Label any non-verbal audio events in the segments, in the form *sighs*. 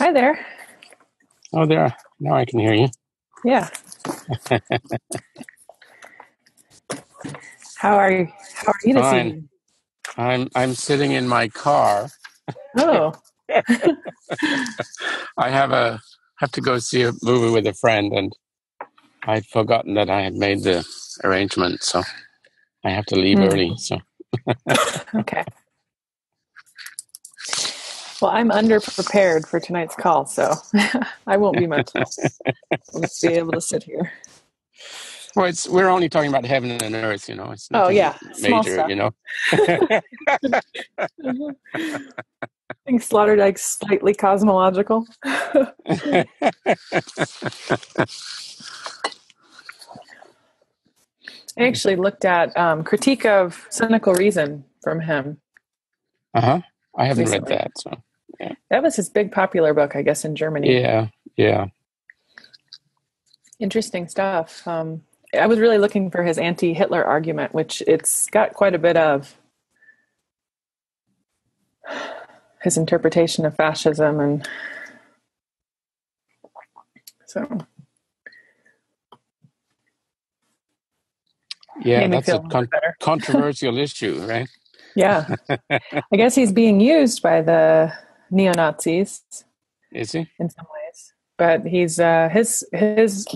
Hi there. Oh, there. Now I can hear you. Yeah. *laughs* how are you? How are you this Fine. evening? I'm I'm sitting in my car. Oh, *laughs* I have a have to go see a movie with a friend, and I'd forgotten that I had made the arrangement, so I have to leave Hmm. early. So *laughs* okay. Well, I'm underprepared for tonight's call, so *laughs* I won't be much. help. I'll just be able to sit here. well, it's we're only talking about heaven and earth, you know. It's Oh, yeah. Major, you know. I *laughs* think Sloterdijk's slightly cosmological. *laughs* I actually looked at um, Critique of Cynical Reason from him. uh huh. I haven't Recently. read that, so That was his big popular book, I guess, in Germany. yeah, yeah. Interesting stuff. Um, I was really looking for his anti-Hitler argument, which it's got quite a bit of his interpretation of fascism, and so Yeah, that's a a con- *laughs* controversial issue, right? Yeah, *laughs* I guess he's being used by the neo Nazis Is he? in some ways, but he's uh, his his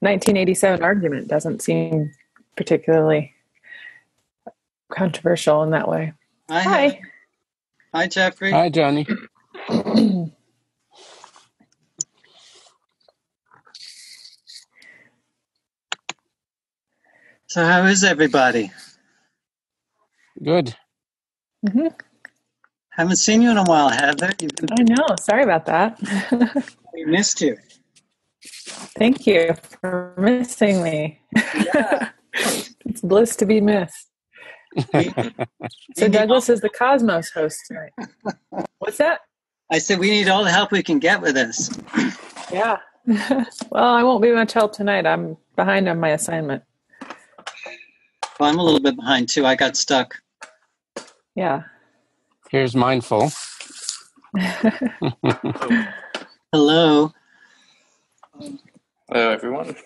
1987 argument doesn't seem particularly controversial in that way. Hi. Hi. Hi, Geoffrey. Hi, Johnny. So, how is everybody? Good. hmm I haven't seen you in a while, Heather. Been, I know. Sorry about that. *laughs* we missed you. Thank you for missing me. Yeah. *laughs* it's bliss to be missed. *laughs* So Douglas is the Cosmos host tonight. What's that? I said we need all the help we can get with this. Yeah. well, I won't be much help tonight. I'm behind on my assignment. Well, I'm a little bit behind too. I got stuck. Yeah. Here's mindful. *laughs* Hello. Hello, everyone.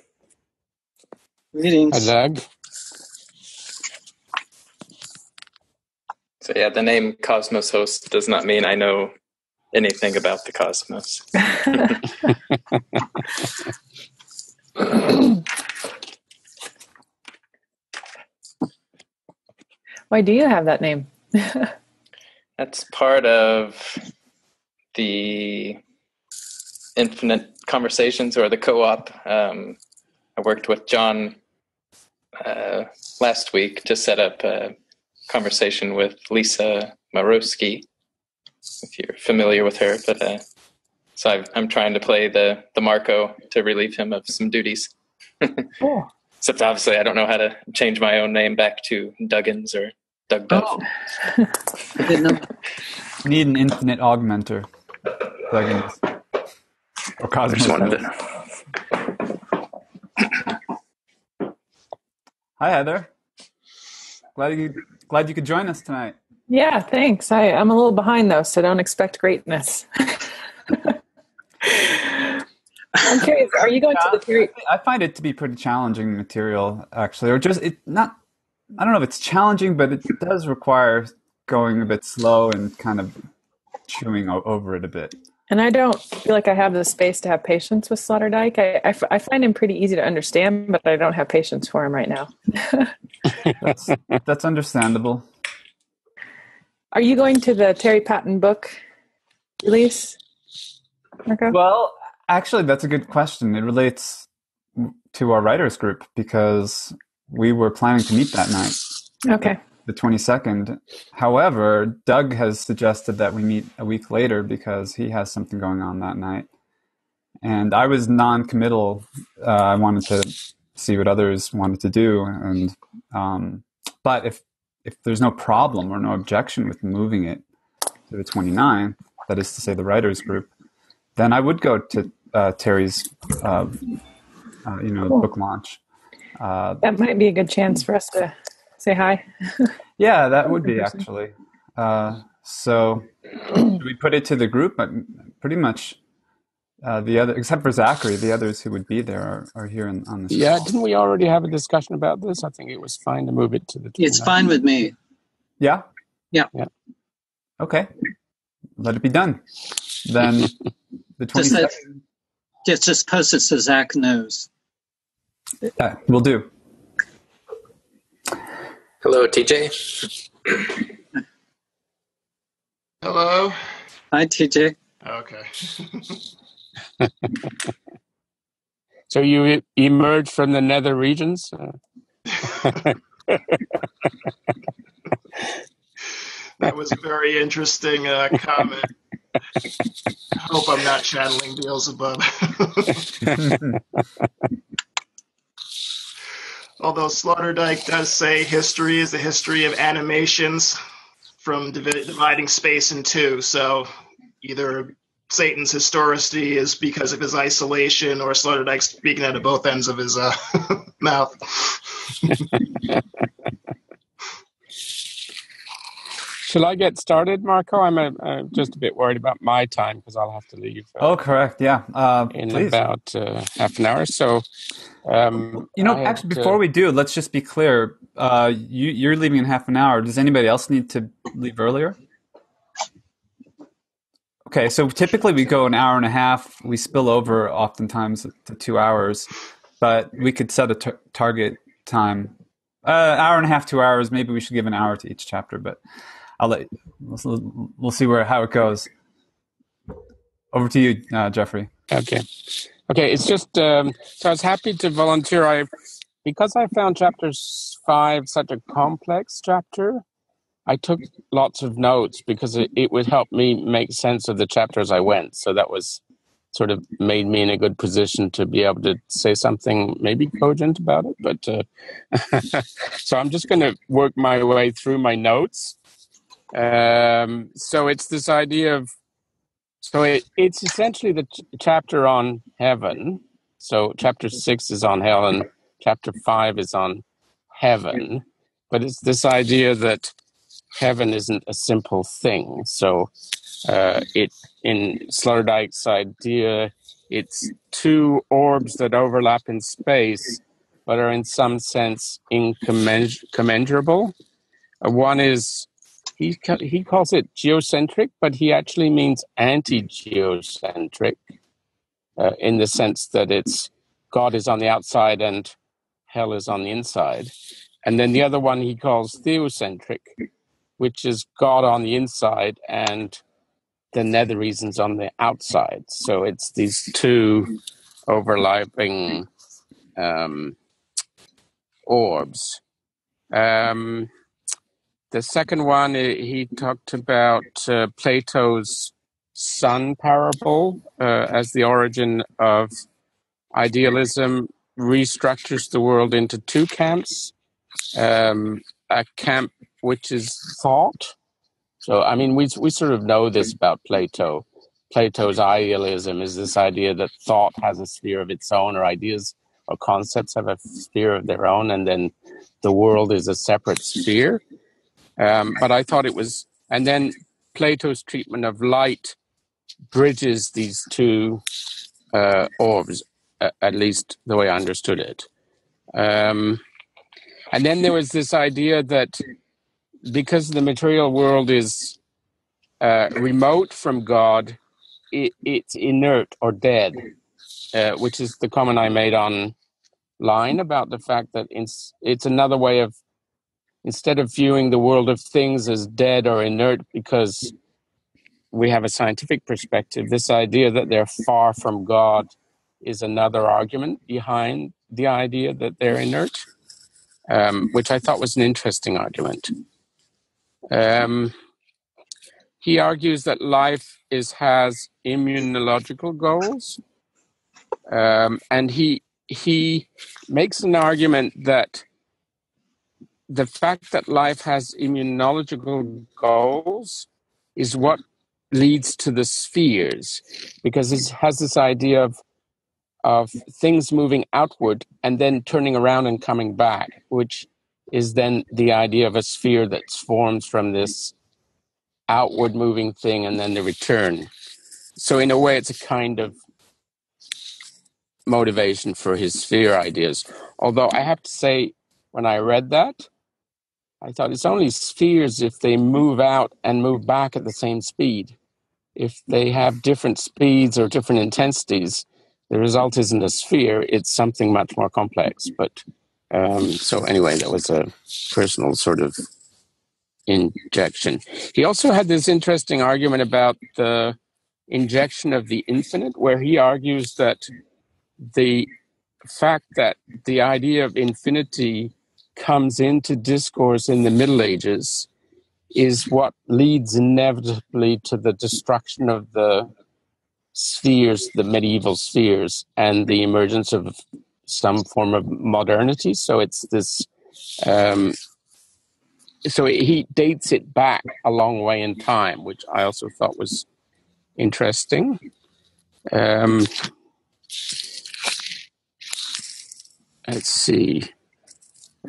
Hi, Greetings. Doug. So, yeah, the name Cosmos Host does not mean I know anything about the cosmos. *laughs* Why do you have that name? *laughs* That's part of the Infinite Conversations or the co op. Um, I worked with John uh, last week to set up a conversation with Lisa Marowski, if you're familiar with her. But uh, so I've, I'm trying to play the, the Marco to relieve him of some duties. *laughs* Oh. Except obviously, I don't know how to change my own name back to Duggins or Doug Duff. Oh. I *laughs* didn't know. Need an infinite augmenter. Plugins. Or I just wanted Cosmos. to. Hi Heather. Glad you glad you could join us tonight. Yeah, thanks. I, I'm a little behind though, so don't expect greatness. *laughs* I'm curious, are you going to the Terry? I find it to be pretty challenging material actually, or just it not. I don't know if it's challenging, but it does require going a bit slow and kind of chewing o- over it a bit. And I don't feel like I have the space to have patience with Sloterdijk. I, I, f- I find him pretty easy to understand, but I don't have patience for him right now. *laughs* That's that's understandable. Are you going to the Terry Patten book release, Marco? Well, actually, that's a good question. It relates to our writers group because we were planning to meet that night. okay. the 22nd. However, Doug has suggested that we meet a week later because he has something going on that night. And I was non committal. Uh, I wanted to see what others wanted to do. And, um, but if, if there's no problem or no objection with moving it to the 29th, that is to say the writers group, then I would go to uh, Terry's, uh, uh, you know, Cool. book launch. Uh, That might be a good chance for us to say hi. Yeah, that would be *laughs* actually. Uh, so, we put it to the group? But pretty much uh, the other, except for Zachary, the others who would be there are, are here in, on the. Yeah, call. didn't we already have a discussion about this? I think it was fine to move it to the. It's fine with me. Yeah. Yeah. Yeah. Okay. Let it be done. Then *laughs* the twenty Just. Just, just post it so Zach knows. Yeah, we'll do. Hello, TJ. Hello. Hi, TJ. Okay. *laughs* So you e- emerged from the nether regions. Uh, *laughs* that was a very interesting uh, comment. I hope I'm not channeling Beelzebub. *laughs* Although Sloterdijk does say history is the history of animations from divi- dividing space in two. So either Satan's historicity is because of his isolation, or Sloterdijk's speaking out of both ends of his uh, *laughs* mouth. *laughs* Shall I get started, Marco? I'm uh uh just a bit worried about my time because I'll have to leave uh, Oh, correct. Yeah. Uh, in please. about uh, half an hour. So, um, You know, I actually, before we do, let's just be clear. Uh, you, you're leaving in half an hour. Does anybody else need to leave earlier? Okay, so typically we go an hour and a half. We spill over oftentimes to two hours, but we could set a tar- target time. Uh, hour and a half, two hours. Maybe we should give an hour to each chapter, but I'll let we'll, we'll see where how it goes. Over to you, uh, Geoffrey. Okay. Okay, it's just um, so I was happy to volunteer. I because I found chapter five such a complex chapter. I took lots of notes because it, it would help me make sense of the chapter as I went. So that was sort of made me in a good position to be able to say something maybe cogent about it. But uh, *laughs* so I'm just going to work my way through my notes. Um, so it's this idea of so it, it's essentially the ch- chapter on heaven. So chapter six is on hell, and chapter five is on heaven. But it's this idea that heaven isn't a simple thing. So uh, it in Sloterdijk's idea, it's two orbs that overlap in space, but are in some sense incommensurable. Uh, one is he he calls it geocentric, but he actually means anti-geocentric uh, in the sense that it's God is on the outside and hell is on the inside. And then the other one he calls theocentric, which is God on the inside and the nether regions on the outside. So it's these two overlapping um, orbs. Um, the second one, eh, he talked about uh, Plato's sun parable uh, as the origin of idealism, restructures the world into two camps. Um, a camp which is thought. So, I mean, we, we sort of know this about Plato. Plato's idealism is this idea that thought has a sphere of its own, or ideas or concepts have a sphere of their own, and then the world is a separate sphere. Um, but I thought it was, and then Plato's treatment of light bridges these two uh, orbs, at least the way I understood it. Um, and then there was this idea that because the material world is uh, remote from God, it, it's inert or dead, uh, which is the comment I made online about the fact that it's, it's another way of instead of viewing the world of things as dead or inert because we have a scientific perspective, this idea that they're far from God is another argument behind the idea that they're inert, um, which I thought was an interesting argument. Um, he argues that life is has immunological goals, um, and he he makes an argument that the fact that life has immunological goals is what leads to the spheres because it has this idea of of things moving outward and then turning around and coming back which is then the idea of a sphere that forms from this outward moving thing and then the return so in a way it's a kind of motivation for his sphere ideas. Although I have to say, when I read that, I thought it's only spheres if they move out and move back at the same speed. If they have different speeds or different intensities, the result isn't a sphere, it's something much more complex. But um, so, anyway, that was a personal sort of injection. He also had this interesting argument about the injection of the infinite, where he argues that the fact that the idea of infinity comes into discourse in the Middle Ages is what leads inevitably to the destruction of the spheres, the medieval spheres, and the emergence of some form of modernity. So it's this. Um, so he dates it back a long way in time, which I also thought was interesting. Um, let's see.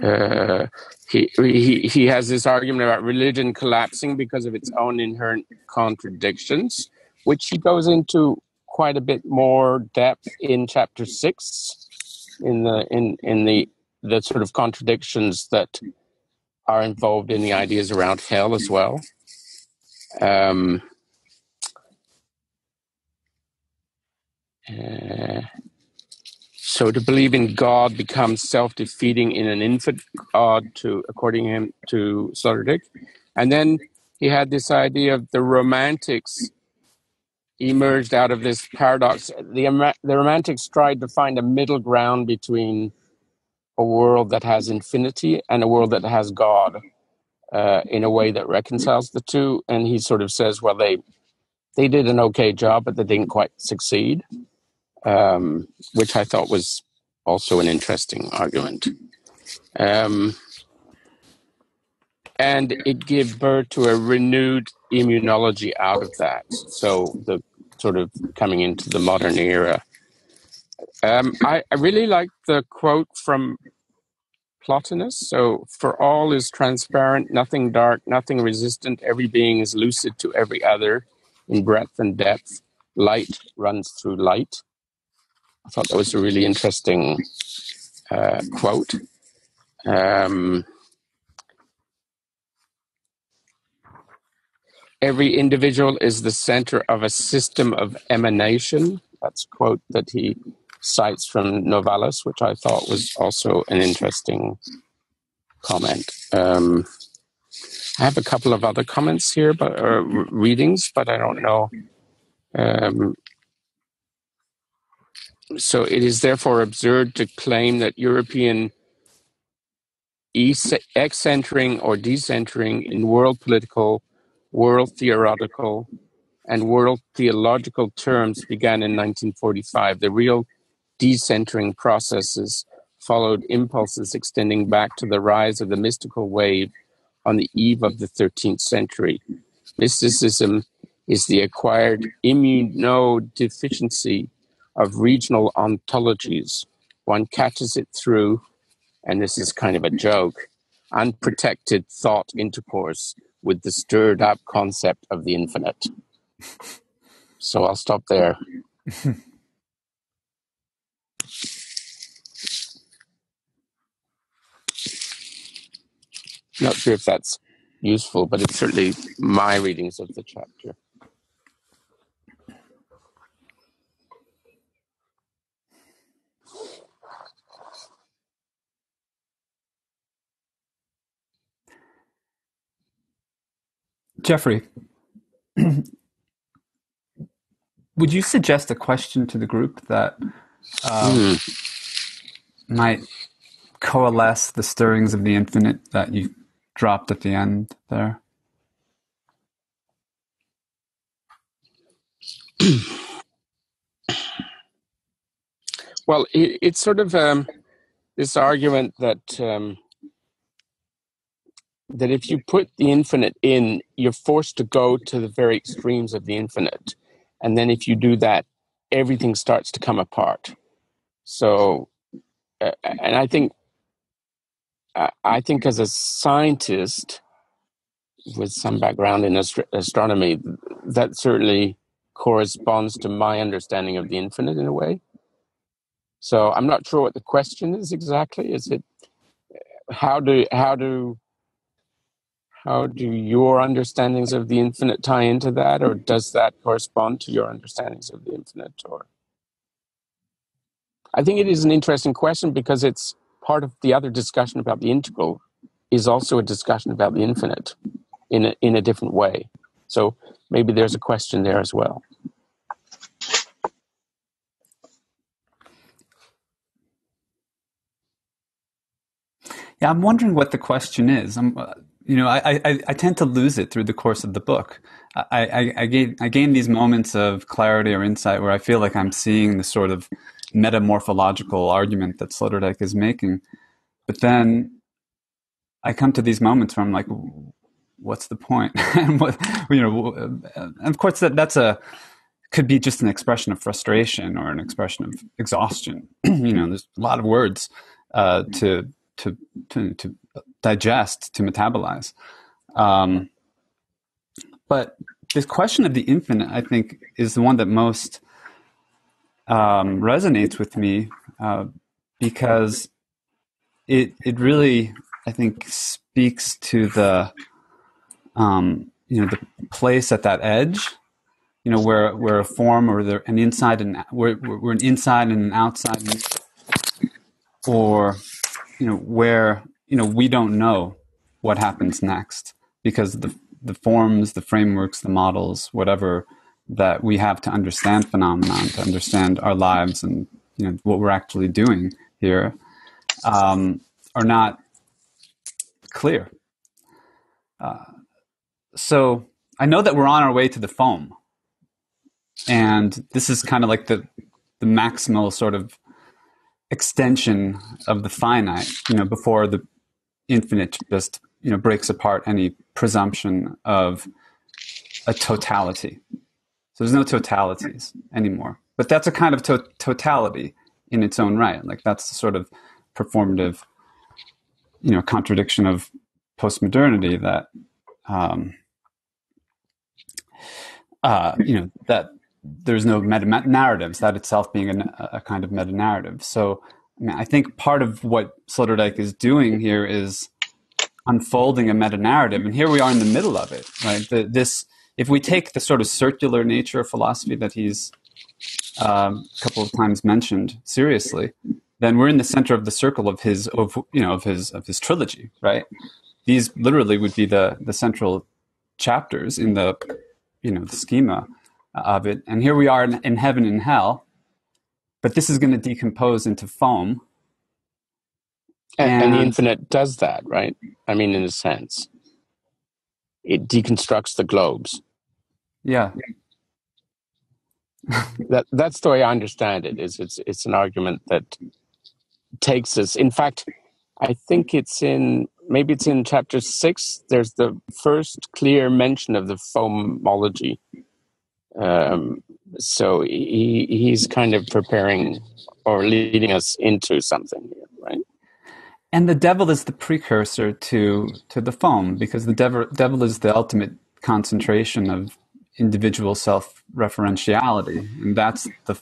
Uh, he, he, he has this argument about religion collapsing because of its own inherent contradictions, which he goes into quite a bit more depth in chapter six, in the in in the the sort of contradictions that are involved in the ideas around hell as well. Um, uh, so to believe in God becomes self-defeating in an infinite God, to according him to Sloterdijk, and then he had this idea of the Romantics emerged out of this paradox. The the Romantics tried to find a middle ground between a world that has infinity and a world that has God uh, in a way that reconciles the two. And he sort of says, well, they they did an okay job, but they didn't quite succeed um, which I thought was also an interesting argument. Um, and it gave birth to a renewed immunology out of that. So the sort of coming into the modern era. Um, I, I really like the quote from Plotinus. So, for all is transparent, nothing dark, nothing resistant, every being is lucid to every other in breadth and depth. Light runs through light. I thought that was a really interesting uh, quote. Um, every individual is the center of a system of emanation. That's a quote that he cites from Novalis, which I thought was also an interesting comment. Um, I have a couple of other comments here, but readings, but I don't know um, so it is therefore absurd to claim that European excentering or decentering in world political, world theoretical, and world theological terms began in 1945. The real decentering processes followed impulses extending back to the rise of the mystical wave on the eve of the 13th century. Mysticism is the acquired immunodeficiency of regional ontologies. One catches it through, and this is kind of a joke, unprotected thought intercourse with the stirred up concept of the infinite. So I'll stop there. Not sure if that's useful, but it's certainly my readings of the chapter. Geoffrey, *clears throat* would you suggest a question to the group that um, mm. might coalesce the stirrings of the infinite that you dropped at the end there? *clears throat* well, it, it's sort of um, this argument that um, that if you put the infinite in, you're forced to go to the very extremes of the infinite. And then if you do that, everything starts to come apart. So, uh, and I think, uh, I think as a scientist with some background in ast- astronomy, that certainly corresponds to my understanding of the infinite in a way. So I'm not sure what the question is exactly. Is it how do how do how do your understandings of the infinite tie into that, or does that correspond to your understandings of the infinite? Or I think it is an interesting question because it's part of the other discussion about the integral is also a discussion about the infinite in a, in a different way. So maybe there's a question there as well. Yeah, I'm wondering what the question is. I'm, uh, you know, I, I, I, tend to lose it through the course of the book. I, I, I, gain, I gain these moments of clarity or insight where I feel like I'm seeing the sort of metamorphological argument that Sloterdijk is making. But then I come to these moments where I'm like, what's the point? *laughs* and what, you know, of course that that's a could be just an expression of frustration or an expression of exhaustion. *clears throat* you know, there's a lot of words uh, to to to, to digest, to metabolize. Um, but this question of the infinite, I think, is the one that most um, resonates with me uh, because it it really, I think, speaks to the um, you know the place at that edge you know where where a form or there an inside and we're, we're an inside and an outside or you know where you know we don't know what happens next because the the forms, the frameworks, the models, whatever that we have to understand phenomenon, to understand our lives and you know what we're actually doing here, um, are not clear. Uh, so I know that we're on our way to the foam, and this is kind of like the the maximal sort of extension of the finite, you know, before the infinite just, you know, breaks apart any presumption of a totality. So there's no totalities anymore. But that's a kind of to- totality in its own right. Like that's the sort of performative, you know, contradiction of postmodernity that, um, uh, you know, that there's no meta narratives, that itself being a, a kind of meta narrative. So, I mean, I think part of what Sloterdijk is doing here is unfolding a meta narrative, and here we are in the middle of it. Right? The, this, if we take the sort of circular nature of philosophy that he's um, a couple of times mentioned seriously, then we're in the center of the circle of his, of you know, of his of his trilogy. Right? These literally would be the the central chapters in the you know the schema of it. And here we are in, in heaven and hell, but this is going to decompose into foam. And, and, the infinite does that, right? I mean, in a sense, it deconstructs the globes. Yeah. *laughs* that that's the way I understand it. Is it's it's an argument that takes us. In fact, I think it's in maybe it's in chapter six. There's the first clear mention of the foamology um, so he he's kind of preparing or leading us into something here, right? And the devil is the precursor to to the foam because the devil devil is the ultimate concentration of individual self referentiality, and that's the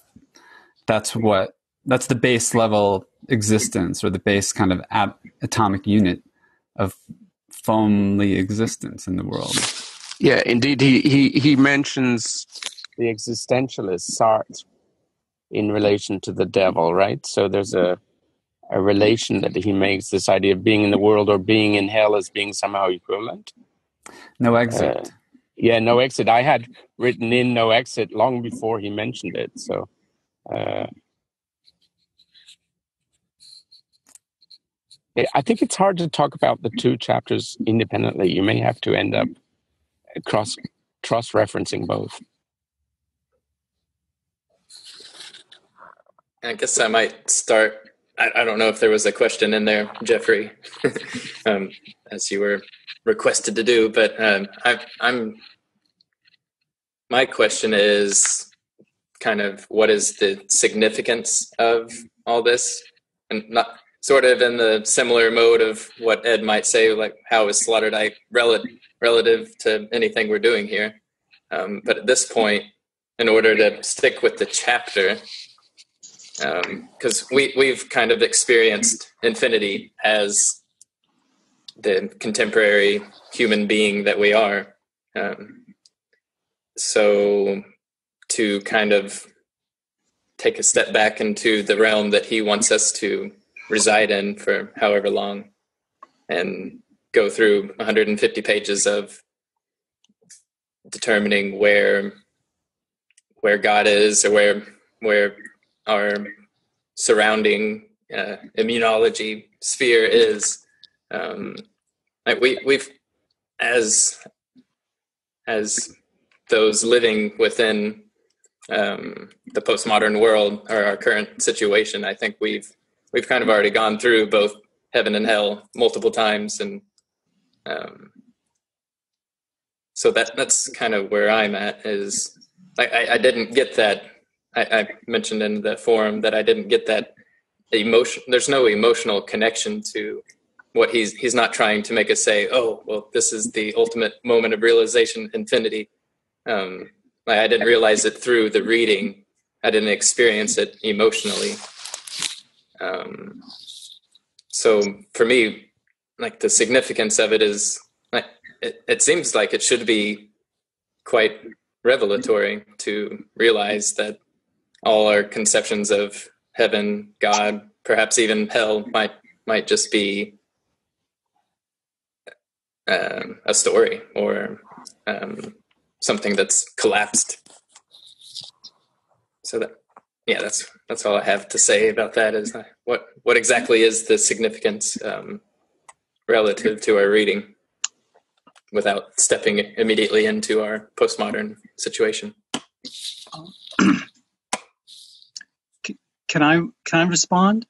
that's what that's the base level existence or the base kind of ab- atomic unit of foamly existence in the world. Yeah, indeed. He, he, he mentions the existentialist Sartre in relation to the devil, right? So there's a a relation that he makes this idea of being in the world or being in hell as being somehow equivalent. No exit. Uh, yeah, no exit. I had written in no exit long before he mentioned it. So uh, I think it's hard to talk about the two chapters independently. You may have to end up cross cross referencing both. I guess I might start. I, I don't know if there was a question in there, Geoffrey, *laughs* um, as you were requested to do, but um, I, I'm. My question is kind of what is the significance of all this, and not sort of in the similar mode of what Ed might say, like how is Sloterdijk relative relative to anything we're doing here. Um, but at this point, in order to stick with the chapter, because um, we we've kind of experienced infinity as the contemporary human being that we are. Um, so to kind of take a step back into the realm that he wants us to reside in for however long and go through 150 pages of determining where where God is or where where our surrounding uh, immunology sphere is. Um, we we've as as those living within um, the postmodern world or our current situation. I think we've we've kind of already gone through both heaven and hell multiple times, and um, so that that's kind of where I'm at. Is I, I didn't get that. I, I mentioned in the forum that I didn't get that emotion. There's no emotional connection to what he's he's not trying to make us say, oh, well, this is the ultimate moment of realization, infinity. Um, I didn't realize it through the reading. I didn't experience it emotionally. Um, so for me, like the significance of it is, like, it, it seems like it should be quite revelatory to realize that all our conceptions of heaven, God, perhaps even hell might might just be um, a story or um, something that's collapsed. So that, yeah, that's that's all I have to say about that. Is what what exactly is the significance um, relative to our reading, without stepping immediately into our postmodern situation. Can I can I respond?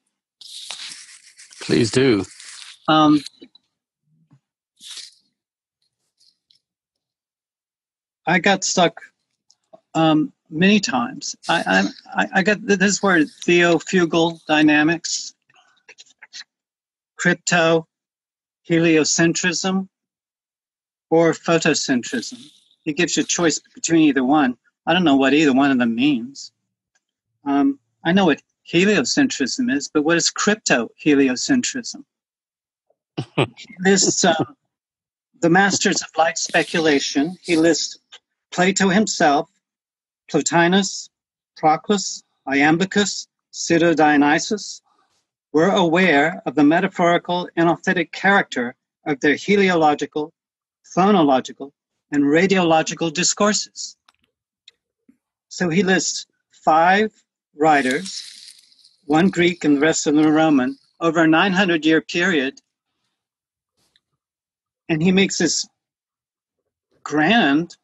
Please do. Um, I got stuck um, many times. I, I, I got this word theofugal dynamics, crypto, heliocentrism, or photocentrism. It gives you a choice between either one. I don't know what either one of them means. Um, I know what heliocentrism is, but what is crypto heliocentrism? this um, the masters of light speculation. He lists Plato himself, Plotinus, Proclus, Iamblichus, Pseudo-Dionysius, were aware of the metaphorical and authentic character of their heliological, photological, and radiological discourses. So he lists five writers, one Greek and the rest of them Roman, over a 900 year period. And he makes this grand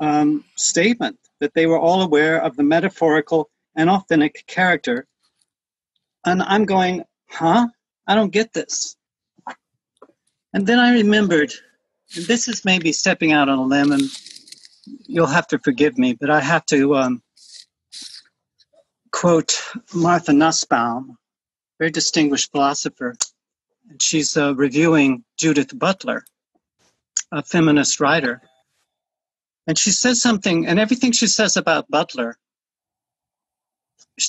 um, statement that they were all aware of the metaphorical and authentic character. And I'm going, huh? I don't get this. And then I remembered, and this is maybe stepping out on a limb, and you'll have to forgive me, but I have to um, quote Martha Nussbaum, very distinguished philosopher. And she's uh, reviewing Judith Butler, a feminist writer. And she says something, and everything she says about Butler,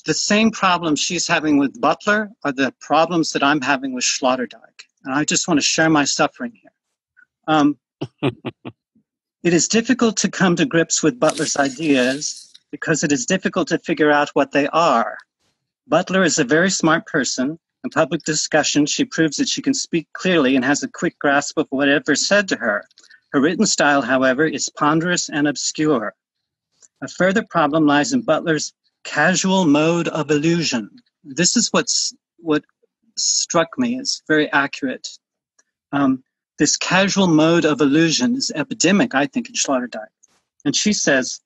the same problems she's having with Butler are the problems that I'm having with Sloterdijk. And I just want to share my suffering here. Um, *laughs* it is difficult to come to grips with Butler's ideas because it is difficult to figure out what they are. Butler is a very smart person. In public discussion, she proves that she can speak clearly and has a quick grasp of whatever is said to her. Her written style, however, is ponderous and obscure. A further problem lies in Butler's casual mode of illusion. This is what's what struck me as very accurate. Um, this casual mode of illusion is epidemic, I think, in Sloterdijk. And she says,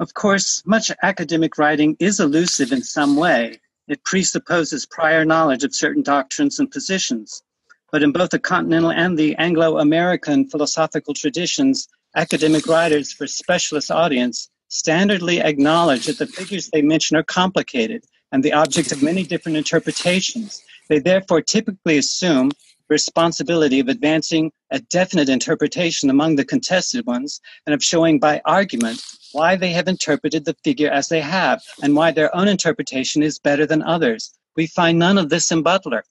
of course, much academic writing is elusive in some way. It presupposes prior knowledge of certain doctrines and positions. But in both the continental and the Anglo-American philosophical traditions, academic writers for specialist audience standardly acknowledge that the figures they mention are complicated and the object of many different interpretations. They therefore typically assume responsibility of advancing a definite interpretation among the contested ones and of showing by argument why they have interpreted the figure as they have and why their own interpretation is better than others. We find none of this in Butler.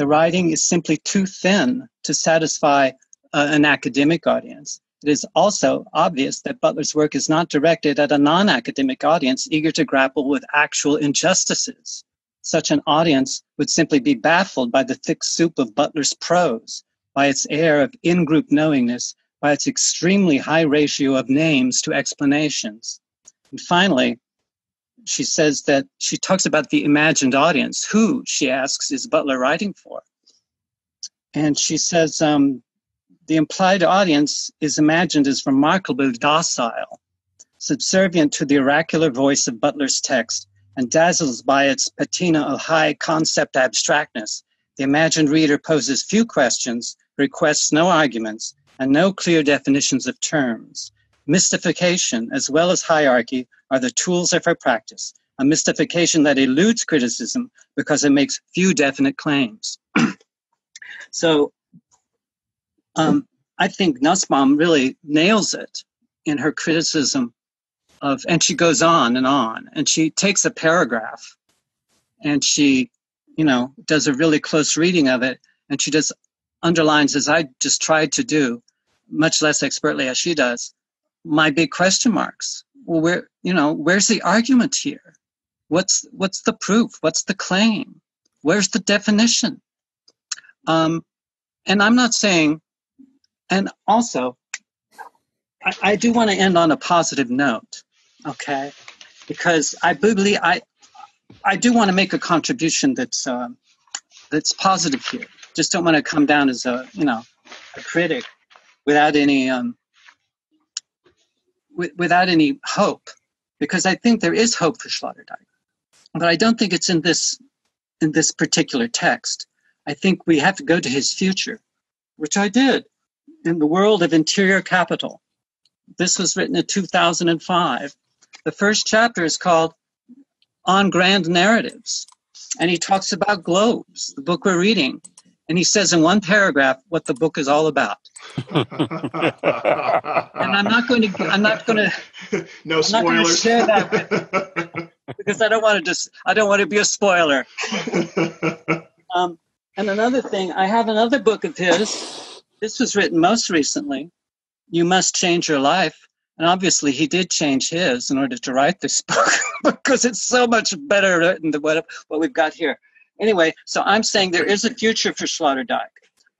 The writing is simply too thin to satisfy uh, an academic audience. It is also obvious that Butler's work is not directed at a non academic audience eager to grapple with actual injustices. Such an audience would simply be baffled by the thick soup of Butler's prose, by its air of in group knowingness, by its extremely high ratio of names to explanations. And finally, she says that she talks about the imagined audience. Who, she asks, is Butler writing for? And she says um, the implied audience is imagined as remarkably docile, subservient to the oracular voice of Butler's text, and dazzled by its patina of high concept abstractness. The imagined reader poses few questions, requests no arguments, and no clear definitions of terms. Mystification, as well as hierarchy, are the tools of her practice, a mystification that eludes criticism because it makes few definite claims. *clears throat* so um, I think Nussbaum really nails it in her criticism of, and she goes on and on, and she takes a paragraph and she, you know, does a really close reading of it, and she just underlines, as I just tried to do, much less expertly as she does, my big question marks. Well, where you know, where's the argument here? What's what's the proof? What's the claim? Where's the definition? Um, and I'm not saying, and also, I, I do want to end on a positive note, okay? Because I believe I, I do want to make a contribution that's uh, that's positive here. Just don't want to come down as a you know a critic without any um, w- without any hope, because I think there is hope for Sloterdijk, but I don't think it's in this in this particular text. I think we have to go to his future, which I did in the world of interior capital. This was written in 2005. The first chapter is called On Grand Narratives, and he talks about globes, the book we're reading. And he says in one paragraph what the book is all about. *laughs* and I'm not going to. I'm not going to. no spoilers. share that with, *laughs* because I don't want to just. I don't want to be a spoiler. *laughs* Um, and another thing, I have another book of his. This was written most recently. You must change your life. And obviously, he did change his in order to write this book because it's so much better written than what, what we've got here. Anyway, so I'm saying there is a future for Sloterdijk.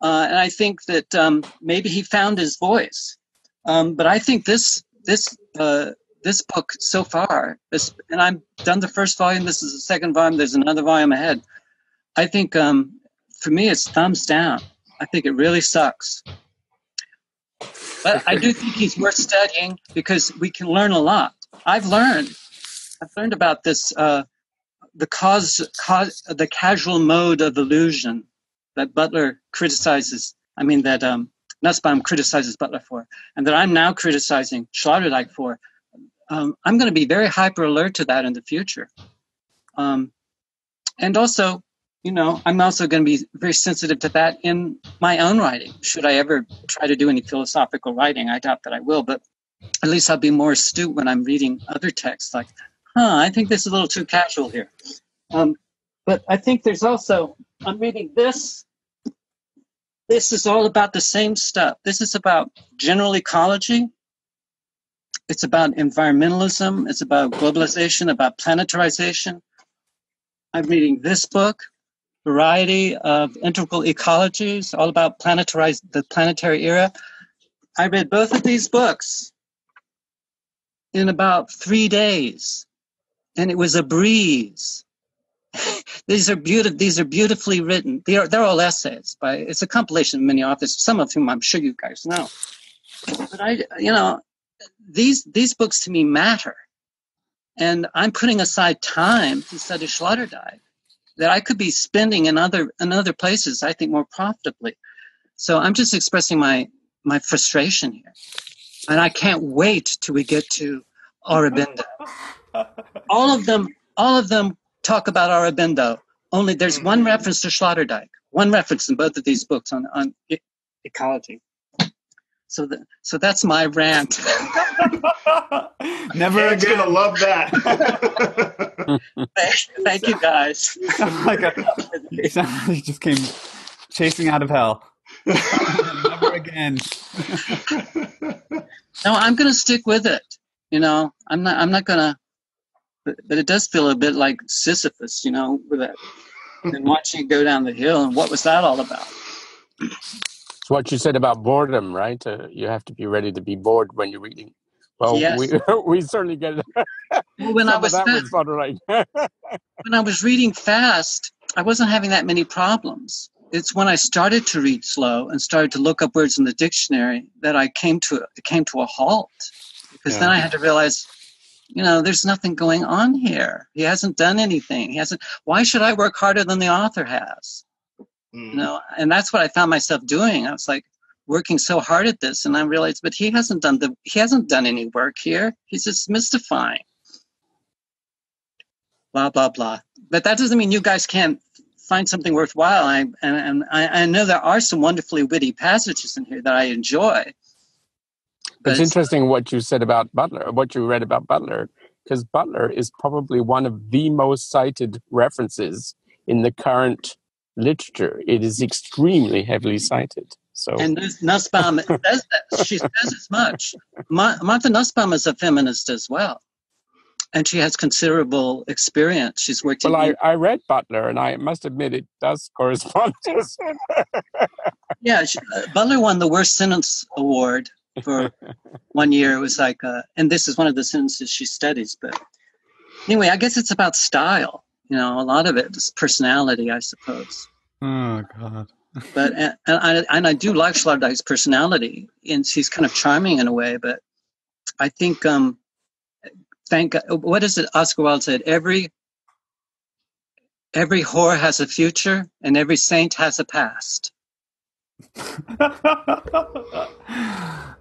Uh, and I think that um, maybe he found his voice. Um, but I think this this uh, this book so far, this, and I've done the first volume. This is the second volume. There's another volume ahead. I think um, for me, it's thumbs down. I think it really sucks. But I do think he's worth studying because we can learn a lot. I've learned. I've learned about this uh, the cause, cause the casual mode of illusion that Butler criticizes. I mean that um, Nussbaum criticizes Butler for, and that I'm now criticizing Sloterdijk for. Um, I'm going to be very hyper alert to that in the future. Um, and also, you know, I'm also going to be very sensitive to that in my own writing. Should I ever try to do any philosophical writing, I doubt that I will, but at least I'll be more astute when I'm reading other texts like, huh, I think this is a little too casual here. Um, but I think there's also, I'm reading this. This is all about the same stuff. This is about general ecology. It's about environmentalism. It's about globalization, about planetarization. I'm reading this book, Variety of Integral Ecologies, all about planetarize the planetary era. I read both of these books in about three days, and it was a breeze. *laughs* these are beautiful. These are beautifully written. They are they're all essays. By it's a compilation of many authors, some of whom I'm sure you guys know. But I, you know, these these books to me matter, and I'm putting aside time to study Sloterdijk that I could be spending in other in other places. I think more profitably. So I'm just expressing my my frustration here, and I can't wait till we get to Aurobindo. Oh. All of them, all of them talk about Aurobindo. Only there's mm-hmm. one reference to Sloterdijk, one reference in both of these books on, on e- ecology. So, the, so that's my rant. Never *laughs* Ed's again. gonna love that. Thank you, guys. like a, *laughs* you sound like you just came chasing out of hell. Never again. No, I'm going to stick with it. You know, I'm not. I'm not going to. But, but it does feel a bit like Sisyphus, you know, with that. And watching it go down the hill, and what was that all about? It's what you said about boredom, right? Uh, you have to be ready to be bored when you're reading. Well, Yes. we *laughs* we certainly get Well, when I was that Sloterdijk. *laughs* when I was reading fast, I wasn't having that many problems. It's when I started to read slow and started to look up words in the dictionary that I came to it came to a halt. Because then I had to realize, you know, there's nothing going on here. He hasn't done anything. He hasn't. Why should I work harder than the author has? You Mm. know, and that's what I found myself doing. I was like working so hard at this, and I realized, but he hasn't done the he hasn't done any work here. He's just mystifying. Blah blah blah. But that doesn't mean you guys can't find something worthwhile. I and, and I, I know there are some wonderfully witty passages in here that I enjoy. But It's interesting what you said about Butler, what you read about Butler, because Butler is probably one of the most cited references in the current literature. It is extremely heavily cited. So And Nus- Nussbaum *laughs* says that. She says as much. Ma- Martha Nussbaum is a feminist as well. And she has considerable experience. She's worked in well, I, I read Butler, and I must admit it does correspond to. *laughs* Yeah, she, uh, Butler won the worst sentence award for one year. It was like, uh, and this is one of the sentences she studies. But anyway, I guess it's about style. You know, a lot of it is personality, I suppose. Oh God. *laughs* But and, and I and I do like Sloterdijk's personality, and she's kind of charming in a way. But I think, um, thank God, what is it? Oscar Wilde said, "Every every whore has a future, and every saint has a past."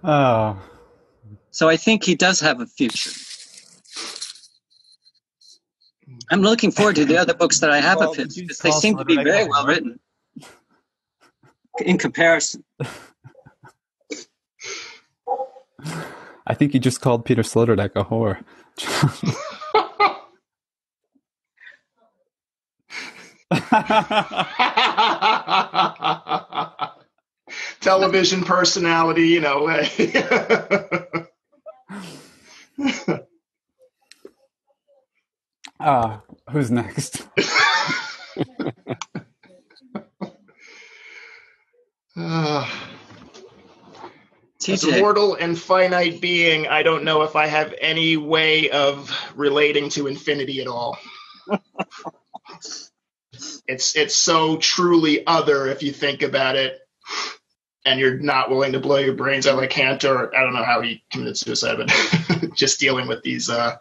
Oh. *laughs* So I think he does have a future. I'm looking forward to the other books that I have Well, of his because they seem to be very well written in comparison. I think you just called Peter Sloterdijk a whore. *laughs* *laughs* Television personality, you know. *laughs* Ah, who's next? Uh, *sighs* as a mortal and finite being, I don't know if I have any way of relating to infinity at all. *laughs* it's it's so truly other if you think about it, and you're not willing to blow your brains out like Cantor. I don't know how he committed suicide, but *laughs* just dealing with these, uh,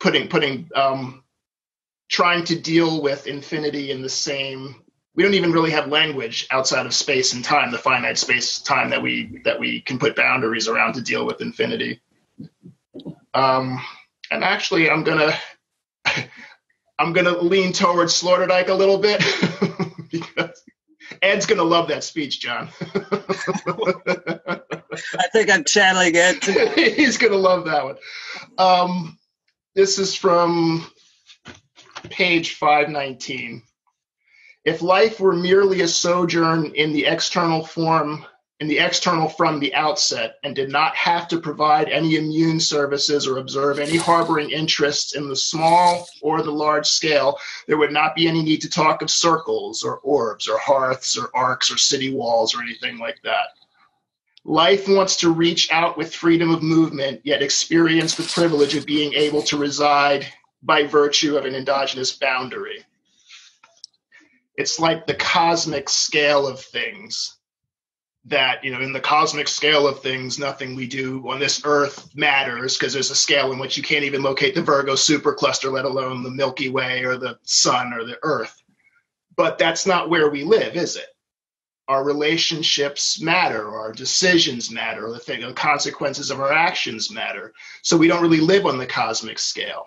putting putting um, trying to deal with infinity in the same we don't even really have language outside of space and time, the finite space time that we that we can put boundaries around to deal with infinity. Um, and actually, I'm gonna *laughs* I'm gonna lean towards Sloterdijk a little bit *laughs* Ed's gonna love that speech, John. I think I'm channeling it. too. *laughs* He's gonna love that one. Um, this is from page 519. If life were merely a sojourn in the external form, in the external from the outset, and did not have to provide any immune services or observe any harboring interests in the small or the large scale, there would not be any need to talk of circles or orbs or hearths or arcs or city walls or anything like that. Life wants to reach out with freedom of movement, yet experience the privilege of being able to reside by virtue of an endogenous boundary. It's like the cosmic scale of things. That, you know, in the cosmic scale of things, nothing we do on this earth matters because there's a scale in which you can't even locate the Virgo supercluster, let alone the Milky Way or the sun or the earth. But that's not where we live, is it? our relationships matter, our decisions matter, the, thing, the consequences of our actions matter. So we don't really live on the cosmic scale.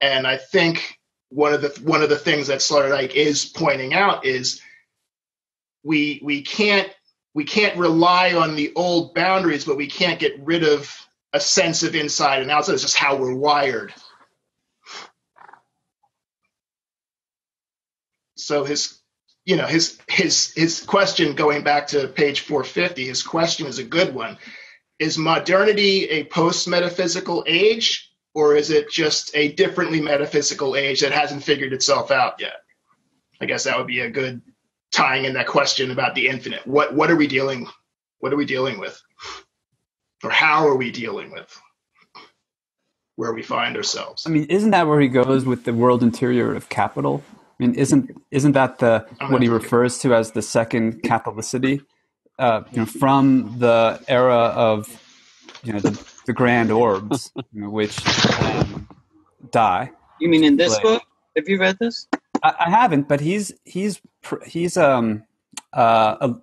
And I think one of the one of the things that Sloterdijk is pointing out is we we can't we can't rely on the old boundaries, but we can't get rid of a sense of inside and outside. It's just how we're wired. So his you know his his his question going back to page 450 his question is a good one is modernity a post metaphysical age or is it just a differently metaphysical age that hasn't figured itself out yet i guess that would be a good tying in that question about the infinite what what are we dealing what are we dealing with or how are we dealing with where we find ourselves I mean, isn't that where he goes with the world interior of capital? I mean, isn't isn't that the what he refers to as the second Catholicity? Uh, you know, from the era of you know the, the grand orbs, you know, which um, die. You mean in this Right. book? Have you read this? I, I haven't, but he's he's he's um uh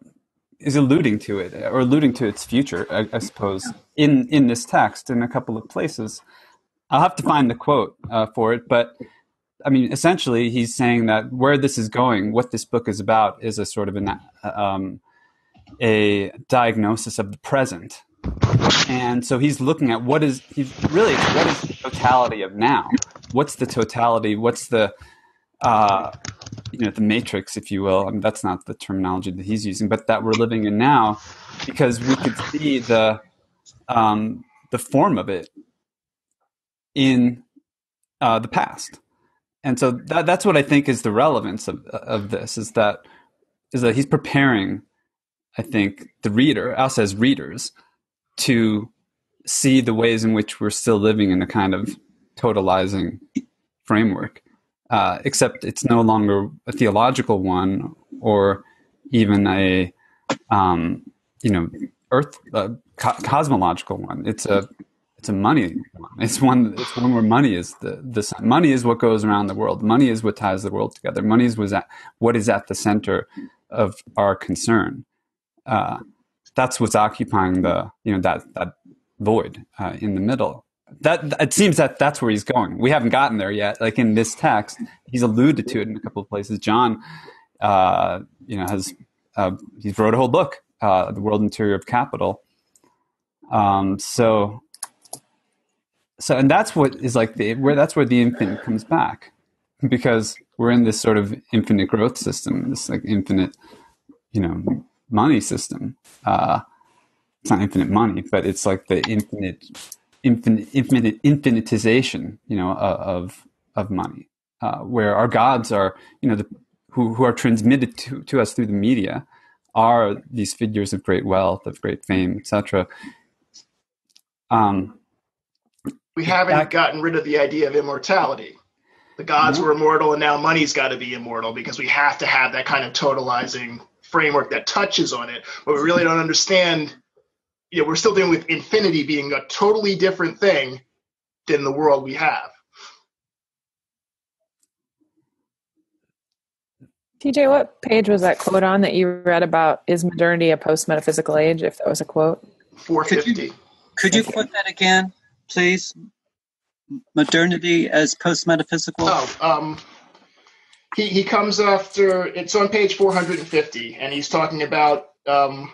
is alluding to it or alluding to its future, I, I suppose, in in this text in a couple of places. I'll have to find the quote uh, for it, but I mean, essentially, he's saying that where this is going, what this book is about, is a sort of an, um, a diagnosis of the present, and so he's looking at what is he's really what is the totality of now? What's the totality? What's the uh, you know the matrix, if you will? I mean, that's not the terminology that he's using, but that we're living in now, because we could see the um, the form of it in uh, the past, and so that, that's what I think is the relevance of of this is that is that he's preparing, I think, the reader, us as readers, to see the ways in which we're still living in a kind of totalizing framework, uh, except it's no longer a theological one or even a um, you know earth uh, co- cosmological one. It's a it's a money one. It's one it's one where money is the the money is what goes around the world. Money is what ties the world together. Money is at, what is at the center of our concern. Uh, that's what's occupying the you know that that void uh, in the middle. That it seems that that's where he's going. We haven't gotten there yet. Like in this text, he's alluded to it in a couple of places. John, uh, you know, has uh, he's wrote a whole book, uh, "The World Interior of Capital." Um, so, so, and that's what is like the where that's where the infinite comes back, because we're in this sort of infinite growth system, this like infinite, you know, money system. Uh, it's not infinite money, but it's like the infinite, infinite, infinite, infinitization, you know, uh, of of money, uh, where our gods are, you know, the, who who are transmitted to to us through the media, are these figures of great wealth, of great fame, etc. Um, we haven't Back- gotten rid of the idea of immortality. The gods No. were immortal, and now money's got to be immortal because we have to have that kind of totalizing framework that touches on it. But we really don't understand. You know, we're still dealing with infinity being a totally different thing than the world we have. TJ, what page was that quote on that you read about? Is modernity a post metaphysical age? If that was a quote, 450. Could you quote that again, please? Modernity as post metaphysical? Oh, um, he, he comes after it's on page 450, and he's talking about um,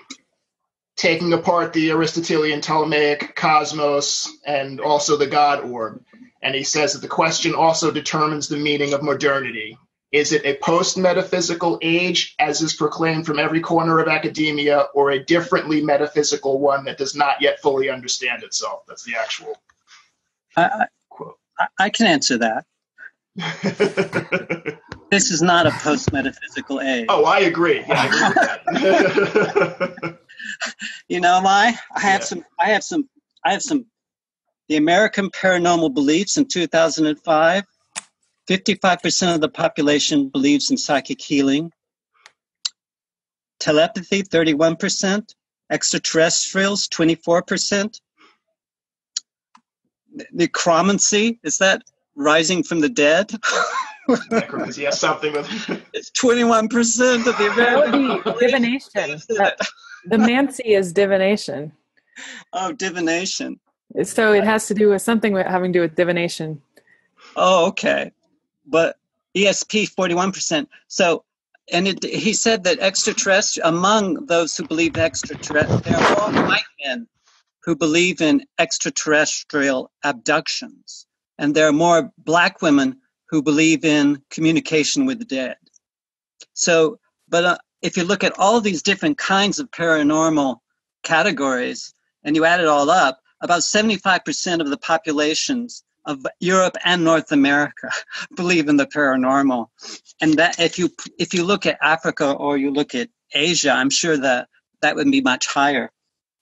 taking apart the Aristotelian Ptolemaic cosmos and also the God orb. And he says that the question also determines the meaning of modernity. Is it a post metaphysical age, as is proclaimed from every corner of academia, or a differently metaphysical one that does not yet fully understand itself? That's the actual I, quote. I, can answer that. *laughs* This is not a post metaphysical age. oh, I agree. Yeah, I agree with that. *laughs* *laughs* You know why? I have Yeah. some. I have some. I have some. The American Paranormal Beliefs in 2005. 55% of the population believes in psychic healing. Telepathy, 31%. Extraterrestrials, 24%. Necromancy, is that rising from the dead? *laughs* Necromancy has something with. it's 21% of the that American divination. That, *laughs* the mancy is divination. Oh, divination. So it has to do with something having to do with divination. Oh, okay. But ESP 41%. So, and it, he said that extraterrestrial, among those who believe extraterrestrial, there are more white men who believe in extraterrestrial abductions. And there are more black women who believe in communication with the dead. So, but uh, if you look at all these different kinds of paranormal categories and you add it all up, about 75% of the populations of Europe and North America *laughs* believe in the paranormal. And that if you if you look at Africa or you look at Asia, I'm sure that that would be much higher.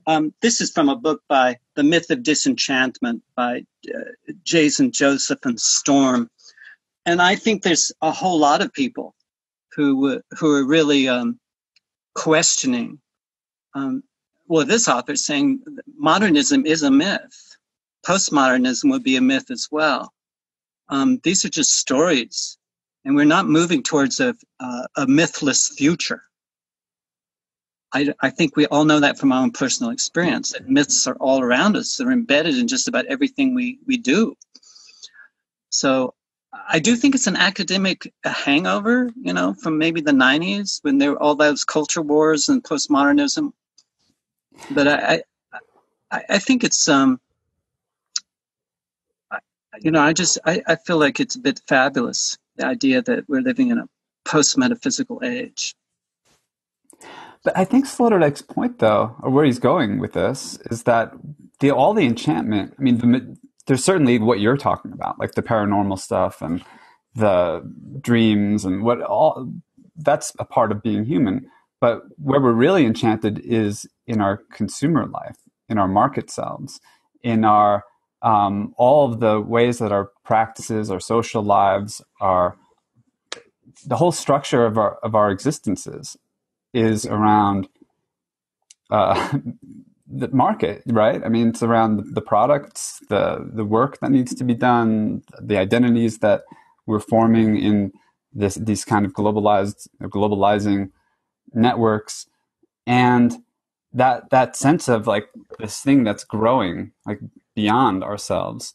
Um, this is from a book by The Myth of Disenchantment by uh, Jason Josephson-Storm. And I think there's a whole lot of people who who are really um, questioning. Um, well, this author is saying modernism is a myth. Postmodernism would be a myth as well. Um, these are just stories, and we're not moving towards a, uh, a mythless future. I, I, think we all know that from our own personal experience that myths are all around us. They're embedded in just about everything we, we do. So I do think it's an academic hangover, you know, from maybe the 90s when there were all those culture wars and postmodernism. But I, I, I think it's, um, you know, I just, I, I feel like it's a bit fabulous, the idea that we're living in a post metaphysical age. But I think Sloterdijk's point, though, or where he's going with this, is that the all the enchantment. I mean, the, there's certainly what you're talking about, like the paranormal stuff and the dreams and what all that's a part of being human. But where we're really enchanted is in our consumer life, in our market selves, in our um, all of the ways that our practices, our social lives, our the whole structure of our of our existences is around uh, *laughs* the market, right? I mean, it's around the products, the the work that needs to be done, the identities that we're forming in this these kind of globalized globalizing networks, and that that sense of like this thing that's growing like beyond ourselves,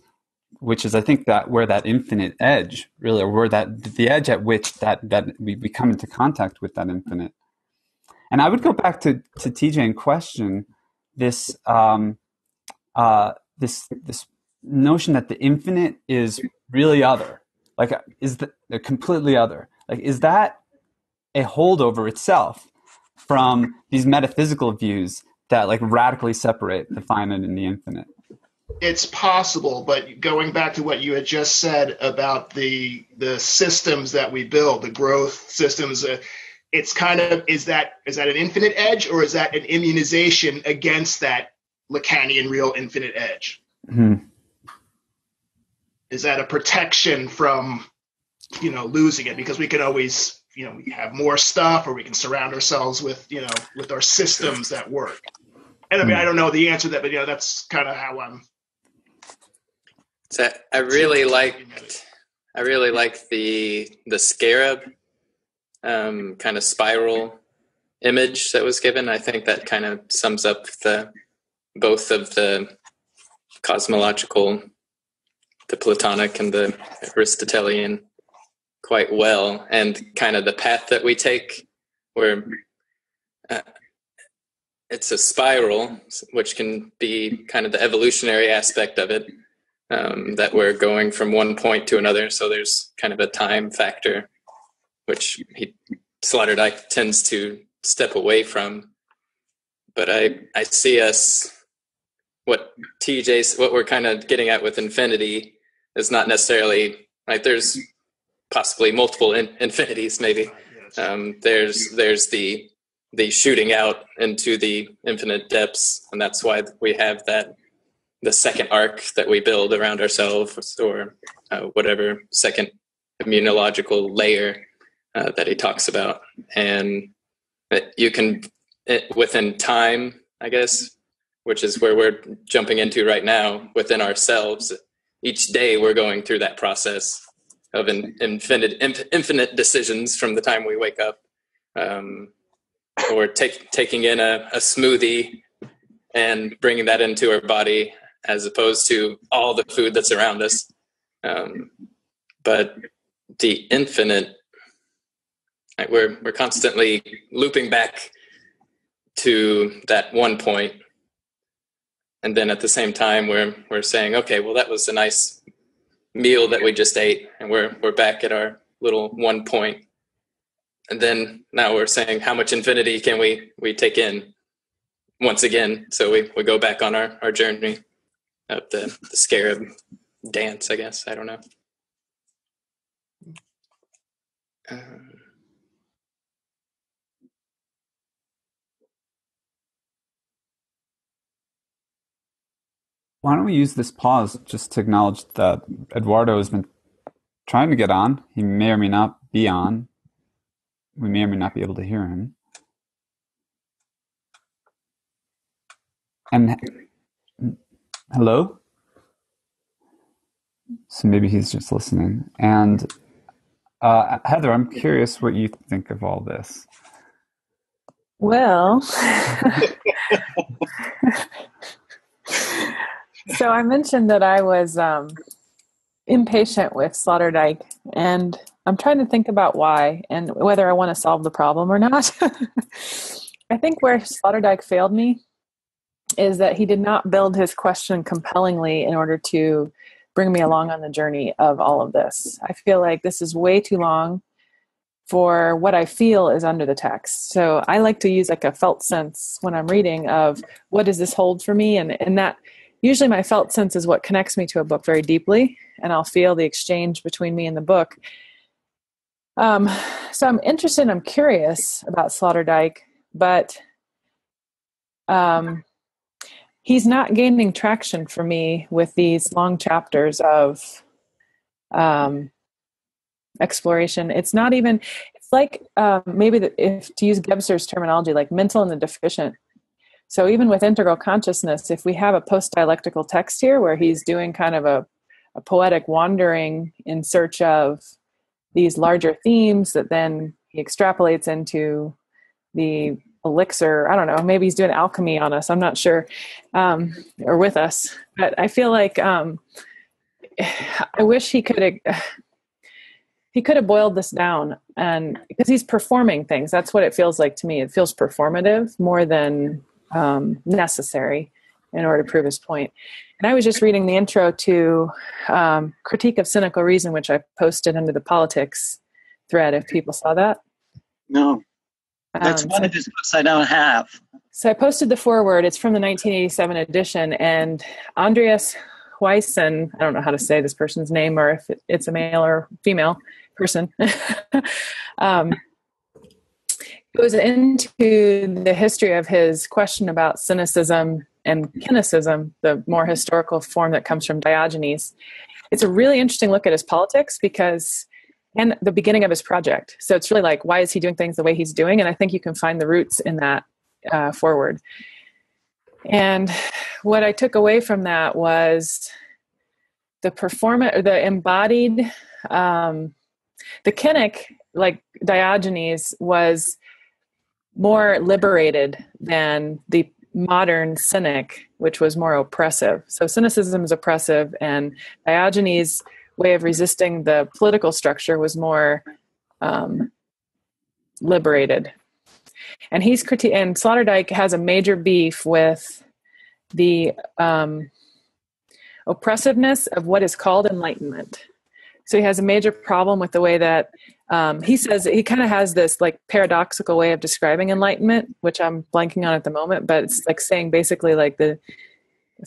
which is I think that where that infinite edge really, or where that the edge at which that that we, we come into contact with that infinite. And I would go back to to TJ in question this um, uh, this this notion that the infinite is really other, like is the, completely other. Like is that a holdover itself from these metaphysical views that like radically separate the finite and the infinite? It's possible, but going back to what you had just said about the the systems that we build, the growth systems. Uh, it's kind of is that is that an infinite edge or is that an immunization against that Lacanian real infinite edge? Mm-hmm. Is that a protection from you know losing it because we can always you know we have more stuff or we can surround ourselves with you know with our systems that work. And I mean I don't know the answer to that, but you know that's kind of how I'm. So I really liked I really liked the the scarab um, kind of spiral image that was given. I think that kind of sums up the both of the cosmological, the Platonic and the Aristotelian quite well, and kind of the path that we take, where uh, it's a spiral, which can be kind of the evolutionary aspect of it. Um, that we're going from one point to another, so there's kind of a time factor which he Sloterdijk tends to step away from. But I I see us what TJ what we're kind of getting at with infinity is not necessarily like there's possibly multiple in, infinities maybe. Um, there's there's the the shooting out into the infinite depths, and that's why we have that the second arc that we build around ourselves, or uh, whatever second immunological layer uh, that he talks about, and you can it, within time, I guess, which is where we're jumping into right now within ourselves. Each day, we're going through that process of an infinite infinite decisions from the time we wake up, um, or take, taking in a, a smoothie and bringing that into our body as opposed to all the food that's around us. Um, but the infinite like we're we're constantly looping back to that one point. And then at the same time we're we're saying okay well that was a nice meal that we just ate and we're we're back at our little one point. And then now we're saying how much infinity can we we take in once again? So we we go back on our our journey of the the scarab dance i guess. I don't know. Um, Why don't we use this pause just to acknowledge that Eduardo has been trying to get on. He may or may not be on. We may or may not be able to hear him. And hello? So maybe he's just listening. And uh, Heather, I'm curious what you think of all this. Well, *laughs* *laughs* so I mentioned that I was um, impatient with Sloterdijk, and I'm trying to think about why and whether I want to solve the problem or not. *laughs* I think where Sloterdijk failed me is that he did not build his question compellingly in order to bring me along on the journey of all of this. I feel like this is way too long for what I feel is under the text. So I like to use like a felt sense when I'm reading of what does this hold for me and and that usually my felt sense is what connects me to a book very deeply and i'll feel the exchange between me and the book. Um, so i'm interested i'm curious about sloterdijk but um, he's not gaining traction for me with these long chapters of um, exploration. It's not even it's like um, maybe the, if to use gebser's terminology like mental and the deficient so even with integral consciousness, if we have a post dialectical text here where he's doing kind of a, a poetic wandering in search of these larger themes that then he extrapolates into the elixir. I don't know. Maybe he's doing alchemy on us. I'm not sure, um, or with us. But I feel like um, *sighs* I wish he could. *sighs* He could have boiled this down, and because he's performing things, that's what it feels like to me. It feels performative more than um, necessary in order to prove his point. And I was just reading the intro to um, Critique of Cynical Reason, which I posted under the politics thread. If people saw that, no, that's um, one so, of his books I don't have. So I posted the foreword. It's from the 1987 edition, and Andreas Huyssen. I don't know how to say this person's name, or if it's a male or female person. *laughs* um, goes into the history of his question about cynicism and cynicism, the more historical form that comes from Diogenes. It's a really interesting look at his politics because, and the beginning of his project. So it's really like, why is he doing things the way he's doing? And I think you can find the roots in that uh, foreword. And what I took away from that was the performance, the embodied, um, the Cynic, like Diogenes, was more liberated than the modern cynic, which was more oppressive. So cynicism is oppressive, and Diogenes' way of resisting the political structure was more um, liberated. And he's criti- and Sloterdijk has a major beef with the um, oppressiveness of what is called enlightenment. So he has a major problem with the way that um, he says he kind of has this like paradoxical way of describing enlightenment, which I'm blanking on at the moment, but it's like saying basically like the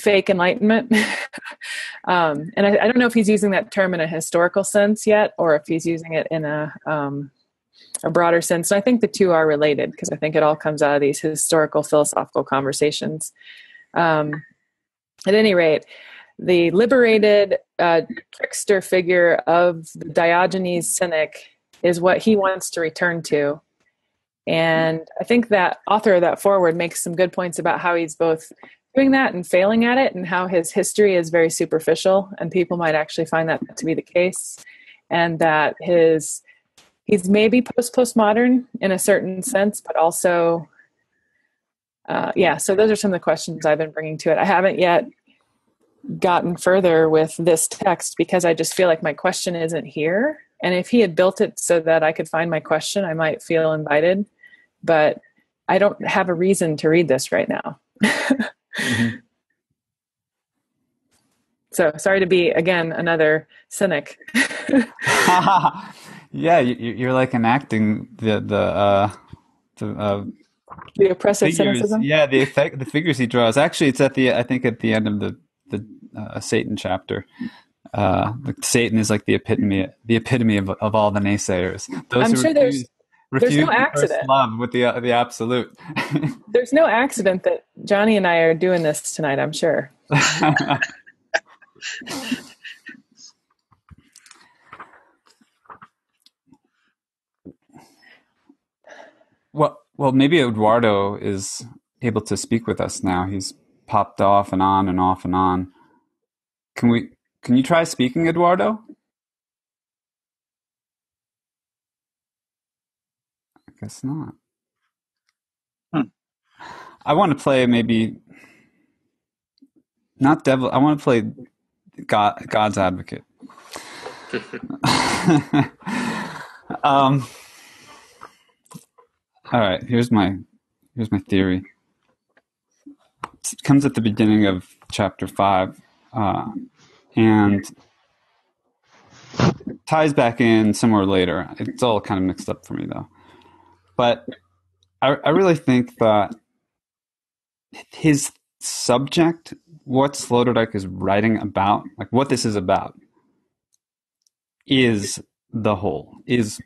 fake enlightenment. *laughs* um, and I, I, don't know if he's using that term in a historical sense yet, or if he's using it in a um, a broader sense. And I think the two are related because I think it all comes out of these historical philosophical conversations. Um, at any rate, the liberated uh, trickster figure of the Diogenes cynic is what he wants to return to. And I think that author of that foreword makes some good points about how he's both doing that and failing at it, and how his history is very superficial, and people might actually find that to be the case, and that his he's maybe post postmodern in a certain sense, but also, uh, yeah. So those are some of the questions I've been bringing to it. I haven't yet gotten further with this text because I just feel like my question isn't here And if he had built it so that I could find my question, I might feel invited. But I don't have a reason to read this right now. mm-hmm. *laughs* So sorry to be again another cynic. *laughs* yeah, you, are like enacting the the uh, the, uh, the oppressive figures, cynicism. Yeah, the effect, the figures he draws. Actually, it's at the I think at the end of the uh, Satan chapter. Uh, Satan is like the epitome, the epitome of, of all the naysayers. Those I'm sure refuse, there's there's no accident. Love with the uh, the absolute. *laughs* there's no accident that Johnny and I are doing this tonight. I'm sure. *laughs* well, well, maybe Eduardo is able to speak with us now. He's popped off and on and off and on. Can we? Can you try speaking, Eduardo? I guess not. Hmm. I want to play maybe not devil. I want to play God, God's advocate. *laughs* um, all right, here's my here's my theory. It comes at the beginning of chapter five, uh, and ties back in somewhere later. It's all kind of mixed up for me though. But I, I really think that his subject what Sloterdijk is writing about, like what this is about, is the whole, is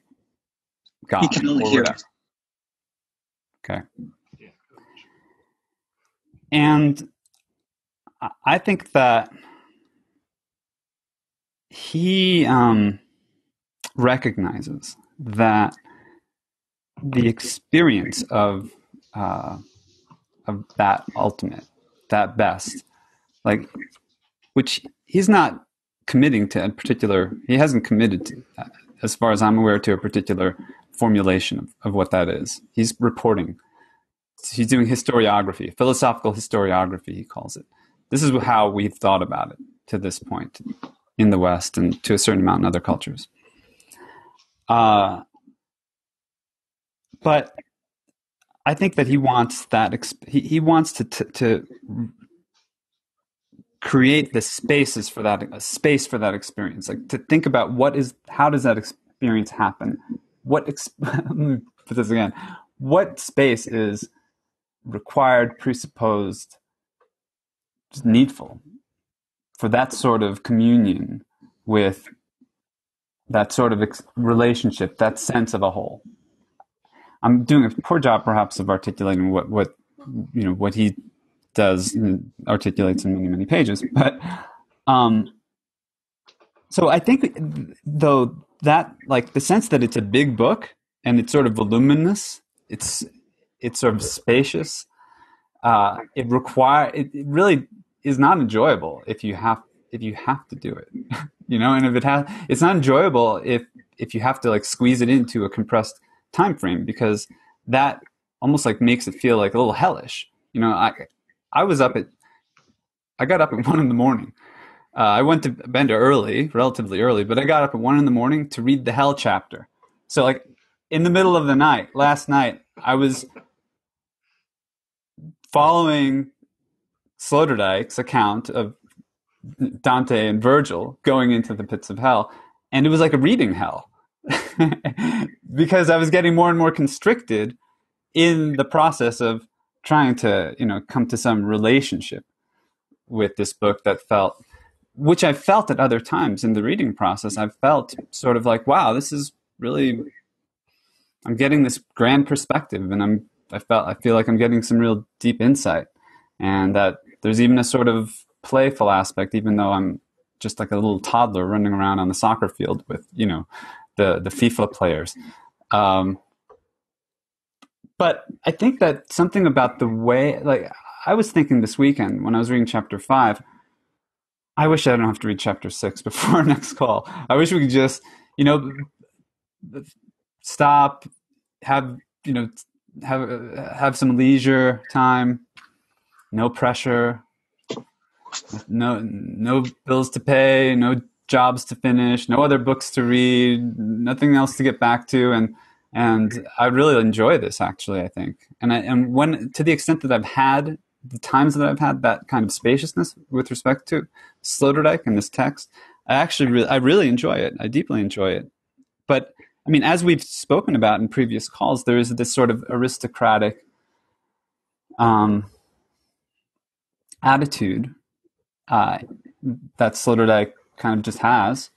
God. He can only hear us. Okay. And I think that he um, recognizes that the experience of uh, of that ultimate, that best, like which he's not committing to a particular he hasn't committed to as far as i'm aware to a particular formulation of, of what that is. He's reporting he's doing historiography philosophical historiography he calls it this is how we've thought about it to this point in the west and to a certain amount in other cultures. Uh, but I think that he wants that. Exp- he, he wants to, to, to create the spaces for that a space for that experience. Like to think about what is how does that experience happen? What ex- *laughs* put this again. What space is required presupposed needful for that sort of communion with that sort of ex- relationship that sense of a whole. I'm doing a poor job perhaps of articulating what what you know what he does articulates in many many pages but um so i think though that like the sense that it's a big book and it's sort of voluminous it's it's sort of spacious uh it require it, it really is not enjoyable if you have if you have to do it *laughs* you know and if it has it's not enjoyable if if you have to like squeeze it into a compressed time frame because that almost like makes it feel like a little hellish you know i I was up at, I got up at *laughs* one in the morning. Uh, I went to Bender early, relatively early, but I got up at one in the morning to read the Hell chapter. So, like, in the middle of the night, last night, I was following Sloterdijk's account of Dante and Virgil going into the pits of hell, and it was like a reading hell *laughs* because I was getting more and more constricted in the process of trying to you know come to some relationship with this book that felt which I felt at other times in the reading process. I felt sort of like, wow, this is really I'm getting this grand perspective and I'm I felt I feel like I'm getting some real deep insight and that there's even a sort of playful aspect even though I'm just like a little toddler running around on the soccer field with, you know, the the FIFA players. Um, but I think that something about the way, like, I was thinking this weekend when I was reading chapter five, I wish I don't have to read chapter six *laughs* before our next call. I wish we could just, you know, stop, have, you know, have, have some leisure time, no pressure, no, no bills to pay, no jobs to finish, no other books to read, nothing else to get back to, and and I really enjoy this actually. I think, and I, and when to the extent that I've had the times that I've had that kind of spaciousness with respect to Sloterdijk and this text, I actually really, I really enjoy it. I deeply enjoy it. But I mean, as we've spoken about in previous calls, there is this sort of aristocratic um, attitude uh, that Sloterdijk kind of just has.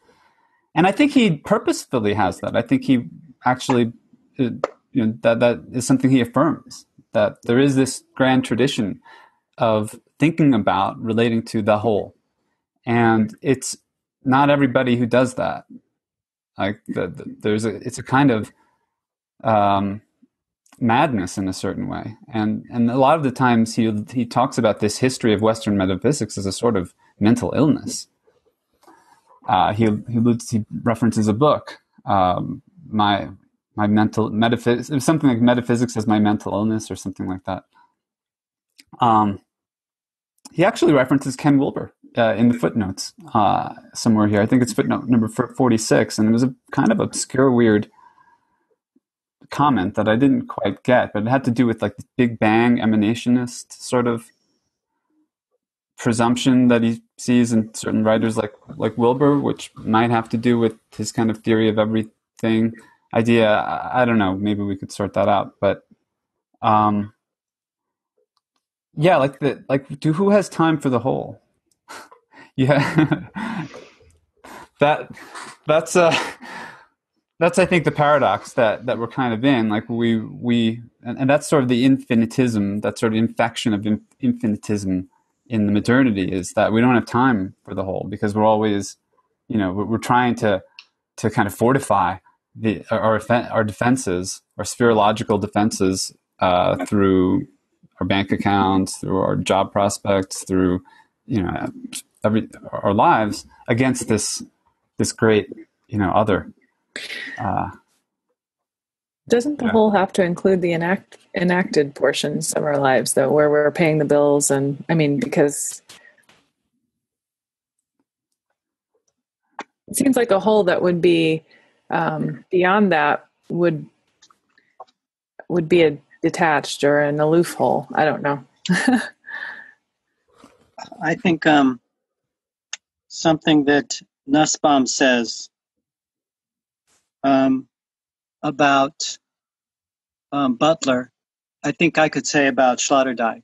And I think he purposefully has that. I think he actually, uh, you know, that, that is something he affirms that there is this grand tradition of thinking about relating to the whole. And it's not everybody who does that. Like the, the, there's a, it's a kind of um, madness in a certain way. And and a lot of the times he he talks about this history of Western metaphysics as a sort of mental illness. Uh, he he, alludes, he references a book, um, my my mental metaphysics, something like metaphysics as my mental illness or something like that. Um, he actually references Ken Wilber uh, in the footnotes uh, somewhere here. I think it's footnote number forty six, and it was a kind of obscure, weird comment that I didn't quite get, but it had to do with like the Big Bang emanationist sort of presumption that he sees in certain writers like like Wilber, which might have to do with his kind of theory of everything idea. I, I don't know. Maybe we could sort that out, but um, yeah, like the like, do who has time for the whole? Yeah, that that's uh that's I think the paradox that that we're kind of in. Like we we and, and that's sort of the infinitism, that sort of infection of in, infinitism in the modernity is that we don't have time for the whole because we're always, you know, we're, we're trying to to kind of fortify the our our defenses, our spherological defenses uh, through our bank accounts, through our job prospects, through you know every our lives against this this great you know other uh, Doesn't the yeah. whole have to include the enact, enacted portions of our lives, though, where we're paying the bills? And I mean, because it seems like a whole that would be um, beyond that would would be a detached or an aloof whole. I don't know. *laughs* I think um, something that Nussbaum says um, about um, Butler, I think I could say about Sloterdijk.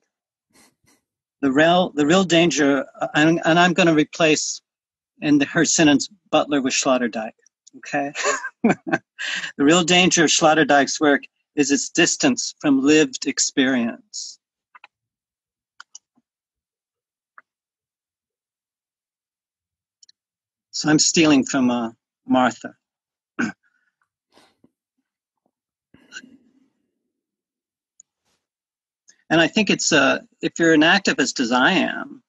The real, the real danger, and, and I'm going to replace in the, her sentence Butler with Sloterdijk. Okay, *laughs* the real danger of Sloterdijk's work is its distance from lived experience. So I'm stealing from uh, Martha. *clears throat* And I think it's uh, if you're an activist as I am,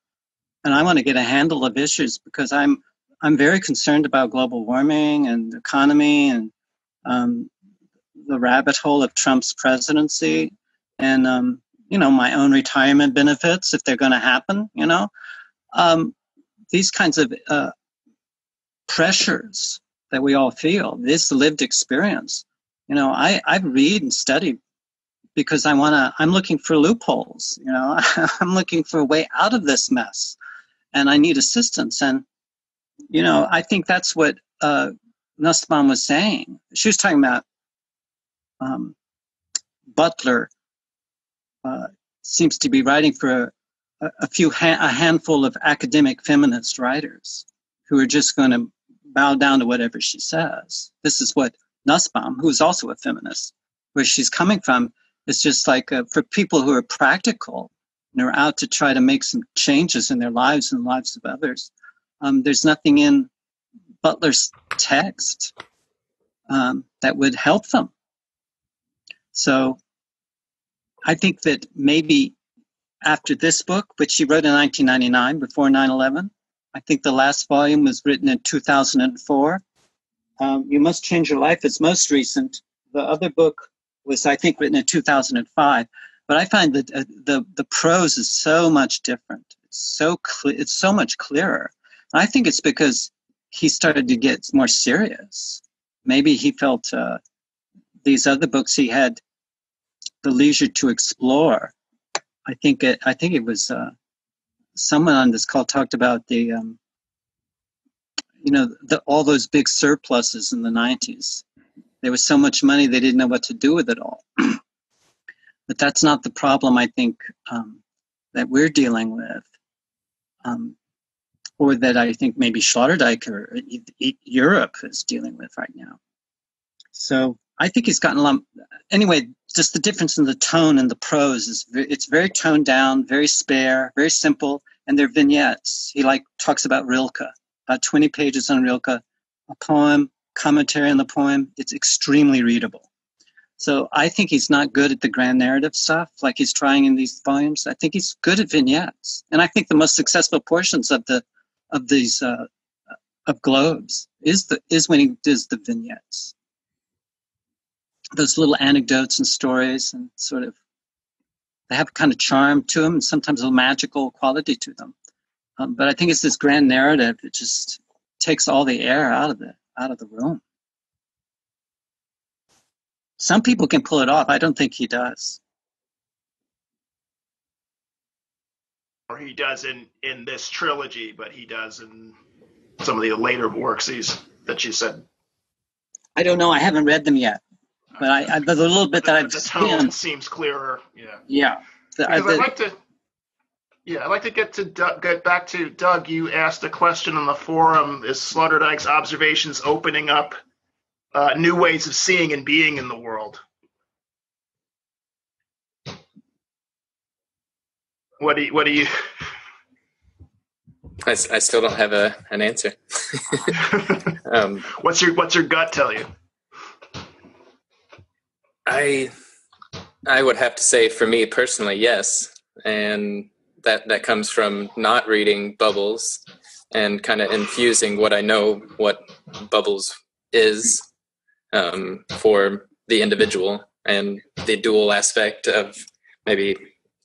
and I want to get a handle of issues because I'm I'm very concerned about global warming and economy and um, the rabbit hole of Trump's presidency and um, you know my own retirement benefits if they're going to happen. You know um, these kinds of uh, pressures that we all feel. This lived experience. You know, I I read and study because I want to, I'm looking for loopholes, you know, *laughs* I'm looking for a way out of this mess and I need assistance. And, you know, I think that's what uh, Nussbaum was saying. She was talking about um, Butler uh, seems to be writing for a, a few, ha- a handful of academic feminist writers who are just going to bow down to whatever she says. This is what Nussbaum, who is also a feminist, where she's coming from, is just like uh, for people who are practical and are out to try to make some changes in their lives and the lives of others. Um, there's nothing in Butler's text um, that would help them. So I think that maybe after this book, which she wrote in 1999 before 9 11, I think the last volume was written in 2004. Um, you Must Change Your Life is most recent. The other book was I think written in 2005. But I find that uh, the the prose is so much different. It's so clear. It's so much clearer. And I think it's because he started to get more serious. Maybe he felt uh, these other books he had the leisure to explore. I think it, I think it was uh, someone on this call talked about the um, you know the, all those big surpluses in the 90s. There was so much money they didn't know what to do with it all. *clears throat* but that's not the problem I think um, that we're dealing with. Um, or that I think maybe Sloterdijk or Europe is dealing with right now. So I think he's gotten a lot. Anyway, just the difference in the tone and the prose is it's very toned down, very spare, very simple, and they're vignettes. He like talks about Rilke, about 20 pages on Rilke, a poem, commentary on the poem. It's extremely readable. So I think he's not good at the grand narrative stuff like he's trying in these volumes. I think he's good at vignettes, and I think the most successful portions of the of these uh, of globes is the is when he does the vignettes those little anecdotes and stories and sort of they have a kind of charm to them and sometimes a magical quality to them. Um, but i think it's this grand narrative that just takes all the air out of the out of the room. Some people can pull it off. I don't think he does. Or he does in in this trilogy, but he does in some of the later works he's that you said. I don't know. I haven't read them yet, but I, I the little bit the, that I've the tone seems clearer. Yeah. Yeah. The, I, would like to. Yeah, I'd like to get to Doug, get back to Doug. You asked a question on the forum: Is Sloterdijk's observations opening up uh, new ways of seeing and being in the world? What do you, what do you? I, I still don't have a an answer. *laughs* um, *laughs* what's your what's your gut tell you? I I would have to say for me personally, yes, and that that comes from not reading Bubbles and kind of infusing what I know what Bubbles is um, for the individual and the dual aspect of maybe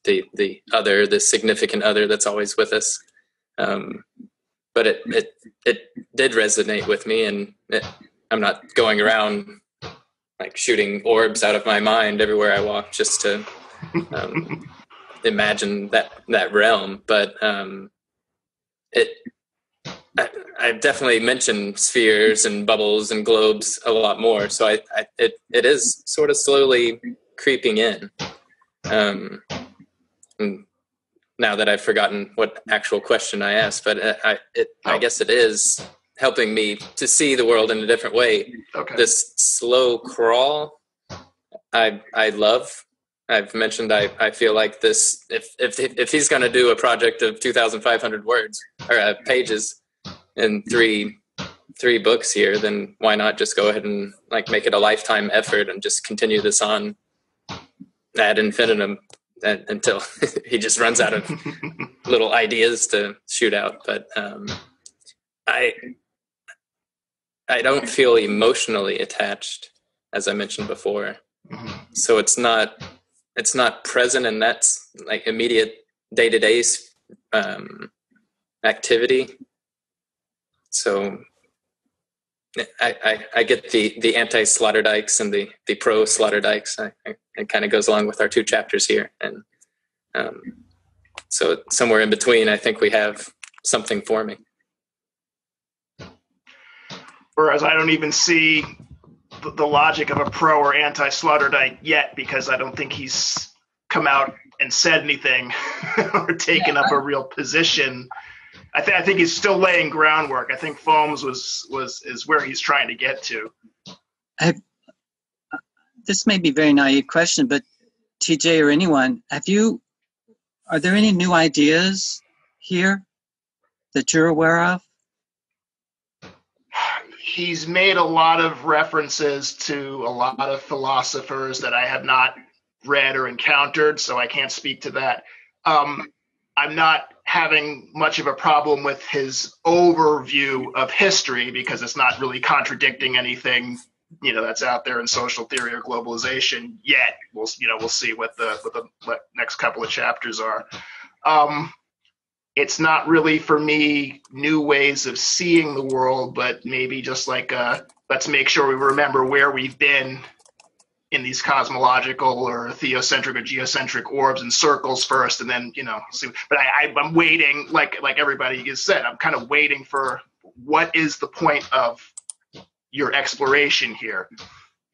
the the other, the significant other that's always with us. Um, but it it it did resonate with me, and it, I'm not going around like shooting orbs out of my mind everywhere I walk just to um, *laughs* imagine that that realm. But um, it I, I've definitely mentioned spheres and bubbles and globes a lot more, so I, I it it is sort of slowly creeping in. Um, now that I've forgotten what actual question I asked, but uh, I, it, I guess it is helping me to see the world in a different way. Okay. This slow crawl, I I love. I've mentioned I, I feel like this if if if he's going to do a project of 2,500 words or uh, pages in three three books here, then why not just go ahead and like make it a lifetime effort and just continue this on ad infinitum until *laughs* he just runs out of *laughs* little ideas to shoot out. But um, I I don't feel emotionally attached, as I mentioned before. Mm-hmm. So it's not it's not present in that like immediate day to day activity. So I, I, I, get the, the anti Sloterdijks and the, the pro Sloterdijks. I, I, it kind of goes along with our two chapters here. And um, so somewhere in between, I think we have something forming. Whereas I don't even see the, the logic of a pro or anti Sloterdijk yet because I don't think he's come out and said anything *laughs* or taken yeah. up a real position I, th- I think he's still laying groundwork. I think Foams was was is where he's trying to get to. Have, this may be a very naive question, but TJ or anyone, have you? Are there any new ideas here that you're aware of? He's made a lot of references to a lot of philosophers that I have not read or encountered, so I can't speak to that. Um, I'm not having much of a problem with his overview of history because it's not really contradicting anything you know that's out there in social theory or globalization yet we'll you know we'll see what the what the next couple of chapters are um it's not really for me new ways of seeing the world, but maybe just like uh, let's make sure we remember where we've been in these cosmological or theocentric or geocentric orbs and circles first, and then you know. See, but I, I'm waiting, like like everybody has said, I'm kind of waiting for what is the point of your exploration here.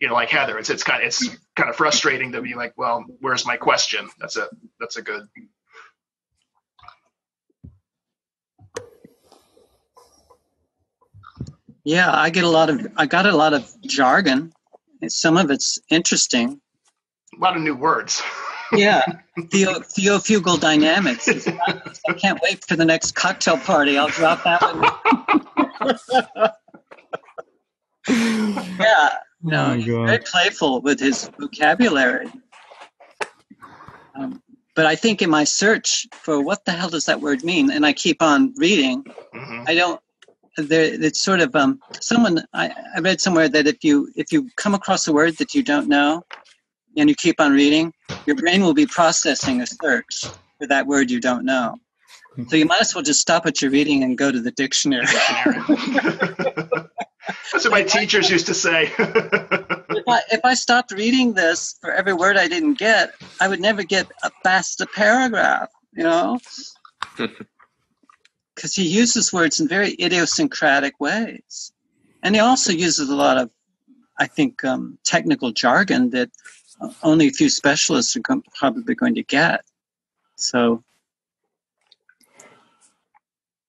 You know, like Heather, it's it's kind of it's kind of frustrating to be like, well, where's my question? That's a that's a good Yeah, I get a lot of I got a lot of jargon. Some of it's interesting. A lot of new words. *laughs* yeah, theo, theofugal dynamics. I can't wait for the next cocktail party. I'll drop that one. yeah, no, oh he's very playful with his vocabulary. Um, but I think in my search for what the hell does that word mean, and I keep on reading, mm-hmm. I don't there it's sort of um, someone I, I read somewhere that if you if you come across a word that you don't know and you keep on reading your brain will be processing a search for that word you don't know. So you might as well just stop what you're reading and go to the dictionary. *laughs* That's what my teachers used to say. If, I, if I stopped reading this for every word i didn't get i would never get past a paragraph you know because he uses words in very idiosyncratic ways. And he also uses a lot of, I think, um, technical jargon that only a few specialists are probably going to get. So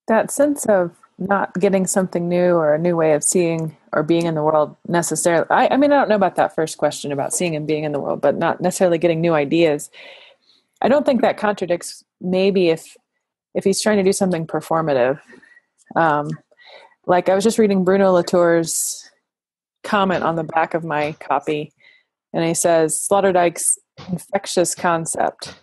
that sense of not getting something new or a new way of seeing or being in the world necessarily. I, I mean, I don't know about that first question about seeing and being in the world, but not necessarily getting new ideas. I don't think that contradicts maybe if if he's trying to do something performative. Um, like I was just reading Bruno Latour's comment on the back of my copy, and he says Sloterdijk's infectious concept.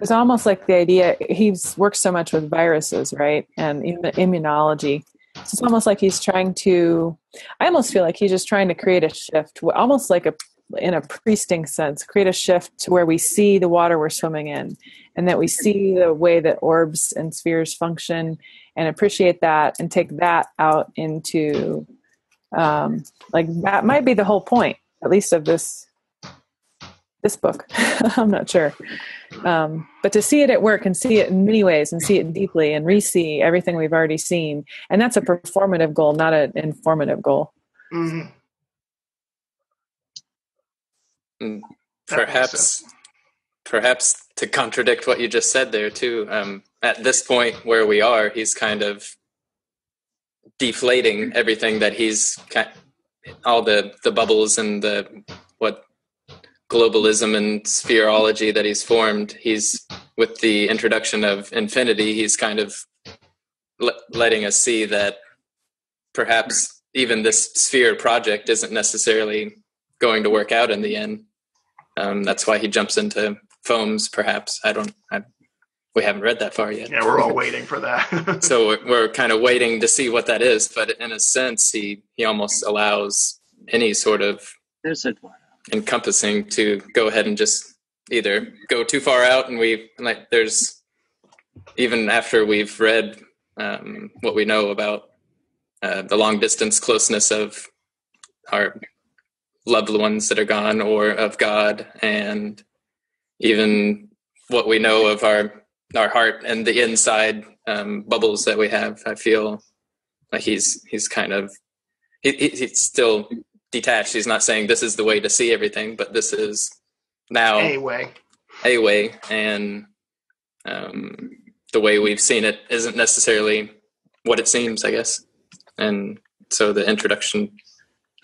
It's almost like the idea he works so much with viruses, right, and immunology. It's almost like he's trying to. I almost feel like he's just trying to create a shift, almost like a in a priesting sense, create a shift to where we see the water we're swimming in and that we see the way that orbs and spheres function and appreciate that and take that out into um, like that might be the whole point at least of this this book. *laughs* I'm not sure. Um, but to see it at work and see it in many ways and see it deeply and re-see everything we've already seen and that's a performative goal not an informative goal. Mm-hmm. Mm, perhaps perhaps to contradict what you just said there too um, at this point where we are he's kind of deflating everything that he's all the the bubbles and the what globalism and spherology that he's formed. He's with the introduction of infinity he's kind of le- letting us see that perhaps even this sphere project isn't necessarily going to work out in the end um, that's why he jumps into foams, perhaps. I don't. I, we haven't read that far yet. Yeah, we're all *laughs* waiting for that. *laughs* so we're, we're kind of waiting to see what that is. But in a sense, he he almost allows any sort of encompassing to go ahead and just either go too far out, and we like there's even after we've read um, what we know about uh, the long distance closeness of our loved ones that are gone or of God and even what we know of our our heart and the inside um, bubbles that we have. I feel like he's he's kind of he, he's still detached. He's not saying this is the way to see everything, but this is now a way, a way, and um, the way we've seen it isn't necessarily what it seems, I guess. And so the introduction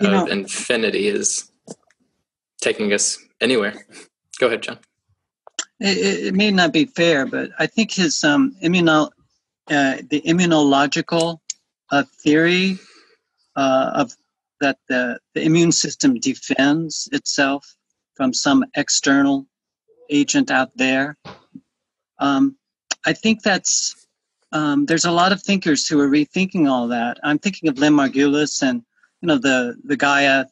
you of know, infinity is taking us anywhere. Go ahead, John. It, it may not be fair, but I think his um, immuno, uh, the immunological uh, theory uh, of that the, the immune system defends itself from some external agent out there. Um, I think that's um, there's a lot of thinkers who are rethinking all that. I'm thinking of Lynn Margulis and you know the the Gaia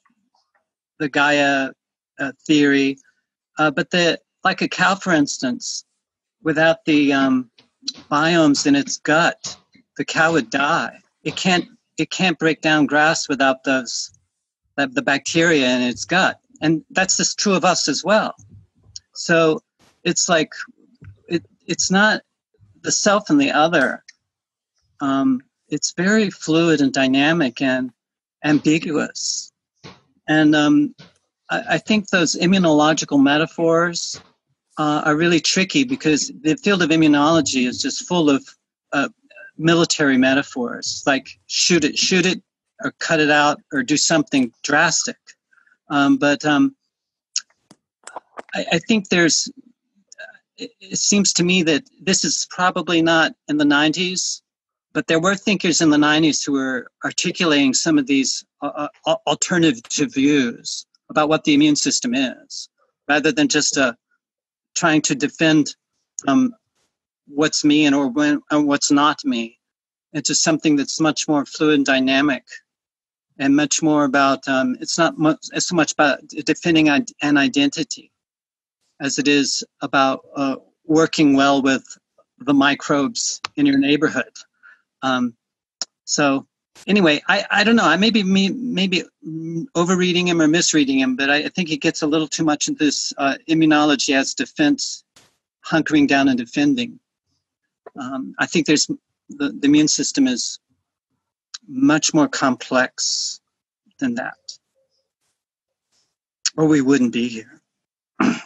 the Gaia uh, theory, uh, but the like a cow, for instance, without the um, biomes in its gut, the cow would die. It can't it can't break down grass without those the, the bacteria in its gut, and that's just true of us as well. So it's like it, it's not the self and the other. Um, it's very fluid and dynamic and ambiguous. And um, I, I, think those immunological metaphors uh, are really tricky because the field of immunology is just full of uh, military metaphors, like shoot it, shoot it, or cut it out, or do something drastic. Um, but um, I, I, think there's. It, it seems to me that this is probably not in the 90s, but there were thinkers in the 90s who were articulating some of these uh, uh alternative views about what the immune system is, rather than just uh, trying to defend um, what's me and or when, what's not me. into something that's much more fluid and dynamic, and much more about. Um, it's not much, so much about defending an identity, as it is about uh, working well with the microbes in your neighborhood. Um, so anyway, I, I don't know. I may be maybe overreading him or misreading him, but I, I think he gets a little too much into this uh, immunology as defense, hunkering down and defending. Um, I think there's the, the immune system is much more complex than that, or we wouldn't be here. *clears throat* um,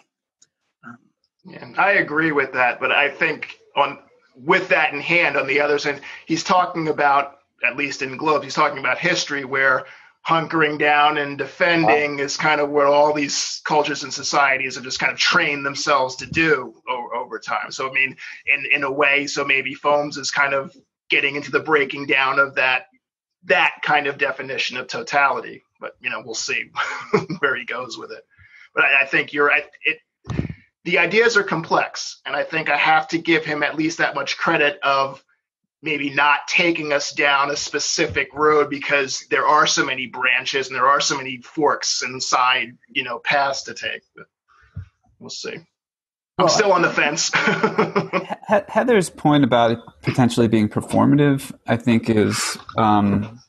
yeah, I agree with that, but I think on with that in hand, on the other side, he's talking about, at least in Globes, he's talking about history where hunkering down and defending wow. is kind of what all these cultures and societies have just kind of trained themselves to do over, over time. So, I mean, in, in a way, so maybe Foams is kind of getting into the breaking down of that that kind of definition of totality. But, you know, we'll see *laughs* where he goes with it. But I, I think you're right. It, the ideas are complex, and I think I have to give him at least that much credit of maybe not taking us down a specific road because there are so many branches and there are so many forks and side, you know, paths to take. But we'll see. I'm well, still on the fence. *laughs* Heather's point about it potentially being performative, I think, is um,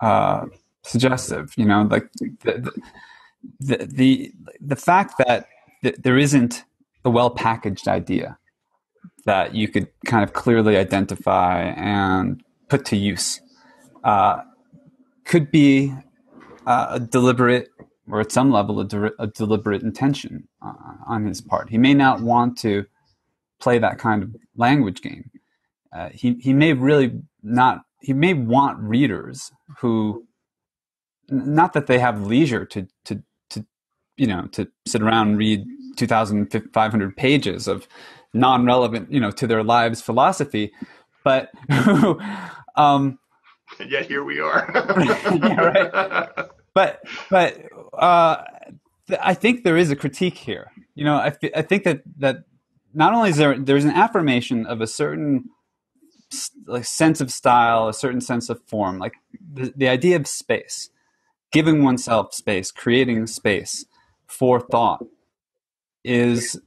uh, suggestive. You know, like the the the, the fact that th- there isn't a well packaged idea that you could kind of clearly identify and put to use uh, could be uh, a deliberate or at some level a, de- a deliberate intention uh, on his part. He may not want to play that kind of language game. Uh, he he may really not. He may want readers who, not that they have leisure to to to you know to sit around and read 2,500 pages of non-relevant, you know, to their lives philosophy, but *laughs* um, *laughs* and yet here we are. *laughs* yeah, right. But but uh, th- I think there is a critique here. You know, I, I think that that not only is there there's an affirmation of a certain like sense of style, a certain sense of form, like the, the idea of space, giving oneself space, creating space for thought is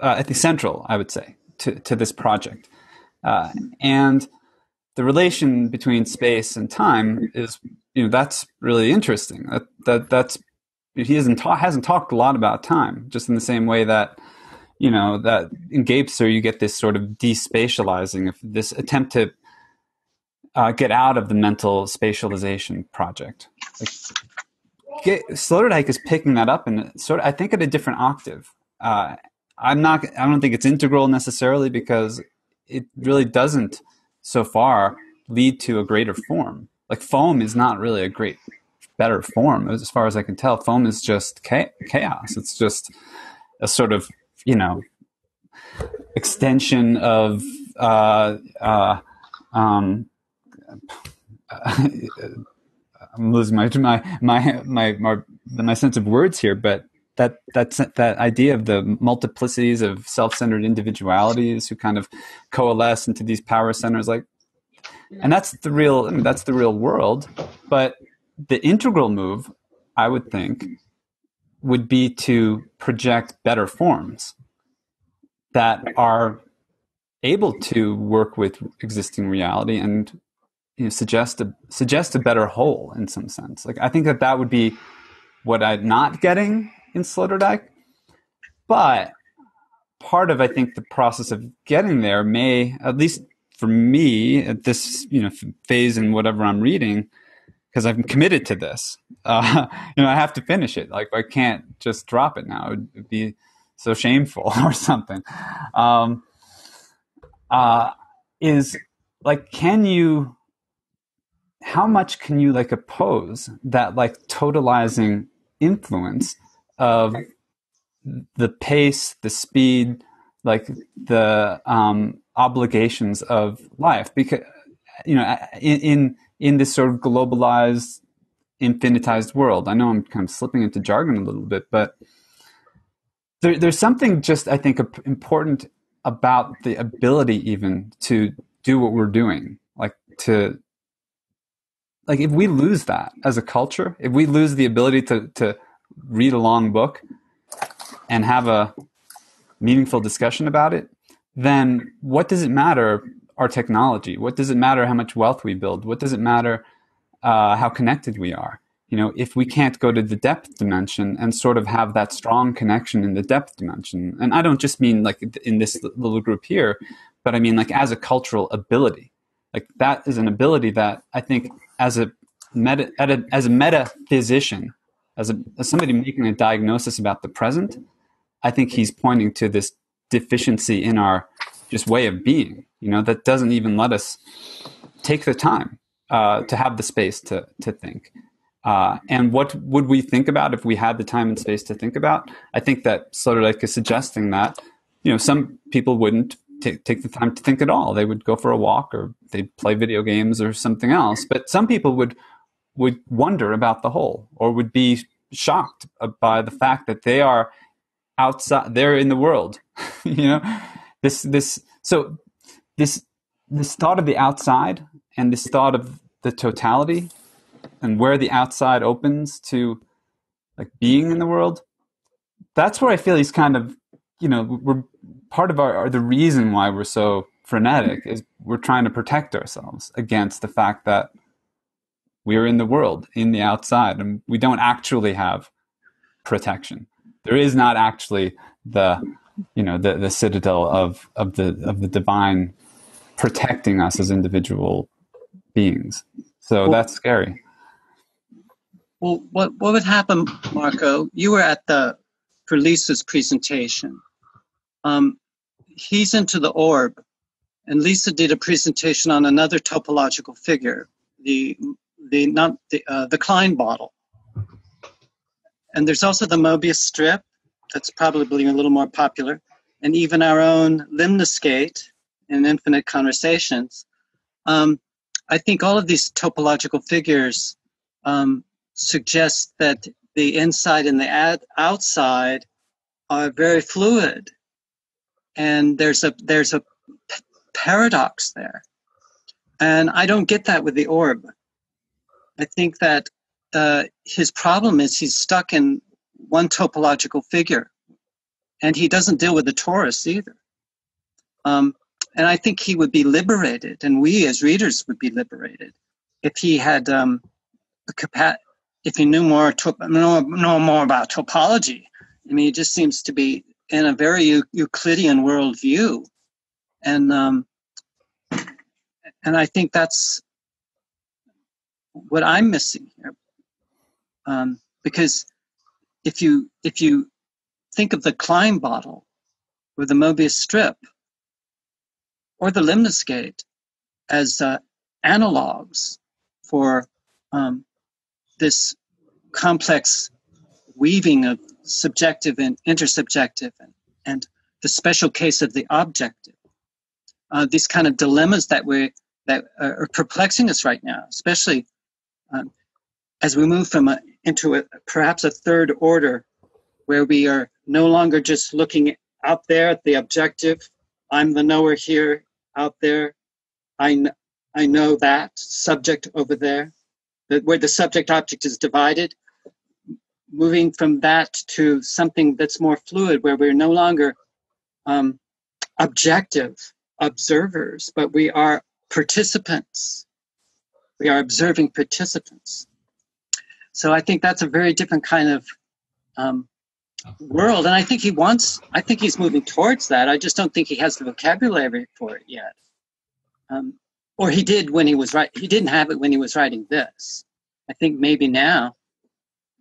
uh, at the central, I would say, to, to this project. Uh, and the relation between space and time is, you know, that's really interesting. That, that that's he hasn't ta- hasn't talked a lot about time, just in the same way that, you know, that in Gebser you get this sort of despatializing of this attempt to uh, get out of the mental spatialization project. Like, get, Sloterdijk is picking that up and sort of, I think, at a different octave. Uh, I'm not. I don't think it's integral necessarily because it really doesn't, so far, lead to a greater form. Like foam is not really a great, better form as far as I can tell. Foam is just chaos. It's just a sort of you know extension of uh, uh, um, *laughs* I'm losing my my my my my, my sense of words here, but that that that idea of the multiplicities of self-centered individualities who kind of coalesce into these power centers, like, and that's the real I mean, that's the real world. But the integral move, I would think, would be to project better forms that are able to work with existing reality and you know, suggest a suggest a better whole in some sense. Like I think that that would be what I'm not getting in Sloterdijk, but part of I think the process of getting there may, at least for me, at this you know phase in whatever I'm reading, because I'm committed to this. *laughs* Uh, you know, I have to finish it. Like I can't just drop it now. It would be so shameful *laughs* or something. Um, uh, is like, can you? How much can you like oppose that like totalizing influence of the pace, the speed, like the um, obligations of life? Because you know, in, in in this sort of globalized, infinitized world. I know I'm kind of slipping into jargon a little bit, but there, there's something just I think important about the ability even to do what we're doing, like to like if we lose that as a culture, if we lose the ability to to read a long book and have a meaningful discussion about it, then what does it matter our technology? What does it matter how much wealth we build? What does it matter uh, how connected we are? You know, if we can't go to the depth dimension and sort of have that strong connection in the depth dimension, and I don't just mean like in this little group here, but I mean like as a cultural ability. Like that is an ability that I think as a meta, a, as a metaphysician, as, a, as somebody making a diagnosis about the present, I think he's pointing to this deficiency in our just way of being you know that doesn't even let us take the time uh, to have the space to to think. Uh, and what would we think about if we had the time and space to think about? I think that Sloterdijk is suggesting that you know some people wouldn't take, take the time to think at all. They would go for a walk or they'd play video games or something else. But some people would would wonder about the whole or would be shocked by the fact that they are outside they're in the world *laughs* you know? This this so this this thought of the outside and this thought of the totality and where the outside opens to like being in the world that's where i feel he's kind of you know we're part of our the reason why we're so frenetic is we're trying to protect ourselves against the fact that we're in the world in the outside and we don't actually have protection there is not actually the you know the, the citadel of of the of the divine protecting us as individual beings. So well, that's scary. Well, what what would happen, Marco? You were at the for Lisa's presentation. Um, he's into the orb, and Lisa did a presentation on another topological figure, the the not the uh, the Klein bottle. And there's also the Mobius strip, that's probably a little more popular, and even our own lemniscate, in infinite conversations. Um, I think all of these topological figures um, suggest that the inside and the ad- outside are very fluid, and there's a there's a p- paradox there, and I don't get that with the orb. I think that uh, his problem is he's stuck in one topological figure, and he doesn't deal with the torus either. Um, and I think he would be liberated, and we as readers would be liberated if he had um, a capa- if he knew more to- know, know more about topology. I mean, he just seems to be in a very Euclidean worldview, and um, and I think that's what I'm missing here, um, because if you if you think of the Klein bottle or the Mobius strip or the lemniscate as uh, analogs for um, this complex weaving of subjective and intersubjective and, and the special case of the objective. Uh, these kind of dilemmas that we that are perplexing us right now, especially um, as we move from a, into a, perhaps a third order, where we are no longer just looking out there at the objective. I'm the knower here out there. I, I know that subject over there, that where the subject object is divided, moving from that to something that's more fluid, where we're no longer um, objective observers, but we are participants. We are observing participants. So I think that's a very different kind of um, world, and I think he wants. I think he's moving towards that. I just don't think he has the vocabulary for it yet. Um, or he did when he was right. He didn't have it when he was writing this. I think maybe now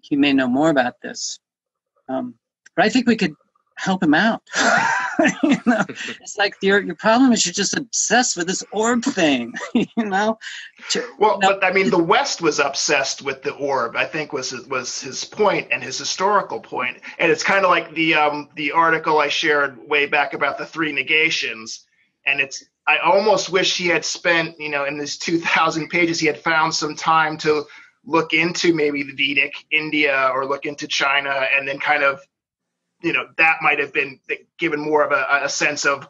he may know more about this. Um, but I think we could help him out. *laughs* you know, it's like your your problem is you're just obsessed with this orb thing. *laughs* you know. Well, but I mean, the West was obsessed with the orb. I think was his, was his point and his historical point. And it's kind of like the um, the article I shared way back about the three negations. And it's I almost wish he had spent you know in this 2,000 pages he had found some time to look into maybe the Vedic India or look into China and then kind of you know that might have been given more of a, a sense of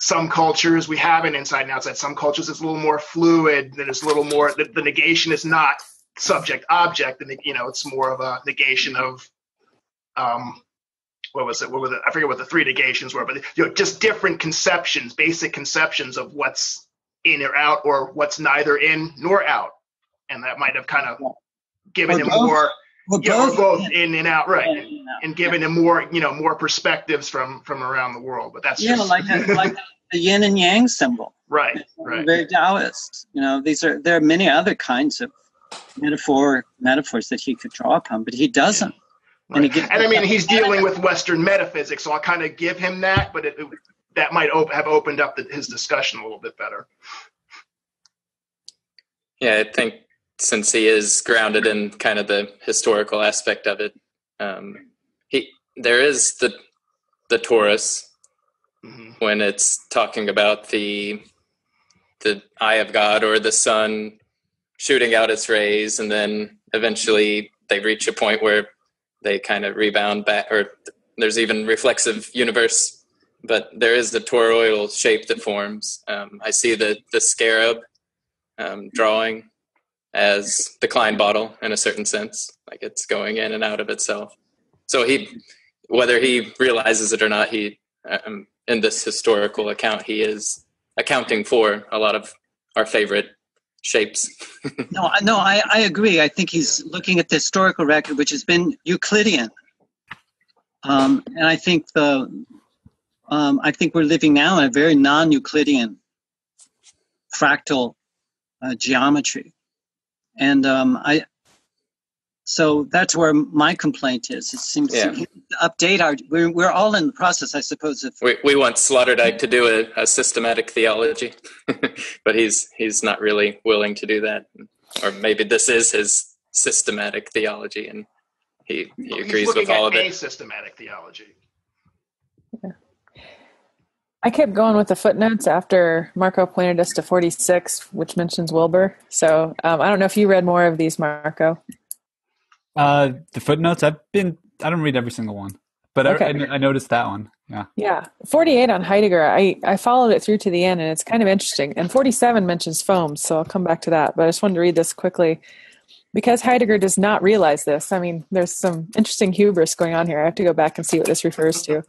some cultures we have an inside and outside. Some cultures it's a little more fluid then it's a little more the, the negation is not subject object and you know it's more of a negation of um what was it what was it i forget what the three negations were but you know just different conceptions basic conceptions of what's in or out or what's neither in nor out and that might have kind of given Or him both. more well, yeah, or both- both in and out, right? Yeah, you know, and giving him more, you know, more perspectives from from around the world. But that's yeah, just like a, like the yin and yang symbol. right, right. Very Taoist. You know, these are there are many other kinds of metaphor metaphors that he could draw upon, but he doesn't. And he right. gives- And I mean, he's dealing with Western metaphysics, so I'll kind of give him that, but it, it- that might op- have opened up the, his discussion a little bit better. Yeah, I think since he is grounded in kind of the historical aspect of it, um, he there is the the torus hmm when it's talking about the the eye of God or the sun shooting out its rays, and then eventually they reach a point where they kind of rebound back, or there's even reflexive universe. But there is the toroidal shape that forms. Um, I see the the scarab um, drawing as the Klein bottle in a certain sense, like it's going in and out of itself. So he, whether he realizes it or not, he um, in this historical account he is accounting for a lot of our favorite shapes. *laughs* No, I- no, I, I agree. I think he's looking at the historical record, which has been Euclidean, um, and I think the um, I think we're living now in a very non-Euclidean fractal uh, geometry, and um, I. So that's where my complaint is. It seems Yeah. to update our. We're, we're all in the process, I suppose, of we, we want Sloterdijk to do a, a systematic theology, *laughs* but he's he's not really willing to do that. Or maybe this is his systematic theology, and he, he He's agrees looking with all at of a systematic theology. I kept going with the footnotes after Marco pointed us to 46, which mentions Wilber. So um, I don't know if you read more of these, Marco. Uh, the footnotes. I've been. I don't read every single one, but Okay. I, I, I noticed that one. Yeah. Yeah, 48 on Heidegger. I, I followed it through to the end, and it's kind of interesting. And 47 mentions foam, so I'll come back to that. But I just wanted to read this quickly. Because Heidegger does not realize this, I mean, there's some interesting hubris going on here. I have to go back and see what this refers to.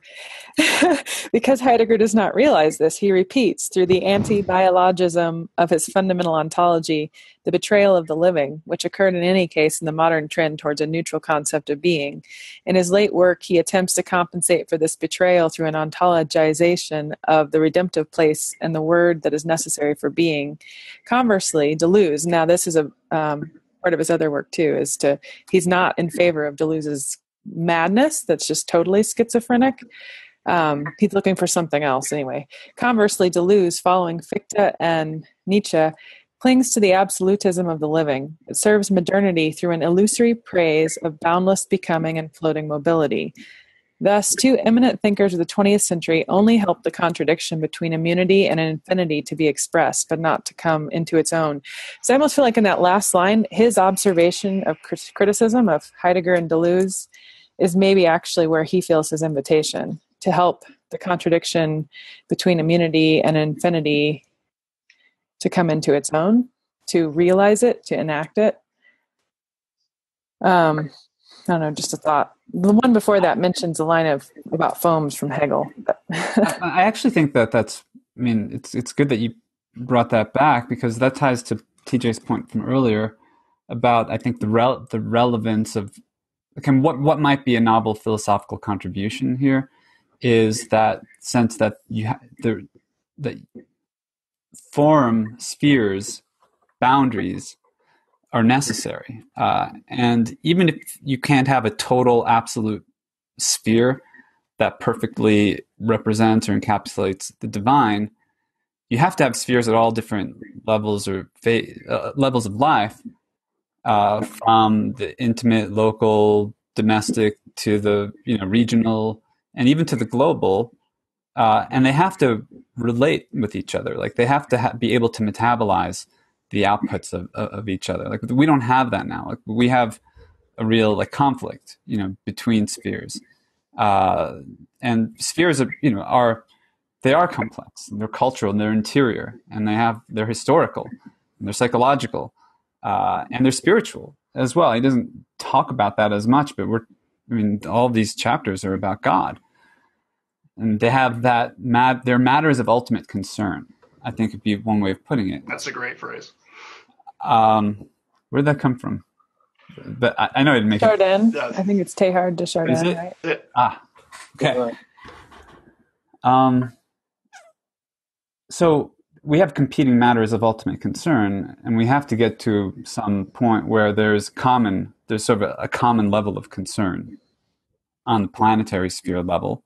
*laughs* because Heidegger does not realize this, he repeats through the anti biologism of his fundamental ontology the betrayal of the living, which occurred in any case in the modern trend towards a neutral concept of being. In his late work, he attempts to compensate for this betrayal through an ontologization of the redemptive place and the word that is necessary for being. Conversely, Deleuze, now this is a um, part of his other work too, is to he's not in favor of Deleuze's madness that's just totally schizophrenic. Um, he's looking for something else anyway. Conversely, Deleuze, following Fichte and Nietzsche, clings to the absolutism of the living. It serves modernity through an illusory praise of boundless becoming and floating mobility. Thus, two eminent thinkers of the 20th century only helped the contradiction between immunity and infinity to be expressed, but not to come into its own. So I almost feel like in that last line, his observation of criticism of Heidegger and Deleuze is maybe actually where he feels his invitation to help the contradiction between immunity and infinity to come into its own, to realize it, to enact it. Um, don't know, just a thought. The one before that mentions a line of about foams from Hegel. I actually think that that's I mean, it's it's good that you brought that back because that ties to TJ's point from earlier about I think the rel- the relevance of okay, what what might be a novel philosophical contribution here is that sense that you ha- the that form spheres boundaries are necessary. Uh, and even if you can't have a total absolute sphere that perfectly represents or encapsulates the divine you have to have spheres at all different levels or fa- uh, levels of life uh, from the intimate local domestic to the you know regional and even to the global. Uh, and they have to relate with each other. Like they have to ha- be able to metabolize the outputs of, of each other. Like we don't have that now. Like we have a real like conflict you know between spheres. Uh, and spheres are you know are they are complex. They're cultural and they're interior and they have they're historical and they're psychological uh, and they're spiritual as well. He doesn't talk about that as much but we're i mean all these chapters are about god. And they have that mat- they're matters of ultimate concern i think it would be one way of putting it That's a great phrase. um, where'd that come from but i, I know i didn't make it Chardin. Does. I think it's Teilhard de Chardin, Is it? right? It- Ah, okay. Um, so we have competing matters of ultimate concern, and we have to get to some point where there's common, there's sort of a, a common level of concern on the planetary sphere level,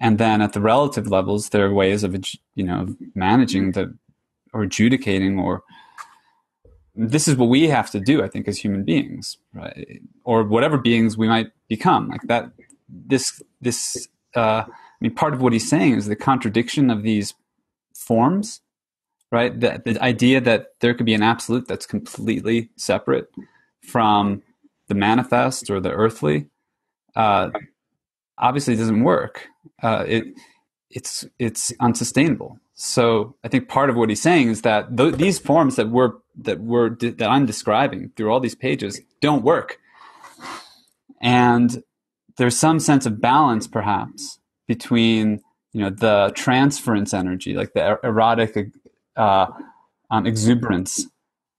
and then at the relative levels, there are ways of you know managing the or adjudicating or this is what we have to do, I think, as human beings, right? Or whatever beings we might become. Like that, this, this, uh, I mean, part of what he's saying is the contradiction of these forms, right? The, the idea that there could be an absolute that's completely separate from the manifest or the earthly, uh, obviously doesn't work. Uh, it, it's, it's unsustainable. So I think part of what he's saying is that th- these forms that we're that we're that I'm describing through all these pages don't work, and there's some sense of balance perhaps between you know the transference energy, like the er- erotic uh, um, exuberance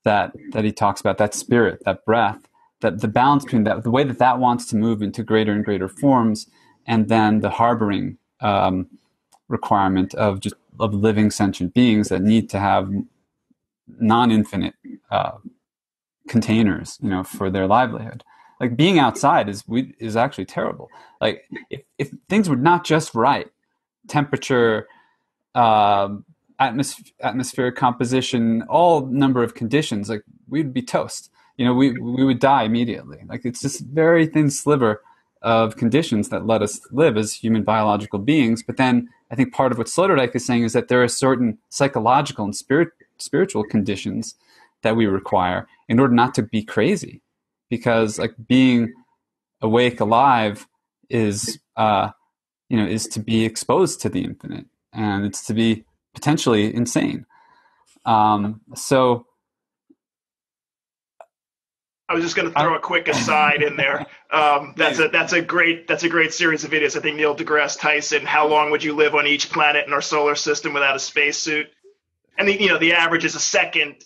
that that he talks about, that spirit, that breath, that the balance between that, the way that that wants to move into greater and greater forms, and then the harboring um, requirement of just of living sentient beings that need to have non-infinite uh, containers, you know, for their livelihood. Like being outside is we is actually terrible. Like if, if things were not just right, temperature, um atmos- atmospheric composition, all number of conditions, like we'd be toast. You know, we we would die immediately. Like it's this very thin sliver of conditions that let us live as human biological beings. But then I think part of what Sloterdijk is saying is that there are certain psychological and spirit, spiritual conditions that we require in order not to be crazy. Because like being awake, alive is, uh, you know, is to be exposed to the infinite and it's to be potentially insane. Um, so I was just going to throw a quick aside in there. Um, *laughs* that's a that's a great that's a great series of videos. I think Neil deGrasse Tyson. How long would you live on each planet in our solar system without a spacesuit? And the, you know the average is a second,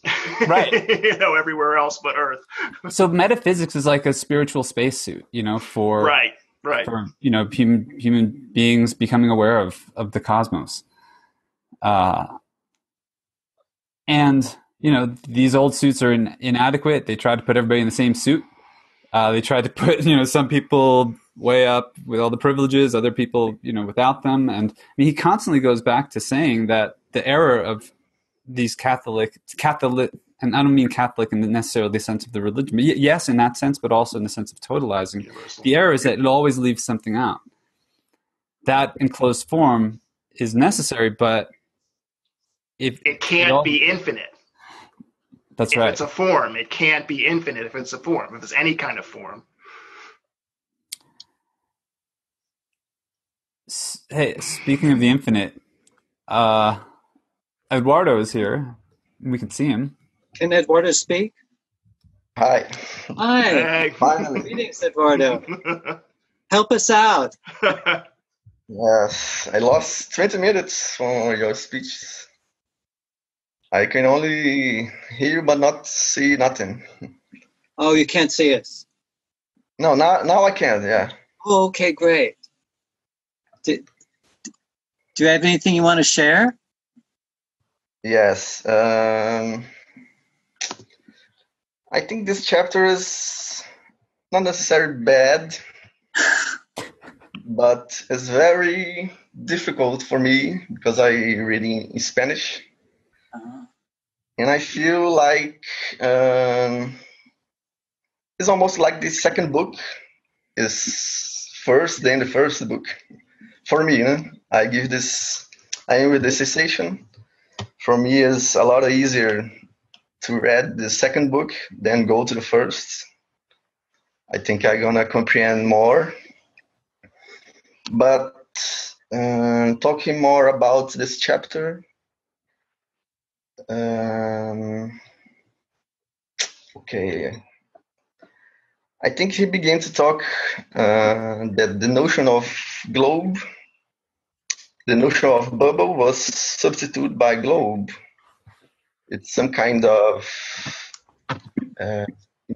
Right. *laughs* you know everywhere else but Earth. *laughs* so metaphysics is like a spiritual spacesuit, you know, for Right, right. for you know human human beings becoming aware of of the cosmos. Uh, and you know these old suits are in, inadequate. They tried to put everybody in the same suit. Uh, they tried to *laughs* put you know some people way up with all the privileges, other people you know without them. And I mean, he constantly goes back to saying that the error of these Catholic Catholic, and I don't mean Catholic in the necessarily the sense of the religion, but yes, in that sense, but also in the sense of totalizing. Universal. The error is that it always leaves something out. That enclosed form is necessary, but if It can't all- be infinite. That's if right. it's a form, it can't be infinite if it's a form. If it's any kind of form. Hey, speaking of the infinite, uh, Eduardo is here. We can see him. Can Eduardo speak? Hi. Hi. Hey. Finally. Greetings, Eduardo. *laughs* Help us out. *laughs* Yes, I lost 20 minutes from your speech. I can only hear but not see nothing. Oh, you can't see us. No, now now I can. Yeah. Oh, okay, great. Do, do you have anything you want to share? Yes. Um, I think this chapter is not necessarily bad, *laughs* but it's very difficult for me because I read in Spanish, Uh-huh. And I feel like um, it's almost like the second book is first than the first book. For me, you know, I give this. I am with the sensation. For me, it's a lot easier to read the second book than go to the first. I think I'm gonna comprehend more. But uh, talking more about this chapter, um, okay, I think he began to talk uh, that the notion of globe, the notion of bubble was substituted by globe. It's some kind of uh,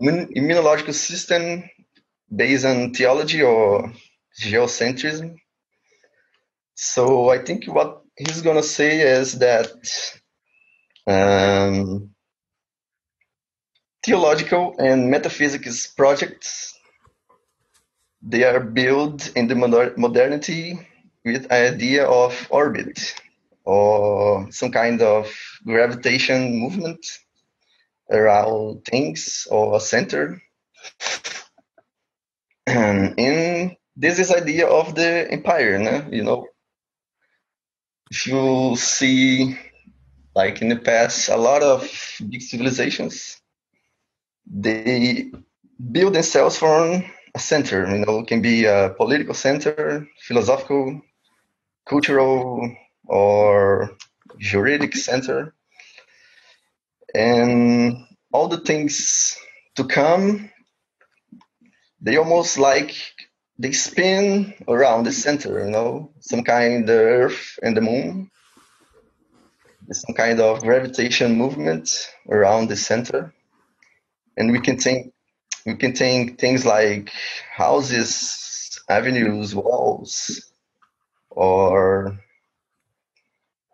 immun- immunological system based on theology or geocentrism. So I think what he's gonna say is that um, theological and metaphysics projects they are built in the moder- modernity with idea of orbit or some kind of gravitation movement around things or a center and in this is idea of the empire no? you know if you see like in the past a lot of big civilizations they build themselves from a center you know it can be a political center philosophical cultural or juridic center. And all the things to come they almost like they spin around the center you know some kind the earth and the moon some kind of gravitation movement around the center. And we can think we can think things like houses avenues walls or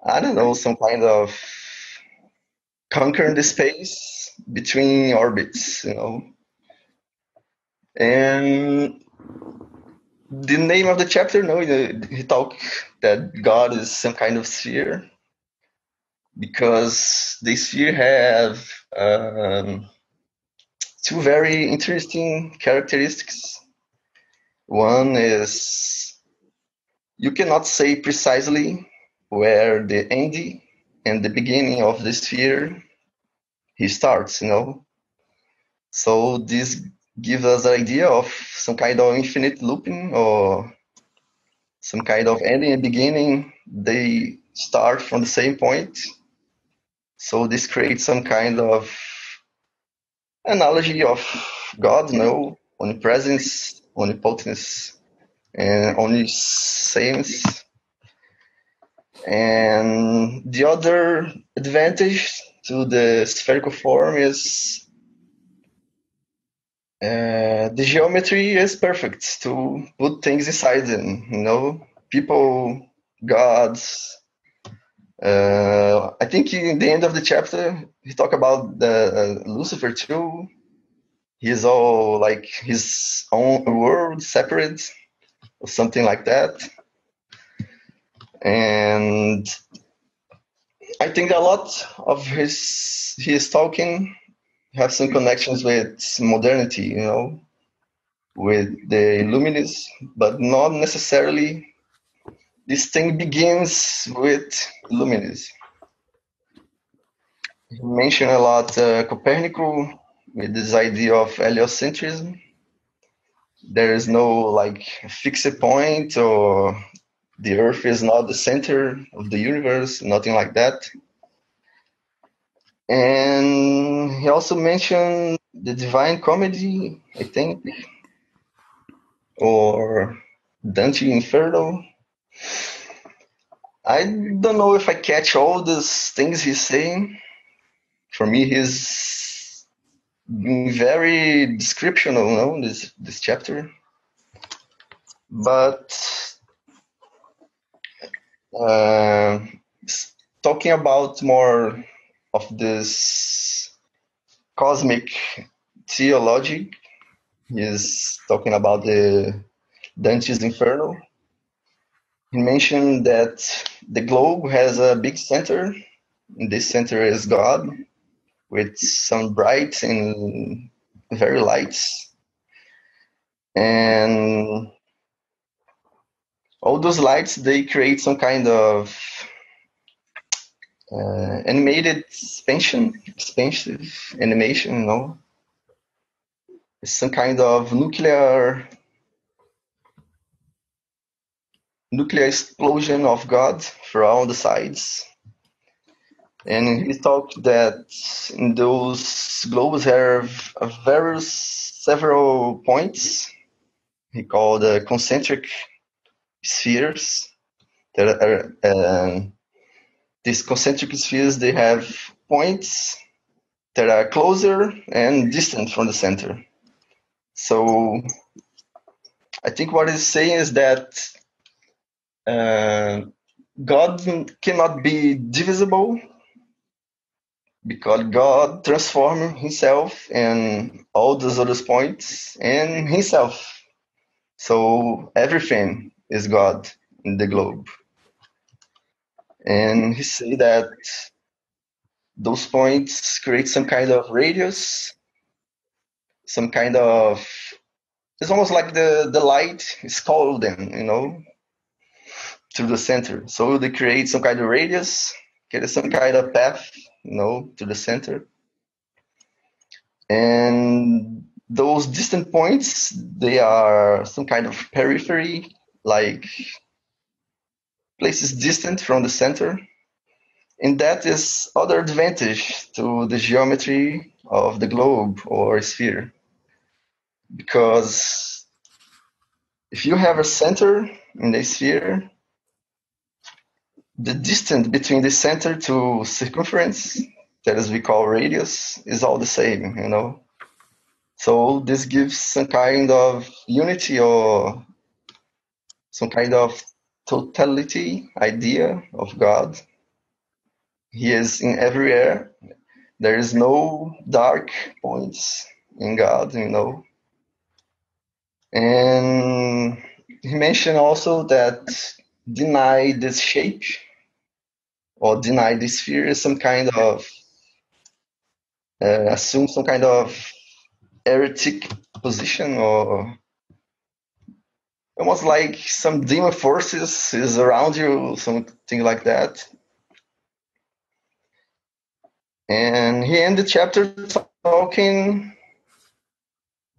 i don't know some kind of conquering the space between orbits you know. And the name of the chapter no he talk that god is some kind of sphere because the sphere have um, two very interesting characteristics. One is you cannot say precisely where the ending and the beginning of the sphere he starts you know? So this gives us an idea of some kind of infinite looping or some kind of ending and beginning. They start from the same point so this creates some kind of analogy of god no omnipresence omnipotence and omniscience and the other advantage to the spherical form is uh, the geometry is perfect to put things inside them. You know, people, gods. Uh, I think in the end of the chapter, he talk about the uh, Lucifer too. He's all like his own world, separate, or something like that. And I think a lot of his his talking have some connections with modernity, you know, with the Illuminists, but not necessarily. This thing begins with Illuminists. He mentioned a lot uh, Copernicus with this idea of heliocentrism. There is no like fixed point or the Earth is not the center of the universe, nothing like that. And he also mentioned the Divine Comedy, I think, or Dante Inferno. I don't know if I catch all these things he's saying. For me, he's very descriptional, no, this this chapter. But uh, talking about more of this cosmic theology, he's talking about the Dante's Inferno he mentioned that the globe has a big center. And this center is God, with some bright and very lights. And all those lights, they create some kind of uh, animated expansion, expansive animation, you know. some kind of nuclear nuclear explosion of God for all the sides. And he talked that those globes have various several points. He called the concentric spheres. That are, uh, these concentric spheres they have points that are closer and distant from the center. So I think what he's saying is that uh, God cannot be divisible because God transforms himself in all those other points and himself. So everything is God in the globe. And he say that those points create some kind of radius, some kind of it's almost like the, the light is called golden, you know, to the center. So they create some kind of radius, get some kind of path, you know, to the center. And those distant points, they are some kind of periphery, like places distant from the center. And that is other advantage to the geometry of the globe or sphere. Because if you have a center in the sphere, the distance between the center to circumference, that is we call radius, is all the same, you know. So this gives some kind of unity or some kind of totality idea of God. He is in everywhere. There is no dark points in God, you know. And he mentioned also that deny this shape or deny this fear is some kind of uh, assume some kind of heretic position or almost like some demon forces is around you something like that. And he ended the chapter talking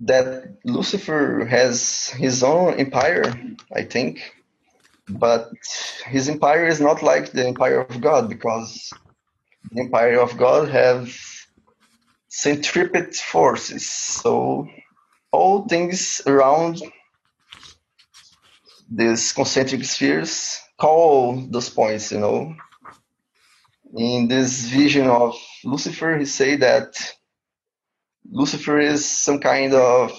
that lucifer has his own empire i think but his empire is not like the empire of God because the empire of God have centripetal forces. So all things around these concentric spheres call those points, you know. In this vision of Lucifer, he say that Lucifer is some kind of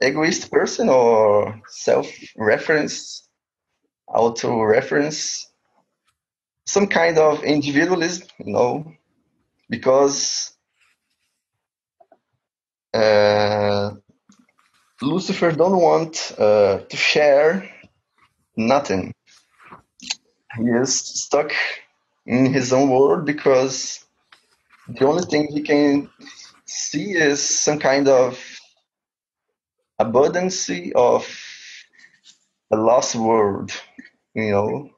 egoist person or self-reference auto reference, some kind of individualism, you know, because uh, Lucifer don't want uh, to share nothing. He is stuck in his own world because the only thing he can see is some kind of abundance of a lost world you know.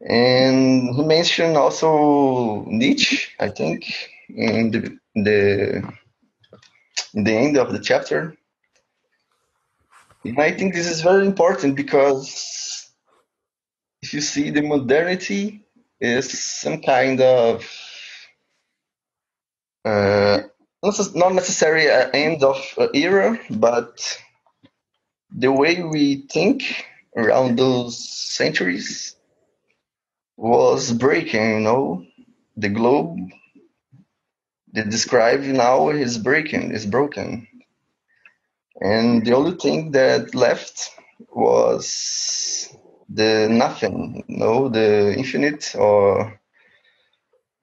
And he mentioned also Nietzsche, I think, in the the in the end of the chapter. And I think this is very important because if you see the modernity is some kind of uh, not necessarily an end of era, but the way we think around those centuries was breaking, you know. The globe they describe now is breaking, is broken. And the only thing that left was the nothing, you know, the infinite or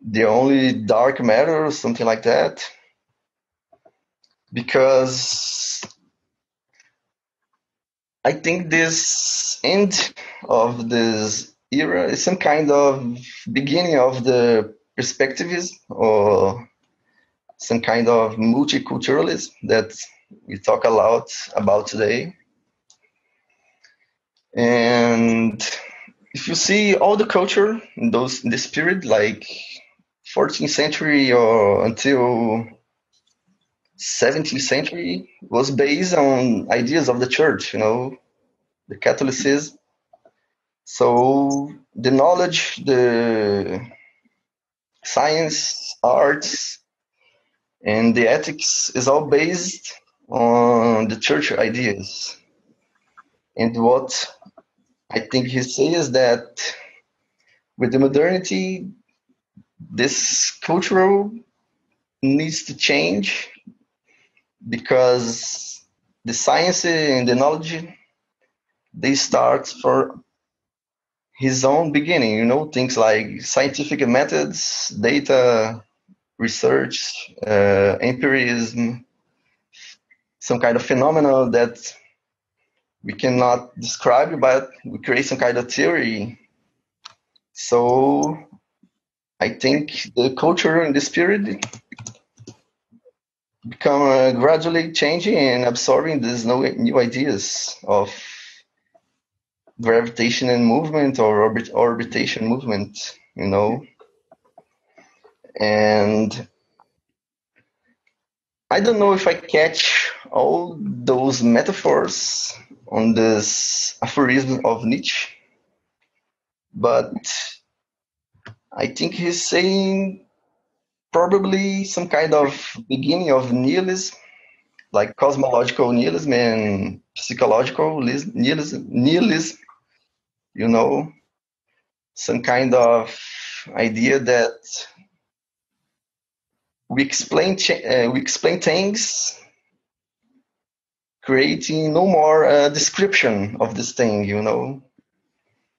the only dark matter or something like that. Because I think this end of this era is some kind of beginning of the perspectivism or some kind of multiculturalism that we talk a lot about today. And if you see all the culture in those in this period, like 14th century or until 17th century, was based on ideas of the church, you know, the Catholicism. So the knowledge, the science, arts, and the ethics is all based on the church ideas. And what I think he says that with the modernity, this cultural needs to change because the science and the knowledge they start for his own beginning you know things like scientific methods data research uh, empirism some kind of phenomena that we cannot describe but we create some kind of theory. So i think the culture in this period become uh, gradually changing and absorbing these new, new ideas of gravitation and movement or orbit, orbitation movement, you know. And I don't know if I catch all those metaphors on this aphorism of Nietzsche, but I think he's saying probably some kind of beginning of nihilism, like cosmological nihilism and psychological nihilism, nihilism you know, some kind of idea that we explain uh, we explain things creating no more uh, description of this thing you know?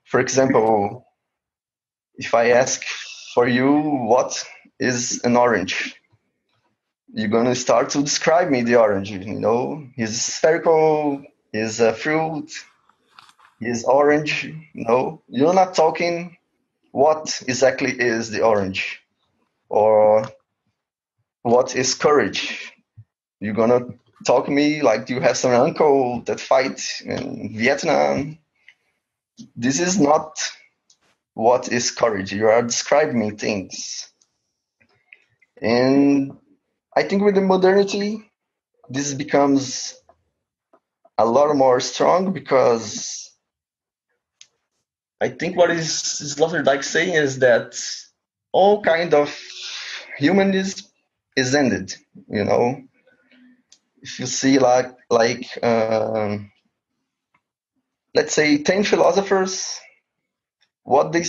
For example if i ask for you what is an orange you're to start to describe me the orange you know is spherical He's a fruit He's orange. No, you're not talking what exactly is the orange or what is courage. You're gonna talk me like you have some uncle that fight in Vietnam. This is not what is courage. You are describing things. And I think with the modernity, this becomes a lot more strong because I think what is Sloterdijk saying is that all kind of humanism is ended. You know, if you see like like um, let's say ten philosophers, what they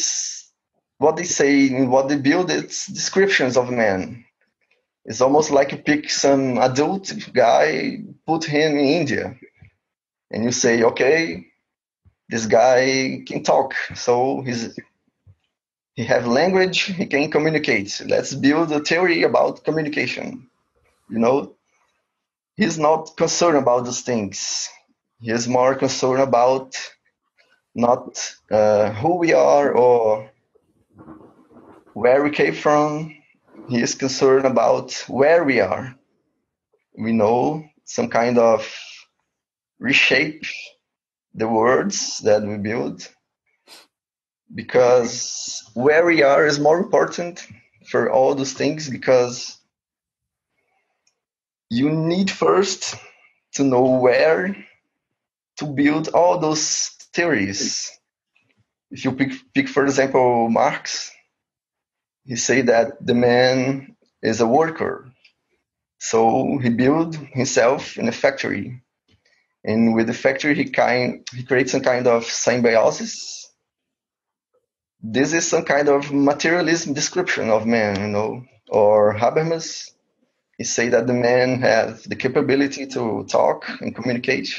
what they say and what they build it's descriptions of man. It's almost like you pick some adult guy, put him in India, and you say, okay, this guy can talk, so he's he have language, he can communicate. Let's build a theory about communication. You know, he's not concerned about those things. He's more concerned about not uh, who we are or where we came from. He is concerned about where we are. We know some kind of reshape the words that we build because where we are is more important for all those things because you need first to know where to build all those theories. If you pick, pick for example, Marx, he say that the man is a worker. So he built himself in a factory And with the factory, he kind he creates some kind of symbiosis. This is some kind of materialism description of man, you know. Or Habermas, he say that the man has the capability to talk and communicate.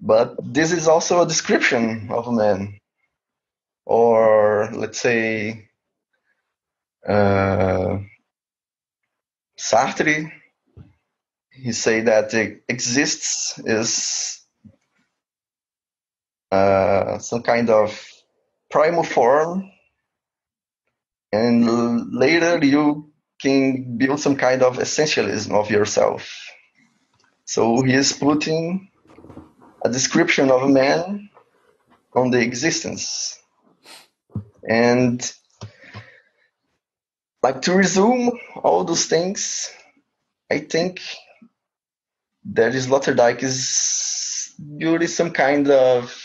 But this is also a description of a man. Or let's say uh, Sartre, he say that it exists is uh, some kind of primal form, and later you can build some kind of essentialism of yourself. So he is putting a description of a man on the existence. And like to resume all those things, I think that is Sloterdijk is building some kind of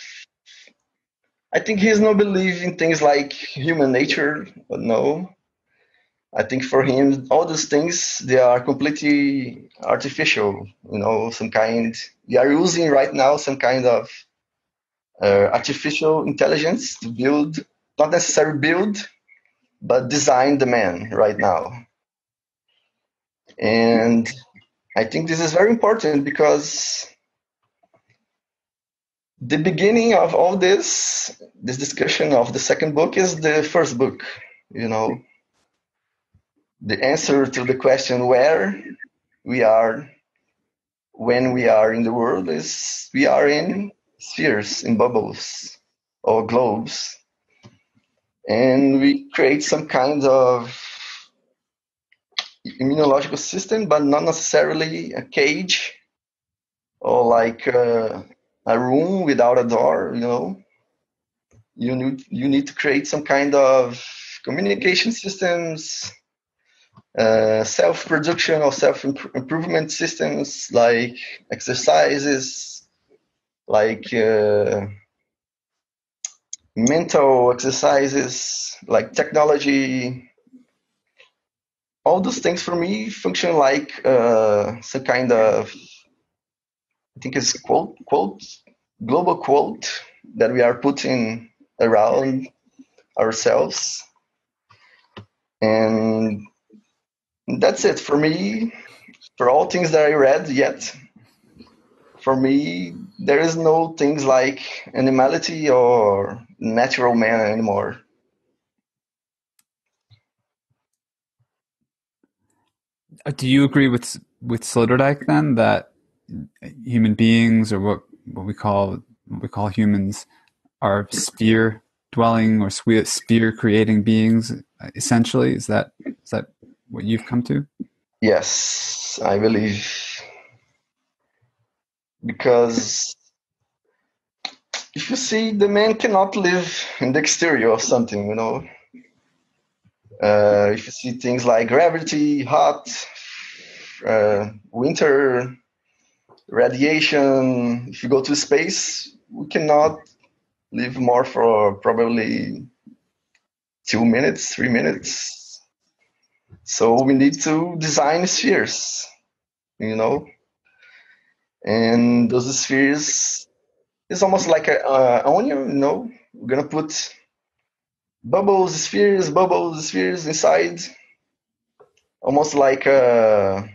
I think he's not believing things like human nature, but no. I think for him, all those things they are completely artificial. You know, some kind. We are using right now some kind of uh, artificial intelligence to build, not necessarily build, but design the man right now. And I think this is very important because the beginning of all this, this discussion of the second book is the first book. You know, the answer to the question where we are when we are in the world is we are in spheres, in bubbles or globes. And we create some kind of immunological system, but not necessarily a cage or like a room without a door. You know, you need you need to create some kind of communication systems uh, self-production or self-improvement systems like exercises, like uh, mental exercises, like technology. All those things for me function like uh, some kind of, I think it's quote, quote, global quote that we are putting around ourselves. And that's it for me. For all things that I read yet, for me, there is no things like animality or natural man anymore. Uh, do you agree with with Sloterdijk then that human beings, or what what we call what we call humans, are sphere dwelling or sphere creating beings? Essentially, is that is that what you've come to? Yes, I believe. Because if you see, the man cannot live in the exterior of something, you know. Uh, if you see things like gravity, hot, uh, winter, radiation, if you go to space, we cannot live more for probably two minutes, three minutes, so we need to design spheres, you know, and those spheres is almost like a uh, onion, you know. We're gonna put bubbles, spheres, bubbles, spheres inside, almost like a, uh,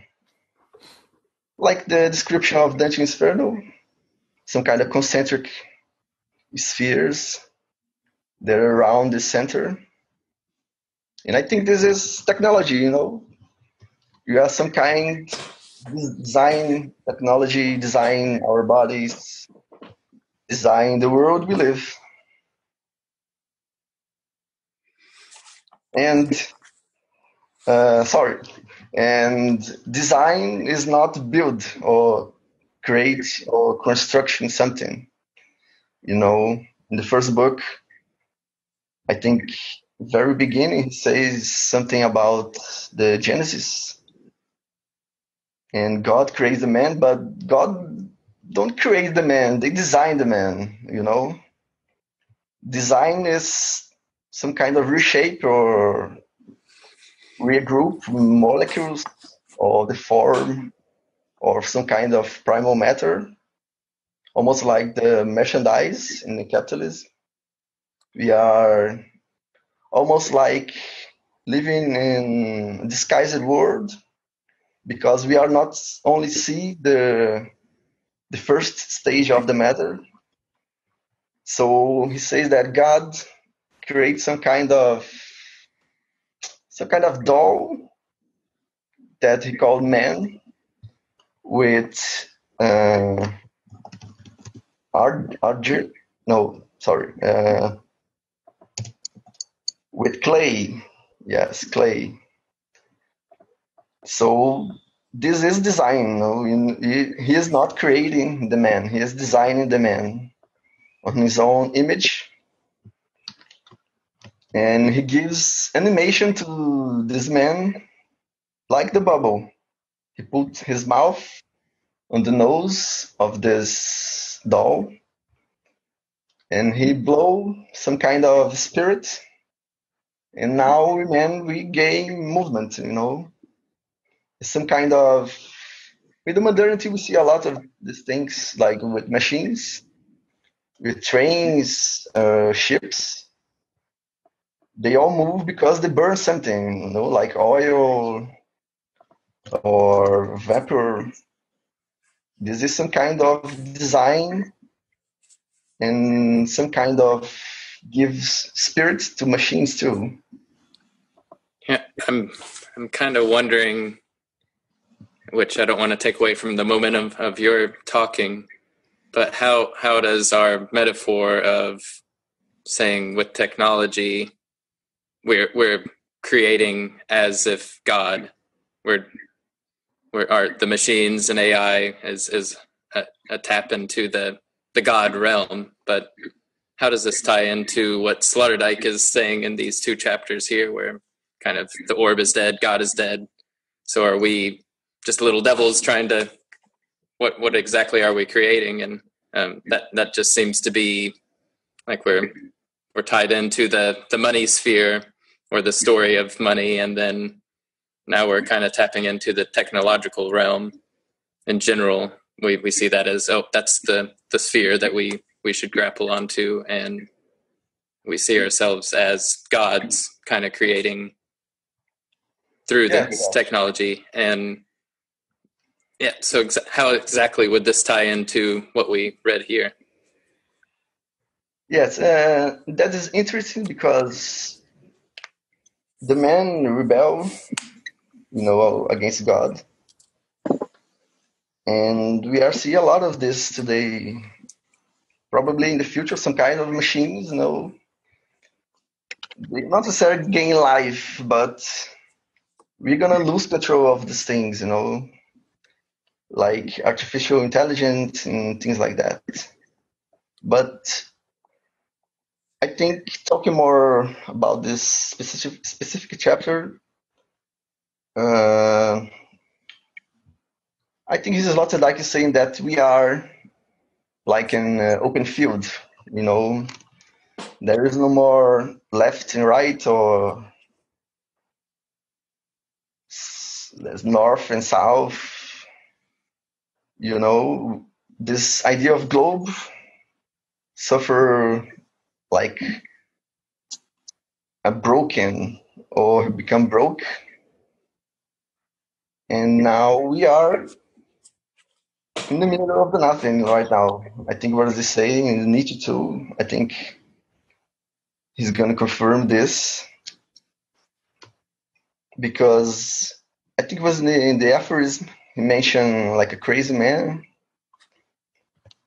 like the description of Dante Inferno, some kind of concentric spheres that are around the center and I think this is technology, you know. You have some kind design technology, design our bodies, design the world we live. And uh, sorry, and design is not build or create or construction something. You know, in the first book, I think very beginning says something about the Genesis. And God creates the man, but God don't create the man, they design the man, you know. Design is some kind of reshape or regroup molecules or the form or some kind of primal matter, almost like the merchandise in the capitalism. We are almost like living in a disguised world because we are not only see the the first stage of the matter. So he says that God creates some kind of some kind of doll that he called man with uh, argent no sorry uh, with clay yes clay so this is design. No? He, he is not creating the man. He is designing the man on his own image. And he gives animation to this man like the bubble. He put his mouth on the nose of this doll and he blow some kind of spirit and now man we gain movement you know some kind of with the modernity we see a lot of these things like with machines with trains uh, ships. They all move because they burn something you know like oil or vapor. This is some kind of design and some kind of gives spirit to machines too. Yeah i'm i'm kind of wondering which I don't want to take away from the momentum of your talking, but how how does our metaphor of saying with technology we're we're creating as if God we're we're are the machines and AI is is a, a tap into the the God realm, but how does this tie into what Sloterdijk is saying in these two chapters here, where kind of the orb is dead, God is dead? So are we just little devils trying to what what exactly are we creating? And um, that that just seems to be like we're we're tied into the the money sphere or the story of money. And then now we're kind of tapping into the technological realm in general. We we see that as oh that's the the sphere that we we should grapple onto. And we see ourselves as gods kind of creating through yeah, this yeah. technology. And yeah. So ex- how exactly would this tie into what we read here? Yes, uh, that is interesting because the men rebel, you know, against God, and we are see a lot of this today. Probably in the future, some kind of machines, you know, not necessarily gain life, but we're gonna lose control of these things, you know like artificial intelligence and things like that. But I think talking more about this specific specific chapter, uh, I think this is of like saying that we are like an uh, open field. You know, there is no more left and right or there's north and south you know, this idea of globe suffer like a broken or become broke. And now we are in the middle of the nothing right now. I think what is saying in Nietzsche too. I think he's gonna confirm this because I think it was in the, in the aphorism he mentioned like a crazy man.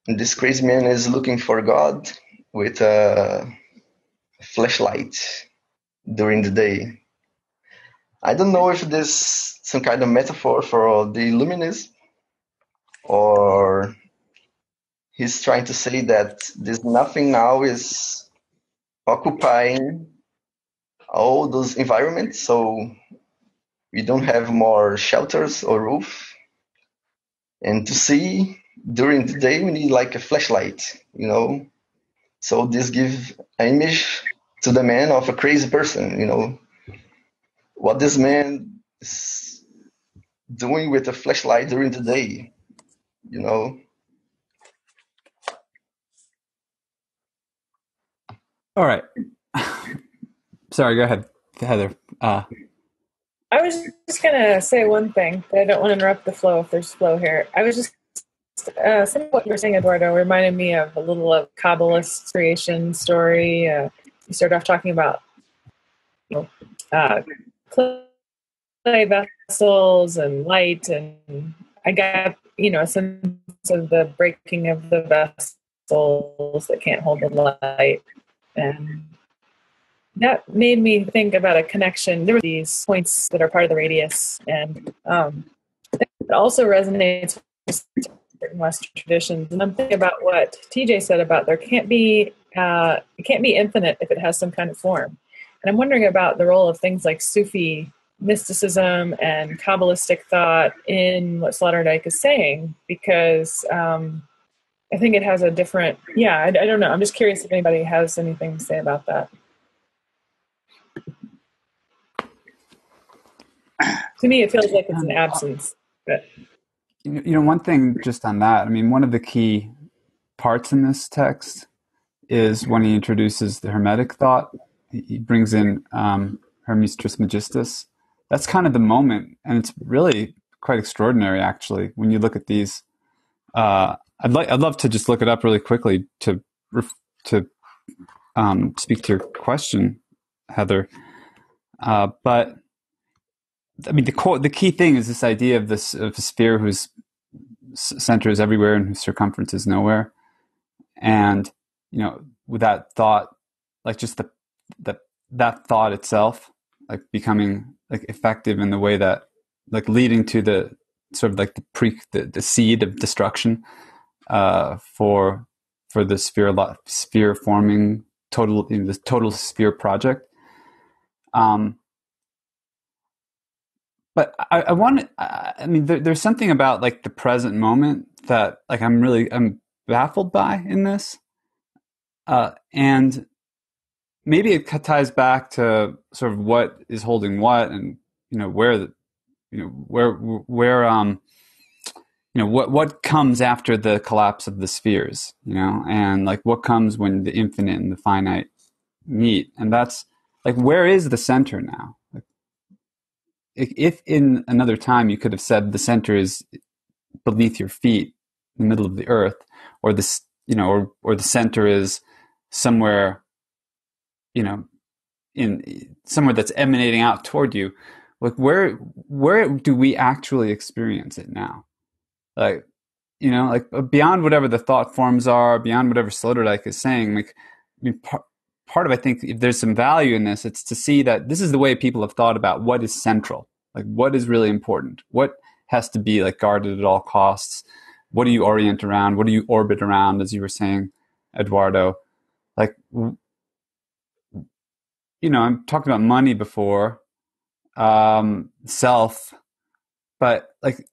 And this crazy man is looking for God with a flashlight during the day. I don't know if this some kind of metaphor for the Illuminism or he's trying to say that there's nothing now is occupying all those environments so we don't have more shelters or roof and to see during the day we need like a flashlight you know so this gives an image to the man of a crazy person you know what this man is doing with a flashlight during the day, you know. All right. *laughs* Sorry, go ahead, Heather. Uh, I was just gonna say one thing, but I don't want to interrupt the flow if there's flow here. I was just uh, some of what you were saying, Eduardo, reminded me of a little of Kabbalist creation story. Uh, you started off talking about you know, uh, clay vessels and light, and I got you know a sense of the breaking of the vessels that can't hold the light, and that made me think about a connection. There were these points that are part of the radius, and um, it also resonates with certain Western traditions. And I'm thinking about what TJ said about there can't be uh, it can't be infinite if it has some kind of form. And I'm wondering about the role of things like Sufi mysticism and Kabbalistic thought in what Sloterdijk is saying, because um, I think it has a different, yeah, I, I, don't know. I'm just curious if anybody has anything to say about that. To me, it feels like it's an absence. But. You know, one thing just on that, I mean, one of the key parts in this text is when he introduces the Hermetic thought, he brings in um, Hermes Trismegistus. That's kind of the moment, and it's really quite extraordinary, actually, when you look at these. Uh, I'd like, I'd love to just look it up really quickly to to um, speak to your question, Heather. Uh, but I mean, the core, the key thing is this idea of this of a sphere whose center is everywhere and whose circumference is nowhere, and you know, with that thought, like just the that that thought itself, like becoming like effective in the way that, like leading to the sort of like the pre the, the seed of destruction, uh, for for the sphere sphere forming total you know, the total sphere project. Um, but I, I want I mean, there, there's something about like the present moment that like I'm really I'm baffled by in this, uh, and maybe it ties back to sort of what is holding what, and you know where the you know where where um you know what what comes after the collapse of the spheres, you know, and like what comes when the infinite and the finite meet, and that's like where is the center now? If in another time you could have said the center is beneath your feet in the middle of the earth or this you know or or the center is somewhere you know in somewhere that's emanating out toward you like where where do we actually experience it now? Like you know like beyond whatever the thought forms are beyond whatever sloterdijk is saying like I mean, part, part of I think if there's some value in this, it's to see that this is the way people have thought about what is central. Like what is really important? What has to be like guarded at all costs? What do you orient around? What do you orbit around, as you were saying, Eduardo? Like, you know, I'm talking about money before, um, self, but like,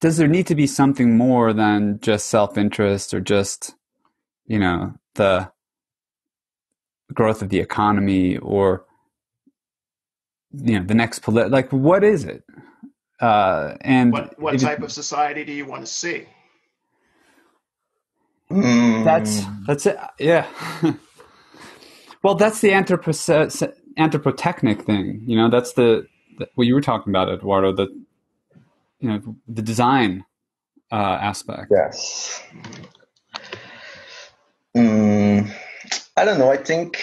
does there need to be something more than just self interest or just, you know, the growth of the economy or you know the next polit- like what is it? Uh and what, what type of society do you want to see? That's that's it yeah. *laughs* Well that's the anthropo- anthropotechnic thing you know that's the, the, what you were talking about eduardo the you know the design uh aspect. Yes mm, i don't know i think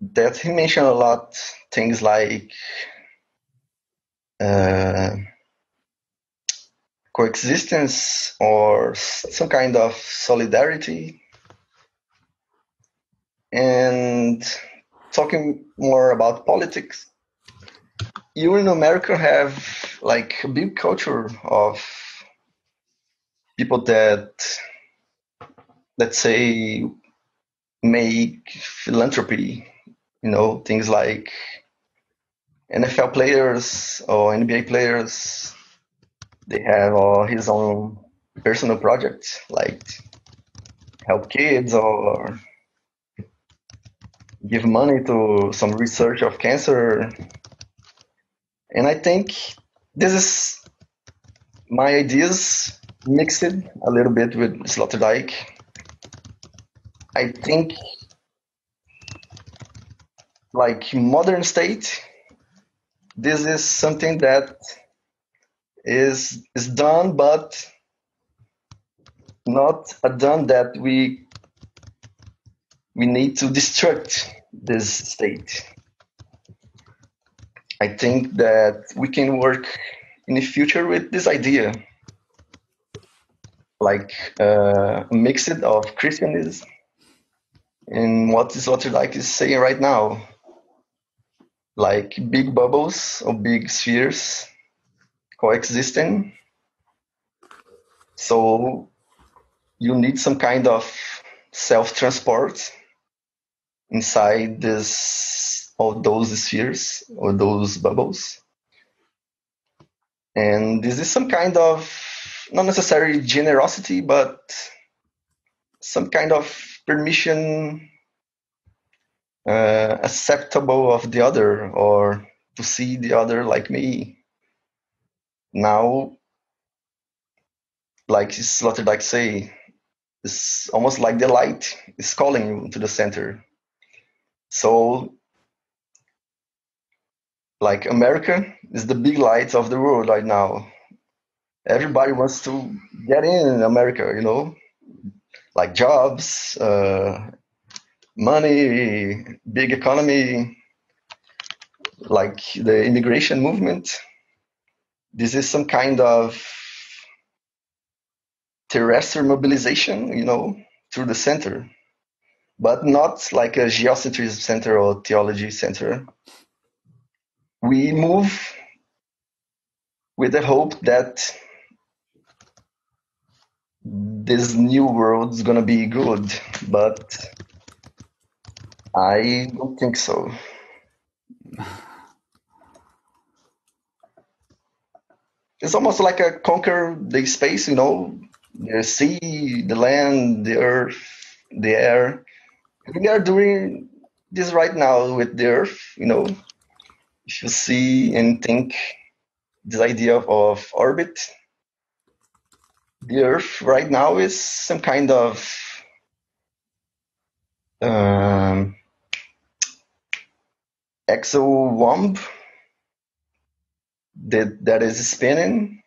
that he mentioned a lot things like uh, coexistence or some kind of solidarity. And talking more about politics you in america have like a big culture of people that let's say make philanthropy you know things like NFL players or NBA players they have all his own personal projects like help kids or give money to some research of cancer And I think this is my ideas mixed a little bit with Sloterdijk. I think like modern state, this is something that is is done, but not a done that we we need to destruct this state. I think that we can work in the future with this idea, like uh, a mix of Christianism and what is what Sloterdijk is saying right now, like big bubbles or big spheres coexisting. So you need some kind of self transport inside this all those spheres or those bubbles. And this is some kind of not necessarily generosity, but some kind of permission uh, acceptable of the other or to see the other like me. Now, like Sloterdijk say, it's almost like the light is calling you to the center. So, like America is the big light of the world right now. Everybody wants to get in America, you know, like jobs, uh, money, big economy, like the immigration movement. This is some kind of terrestrial mobilization, you know, through the center, but not like a geocentrism center or theology center. We move with the hope that this new world is gonna be good, but I don't think so. It's almost like a conquer the space, you know, the sea, the land, the earth, the air. We are doing this right now with the earth, you know. If you see and think this idea of orbit, the earth right now is some kind of um, exo-womb that, that is spinning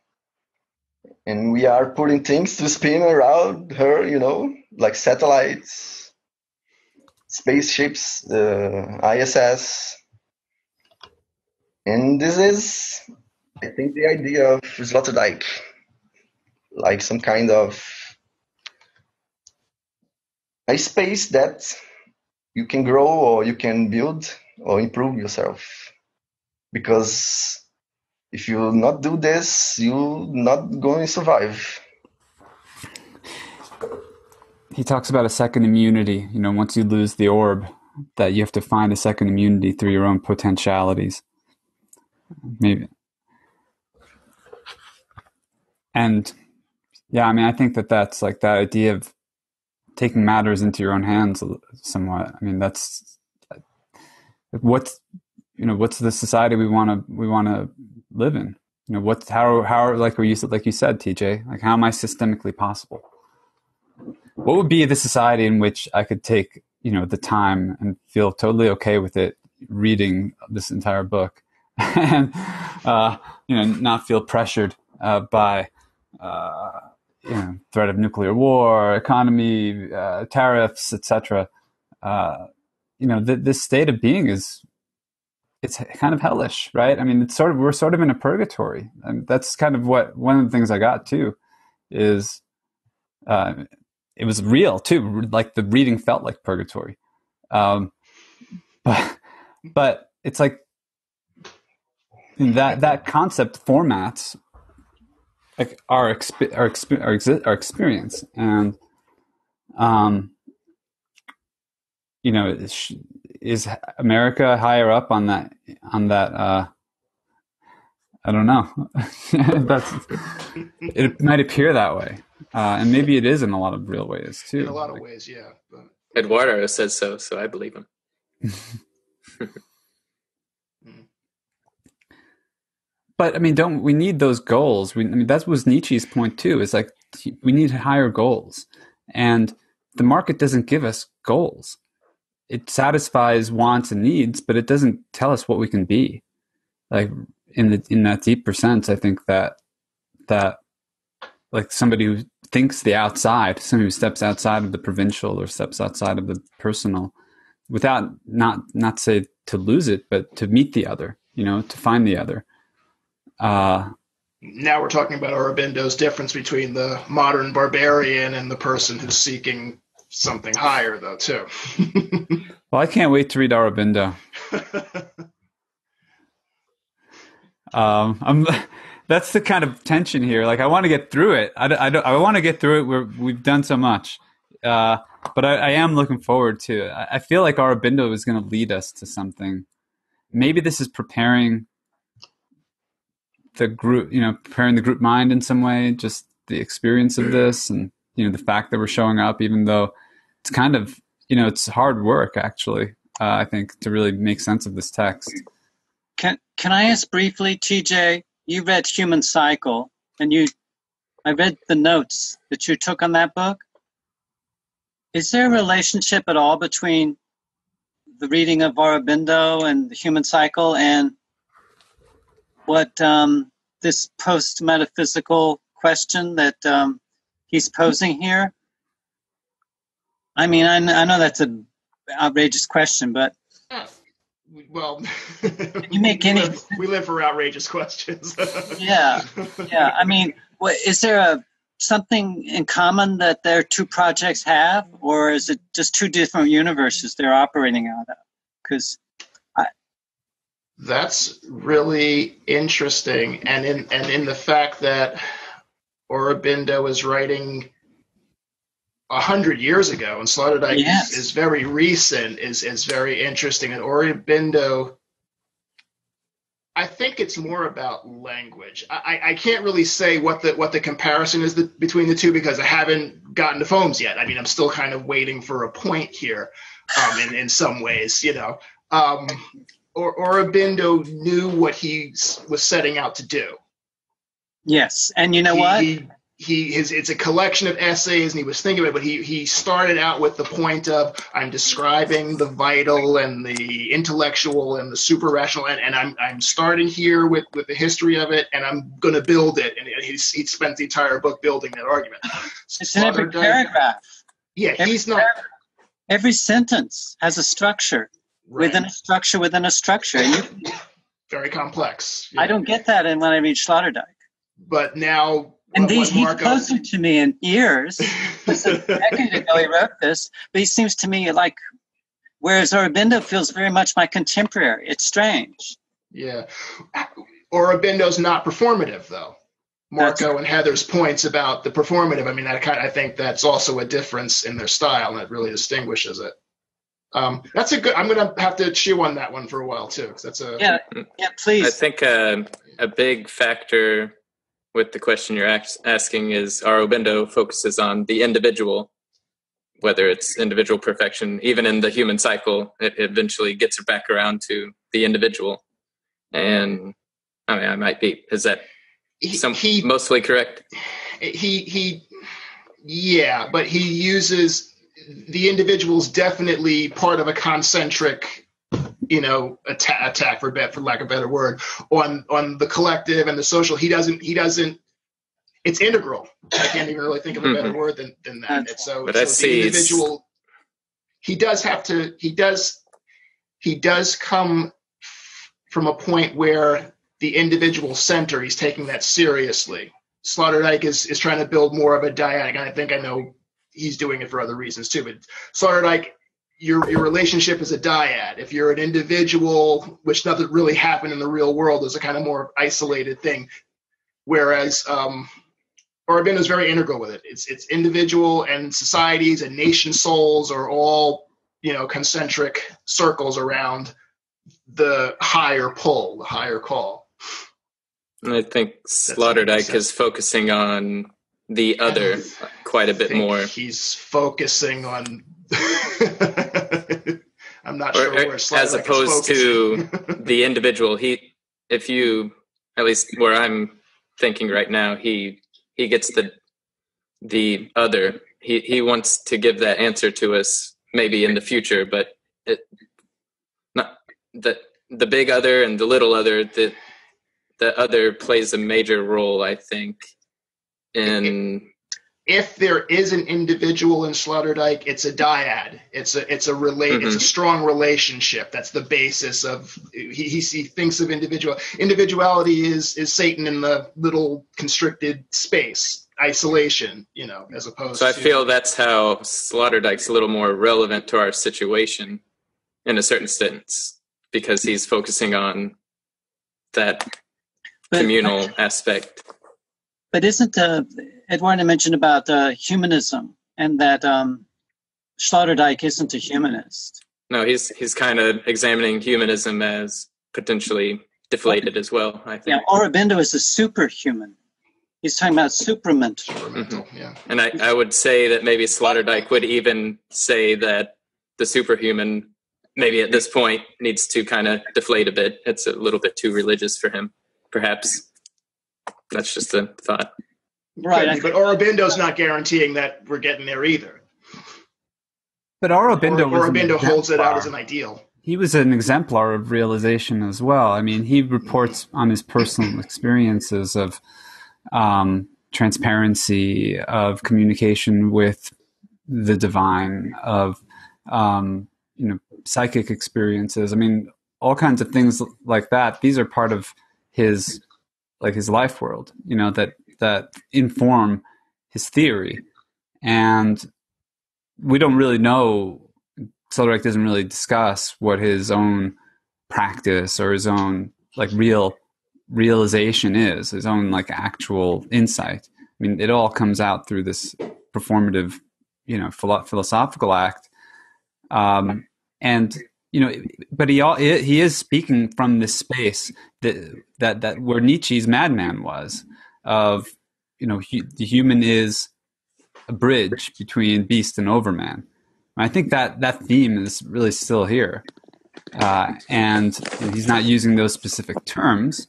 and we are putting things to spin around her, you know, like satellites, spaceships, the ISS. And this is, I think, the idea of Sloterdijk, like some kind of a space that you can grow or you can build or improve yourself. Because if you not do this, you're not going to survive. He talks about a second immunity. You know, once you lose the orb, that you have to find a second immunity through your own potentialities. Maybe. And yeah, I mean, I think that that's like that idea of taking matters into your own hands somewhat. I mean, that's what's you know what's the society we want to we want to live in you know what's how how like you said like you said tj like how am i systemically possible what would be the society in which i could take you know the time and feel totally okay with it reading this entire book *laughs* and uh, you know not feel pressured uh, by uh, you know threat of nuclear war economy uh, tariffs etc uh, you know th- this state of being is it's kind of hellish, right? I mean, it's sort of we're sort of in a purgatory, and that's kind of what one of the things I got too is uh, it was real too. Like the reading felt like purgatory, um, but but it's like that that concept formats like our exp- our, exp- our, exi- our experience and um you know is America higher up on that on that uh I don't know. *laughs* That's it might appear that way. Uh, and maybe it is in a lot of real ways too. In a lot of ways, yeah. But... Eduardo says so, so I believe him. *laughs* but I mean, don't we need those goals? We, I mean, that was Nietzsche's point too. Is like we need higher goals, and the market doesn't give us goals. It satisfies wants and needs, but it doesn't tell us what we can be. Like in the in that deeper sense, I think that that like somebody who thinks the outside, somebody who steps outside of the provincial or steps outside of the personal, without not not say to lose it, but to meet the other, you know, to find the other. Uh, now we're talking about Aurobindo's difference between the modern barbarian and the person who's seeking something higher, though, too. *laughs* well, I can't wait to read Aurobindo. um, I'm. *laughs* That's the kind of tension here. Like, I want to get through it. I, I, I want to get through it. We're, we've done so much. Uh, but I, I, am looking forward to it. I, I feel like Aurobindo is going to lead us to something. Maybe this is preparing the group, you know, preparing the group mind in some way, just the experience of this and, you know, the fact that we're showing up, even though it's kind of, you know, it's hard work actually, uh, I think, to really make sense of this text. Can, can I ask briefly, TJ, you read Human Cycle and you, I read the notes that you took on that book. Is there a relationship at all between the reading of Aurobindo and the Human Cycle and what um, this post metaphysical question that um, he's posing here? I mean, I, I know that's an outrageous question, but Yeah. well, *laughs* you make any? We live, we live for outrageous questions. *laughs* yeah, yeah. I mean, what, is there a something in common that their two projects have, or is it just two different universes they're operating out of? Because that's really interesting, and in and in the fact that Aurobindo is writing a hundred years ago, and Sloterdijk yes. is, is, very recent, is is very interesting, and Aurobindo I think it's more about language. I, I can't really say what the what the comparison is the, between the two because I haven't gotten to Foams yet. I mean, I'm still kind of waiting for a point here, um, in in some ways, you know. Um, or Aurobindo knew what he was setting out to do. Yes, and you know he, what? He, he his it's a collection of essays and he was thinking of it but he he started out with the point of i'm describing the vital and the intellectual and the super rational and, and i'm i'm starting here with with the history of it and i'm going to build it. And he's he spent the entire book building that argument. It's in every paragraph. Yeah every he's not every sentence has a structure right. within a structure within a structure you, very complex yeah. i don't get that in when i read Sloterdijk but now and these, he's closer to me in years. *laughs* a decade ago he wrote this, but he seems to me like, whereas Aurobindo feels very much my contemporary. It's strange. Yeah. Aurobindo's not performative, though. Marco that's, and Heather's points about the performative. I mean, I kind of, I think that's also a difference in their style, and that really distinguishes it. Um, that's a good. I'm going to have to chew on that one for a while too, because that's a yeah, yeah. Please. I think uh, a big factor with the question you're asking is Aurobindo focuses on the individual, whether it's individual perfection, even in the human cycle, it eventually gets it back around to the individual. And I mean, I might be, is that some, he, mostly correct? He, he, yeah, but he uses the individual's definitely part of a concentric you know attack, attack for bet for lack of a better word on on the collective and the social. He doesn't he doesn't it's integral. I can't even really think of a better mm-hmm. word than, than that. So, but so I see the individual he does have to he does he does come from a point where the individual center he's taking that seriously. Sloterdijk is, is trying to build more of a dyadic, I think I know he's doing it for other reasons too. But Sloterdijk your your relationship is a dyad. If you're an individual, which doesn't really happen in the real world, is a kind of more isolated thing. Whereas um, Aurobindo is very integral with it. It's it's individual and societies and nation souls are all you know concentric circles around the higher pull, the higher call. And I think Sloterdijk is focusing on the other quite a bit more. He's focusing on *laughs* I'm not or, sure where as opposed to *laughs* *laughs* the individual. He, if you at least where I'm thinking right now, he he gets the the other. He he wants to give that answer to us maybe in the future, but it not the the big other and the little other. The the other plays a major role, I think, in if there is an individual in Sloterdijk, it's a dyad. It's a it's a relate. Mm-hmm. It's a strong relationship. That's the basis of he, he, he thinks of individual individuality is is Satan in the little constricted space isolation. You know, as opposed. To So I to, feel that's how Sloterdijk's a little more relevant to our situation, in a certain sense, because he's focusing on that communal aspect. But isn't uh, Eduardo mentioned about uh, humanism and that um, Sloterdijk isn't a humanist? No, he's he's kind of examining humanism as potentially deflated as well. I think. Yeah, Aurobindo is a superhuman. He's talking about supramental. Mm-hmm. Yeah. And I, I would say that maybe Sloterdijk would even say that the superhuman, maybe at this point, needs to kind of deflate a bit. It's a little bit too religious for him, perhaps. That's just a thought. Right. But Aurobindo's not guaranteeing that we're getting there either. But Aurobindo or, Aurobindo holds it out as an ideal. He was an exemplar of realization as well. I mean, he reports on his personal experiences of um, transparency, of communication with the divine, of um, you know psychic experiences. I mean, all kinds of things like that. These are part of his like his life world, you know, that that inform his theory. And we don't really know Sloterdijk doesn't really discuss what his own practice or his own like real realization is, his own like actual insight. I mean, it all comes out through this performative, you know, philo- philosophical act. Um, and you know, but he all, he is speaking from this space that that that where Nietzsche's madman was of you know he, the human is a bridge between beast and overman. And I think that that theme is really still here, uh, and you know, he's not using those specific terms.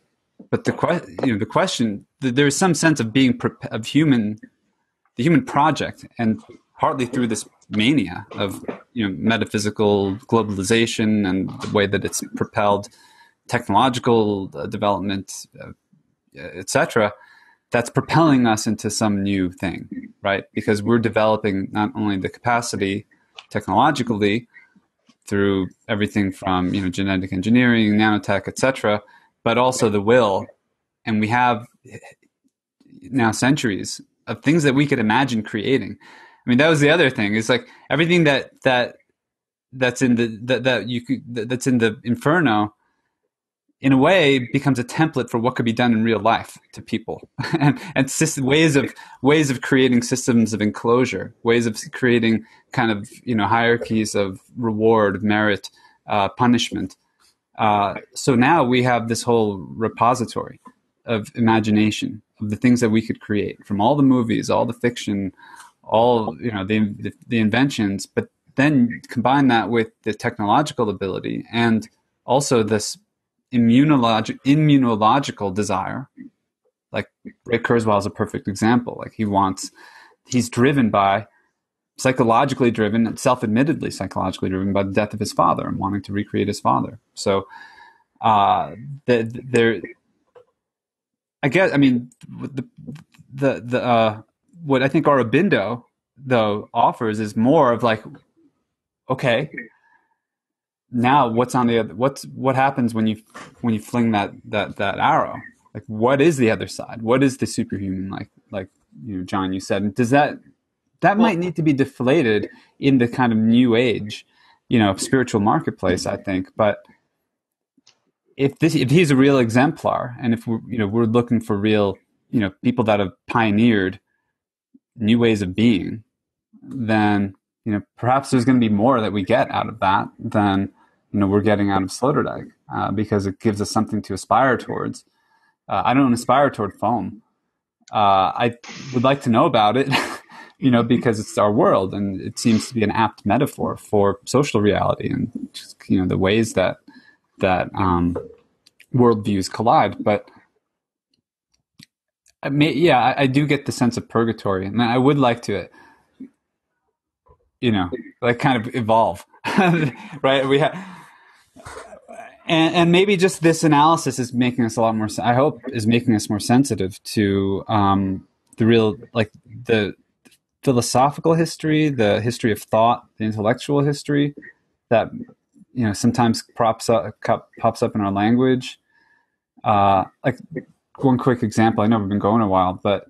But the question, you know, the question, there's some sense of being of human, the human project, and partly through this mania of you know metaphysical globalization and the way that it's propelled technological uh, development, uh, etc. That's propelling us into some new thing, right? Because we're developing not only the capacity technologically through everything from you know genetic engineering, nanotech, etc., but also the will, and we have now centuries of things that we could imagine creating I mean, that was the other thing. It's like everything that that that's in the that, that you could, that's in the inferno in a way becomes a template for what could be done in real life to people *laughs* and, and system, ways of ways of creating systems of enclosure ways of creating kind of you know hierarchies of reward merit uh, punishment uh, so now we have this whole repository of imagination of the things that we could create from all the movies all the fiction all you know the, the, the inventions, but then combine that with the technological ability and also this immunologic immunological desire. Like Ray Kurzweil is a perfect example. Like he wants, he's driven by psychologically driven, self-admittedly psychologically driven by the death of his father and wanting to recreate his father. So, uh, the, the, there, I guess, I mean, the the the uh, what I think Aurobindo though offers is more of like, okay, now what's on the other? What's what happens when you when you fling that that that arrow? Like, what is the other side? What is the superhuman? Like like you know, John, you said, does that that might need to be deflated in the kind of new age, you know, spiritual marketplace? I think, but if this if he's a real exemplar, and if we're you know we're looking for real you know people that have pioneered new ways of being, then you know perhaps there's going to be more that we get out of that than you know we're getting out of Sloterdijk uh, because it gives us something to aspire towards. Uh, I don't aspire toward foam. Uh, I would like to know about it, *laughs* you know, because it's our world and it seems to be an apt metaphor for social reality and just, you know the ways that that um, worldviews collide. But I may, yeah, I, I do get the sense of purgatory, and I would like to, you know, like kind of evolve, *laughs* right? We have, and, and maybe just this analysis is making us a lot more. I hope is making us more sensitive to um, the real, like the philosophical history, the history of thought, the intellectual history that you know sometimes props up pops up in our language. Uh, like one quick example. I know we've been going a while, but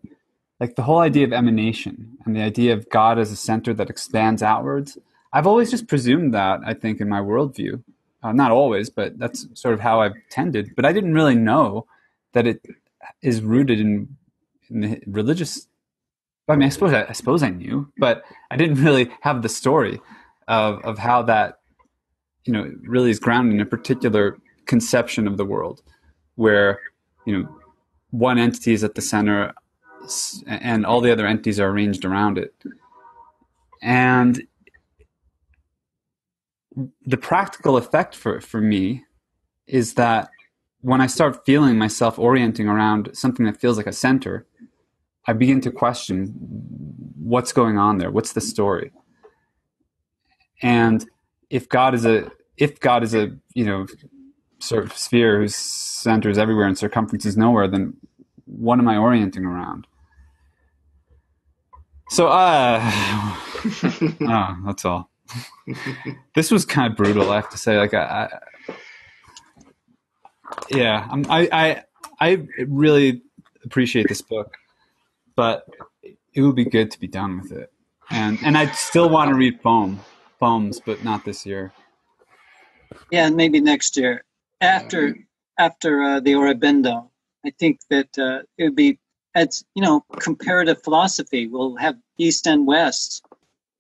like the whole idea of emanation and the idea of God as a center that expands outwards. I've always just presumed that. I think in my worldview, uh, not always, but that's sort of how I've tended. But I didn't really know that it is rooted in, in the religious. I mean, I suppose I, I suppose I knew, but I didn't *laughs* really have the story of of how that you know really is grounded in a particular conception of the world, where you know one entity is at the center and all the other entities are arranged around it. And the practical effect for, for me is that when I start feeling myself orienting around something that feels like a center, I begin to question what's going on there, what's the story, and if God is a if God is a you know sort of sphere whose center is everywhere and circumference is nowhere, then what am I orienting around? So, uh, *laughs* oh, that's all. this was kind of brutal, I have to say. Like, I, I yeah, I'm, I, I, I really appreciate this book, but it would be good to be done with it. And and I still want to read Foam, Foams, but not this year. Yeah, maybe next year after after uh, the Aurobindo. I think that uh, it would be as you know comparative philosophy. We'll have East and West,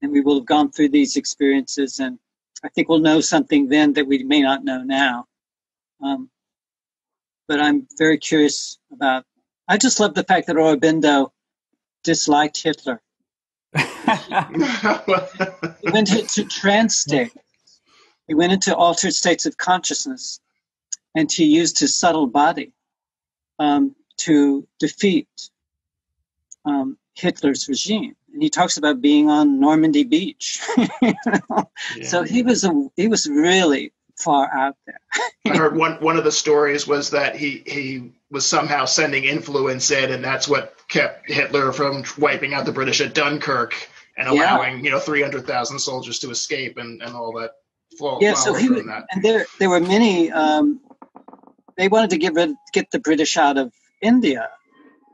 and we will have gone through these experiences, and I think we'll know something then that we may not know now. Um, but I'm very curious about. I just love the fact that Aurobindo disliked Hitler. *laughs* he went into trance state. He went into altered states of consciousness, and he used his subtle body um, to defeat um, Hitler's regime. And he talks about being on Normandy Beach. *laughs* you know? yeah. So he was a, he was really far out there. *laughs* I heard one one of the stories was that he he was somehow sending influence in, and that's what kept Hitler from wiping out the British at Dunkirk and allowing yeah. you know three hundred thousand soldiers to escape and, and all that. Flow, yeah, so he was, and there there were many um, they wanted to get rid, get the British out of India,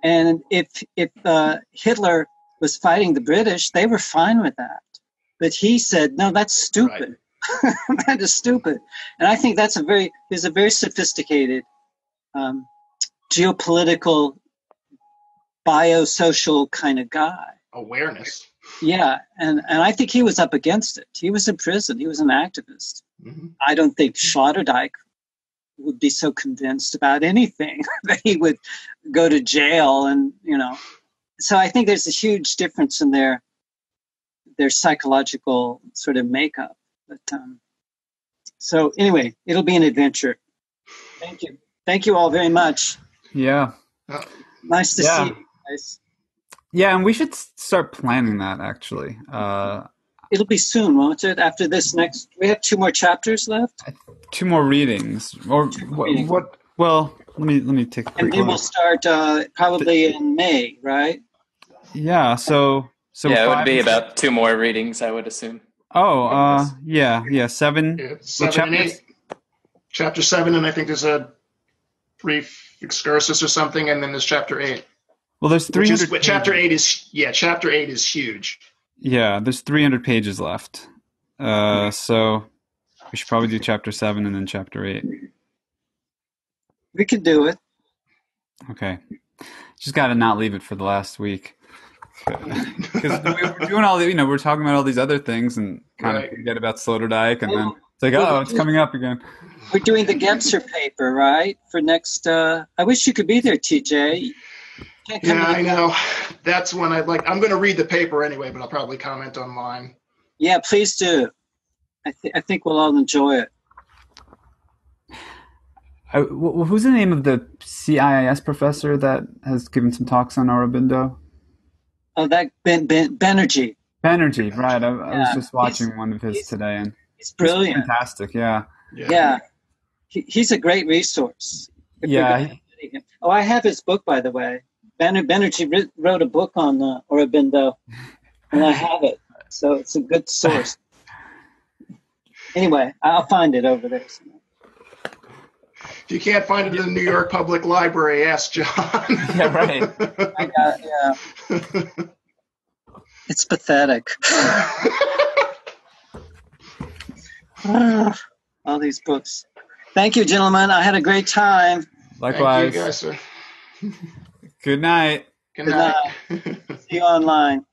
and if if uh, Hitler was fighting the British, they were fine with that. But he said, "No, that's stupid. Right. *laughs* that is stupid." And I think that's a very is a very sophisticated um, geopolitical, biosocial kind of guy. Awareness. Yeah, and, and I think he was up against it. He was in prison. He was an activist. Mm-hmm. I don't think Sloterdijk would be so convinced about anything *laughs* that he would go to jail and you know. So i think there's a huge difference in their their psychological sort of makeup but um so anyway it'll be an adventure. Thank you. Thank you all very much. Yeah. Nice to yeah. see you guys. Yeah and we should start planning that actually. Uh it'll be soon, won't it? After this next, we have two more chapters left. Two more readings, or what? what well, let me let me take. and then we'll start uh, probably in May, right? Yeah. So so yeah, it would be about two more readings, I would assume. Oh, uh, yeah, yeah, seven. Yeah, seven and eight. Chapter seven, and I think there's a brief excursus or something, and then there's chapter eight. Well, there's three hundred. Chapter eight is yeah, chapter eight is huge. Yeah, there's 300 pages left. Uh, so we should probably do chapter seven and then chapter eight. We could do it. Okay. Just got to not leave it for the last week. *laughs* Because we're doing all the, you know, we're talking about all these other things and kind right. of forget about Sloterdijk, and then it's like, oh, it's coming up again. We're doing the Gebser paper, right? For next, uh, I wish you could be there, TJ. Yeah, I know. That's when I like. I'm going to read the paper anyway, but I'll probably comment online. Yeah, please do. I, th- I think we'll all enjoy it. I, wh- who's the name of the CIIS professor that has given some talks on Aurobindo? Oh, that Ben, ben Banerji. Banerji, right? I, I was just watching he's- one of his today, and He's he's brilliant. fantastic. Yeah, Yeah, he, he's a great resource. Yeah, gonna study him. Oh, I have his book, by the way. Banner Banerji writ- wrote a book on uh, Aurobindo, and I have it, so it's a good source. Anyway, I'll find it over there. If you can't find it in the New York Public Library, ask John. *laughs* Yeah, right. I got, yeah, *laughs* it's pathetic. *sighs* All these books. Thank you, gentlemen. I had a great time. Thank likewise. you, guys. Sir. *laughs* Good night. Good Good night. *laughs* See you online.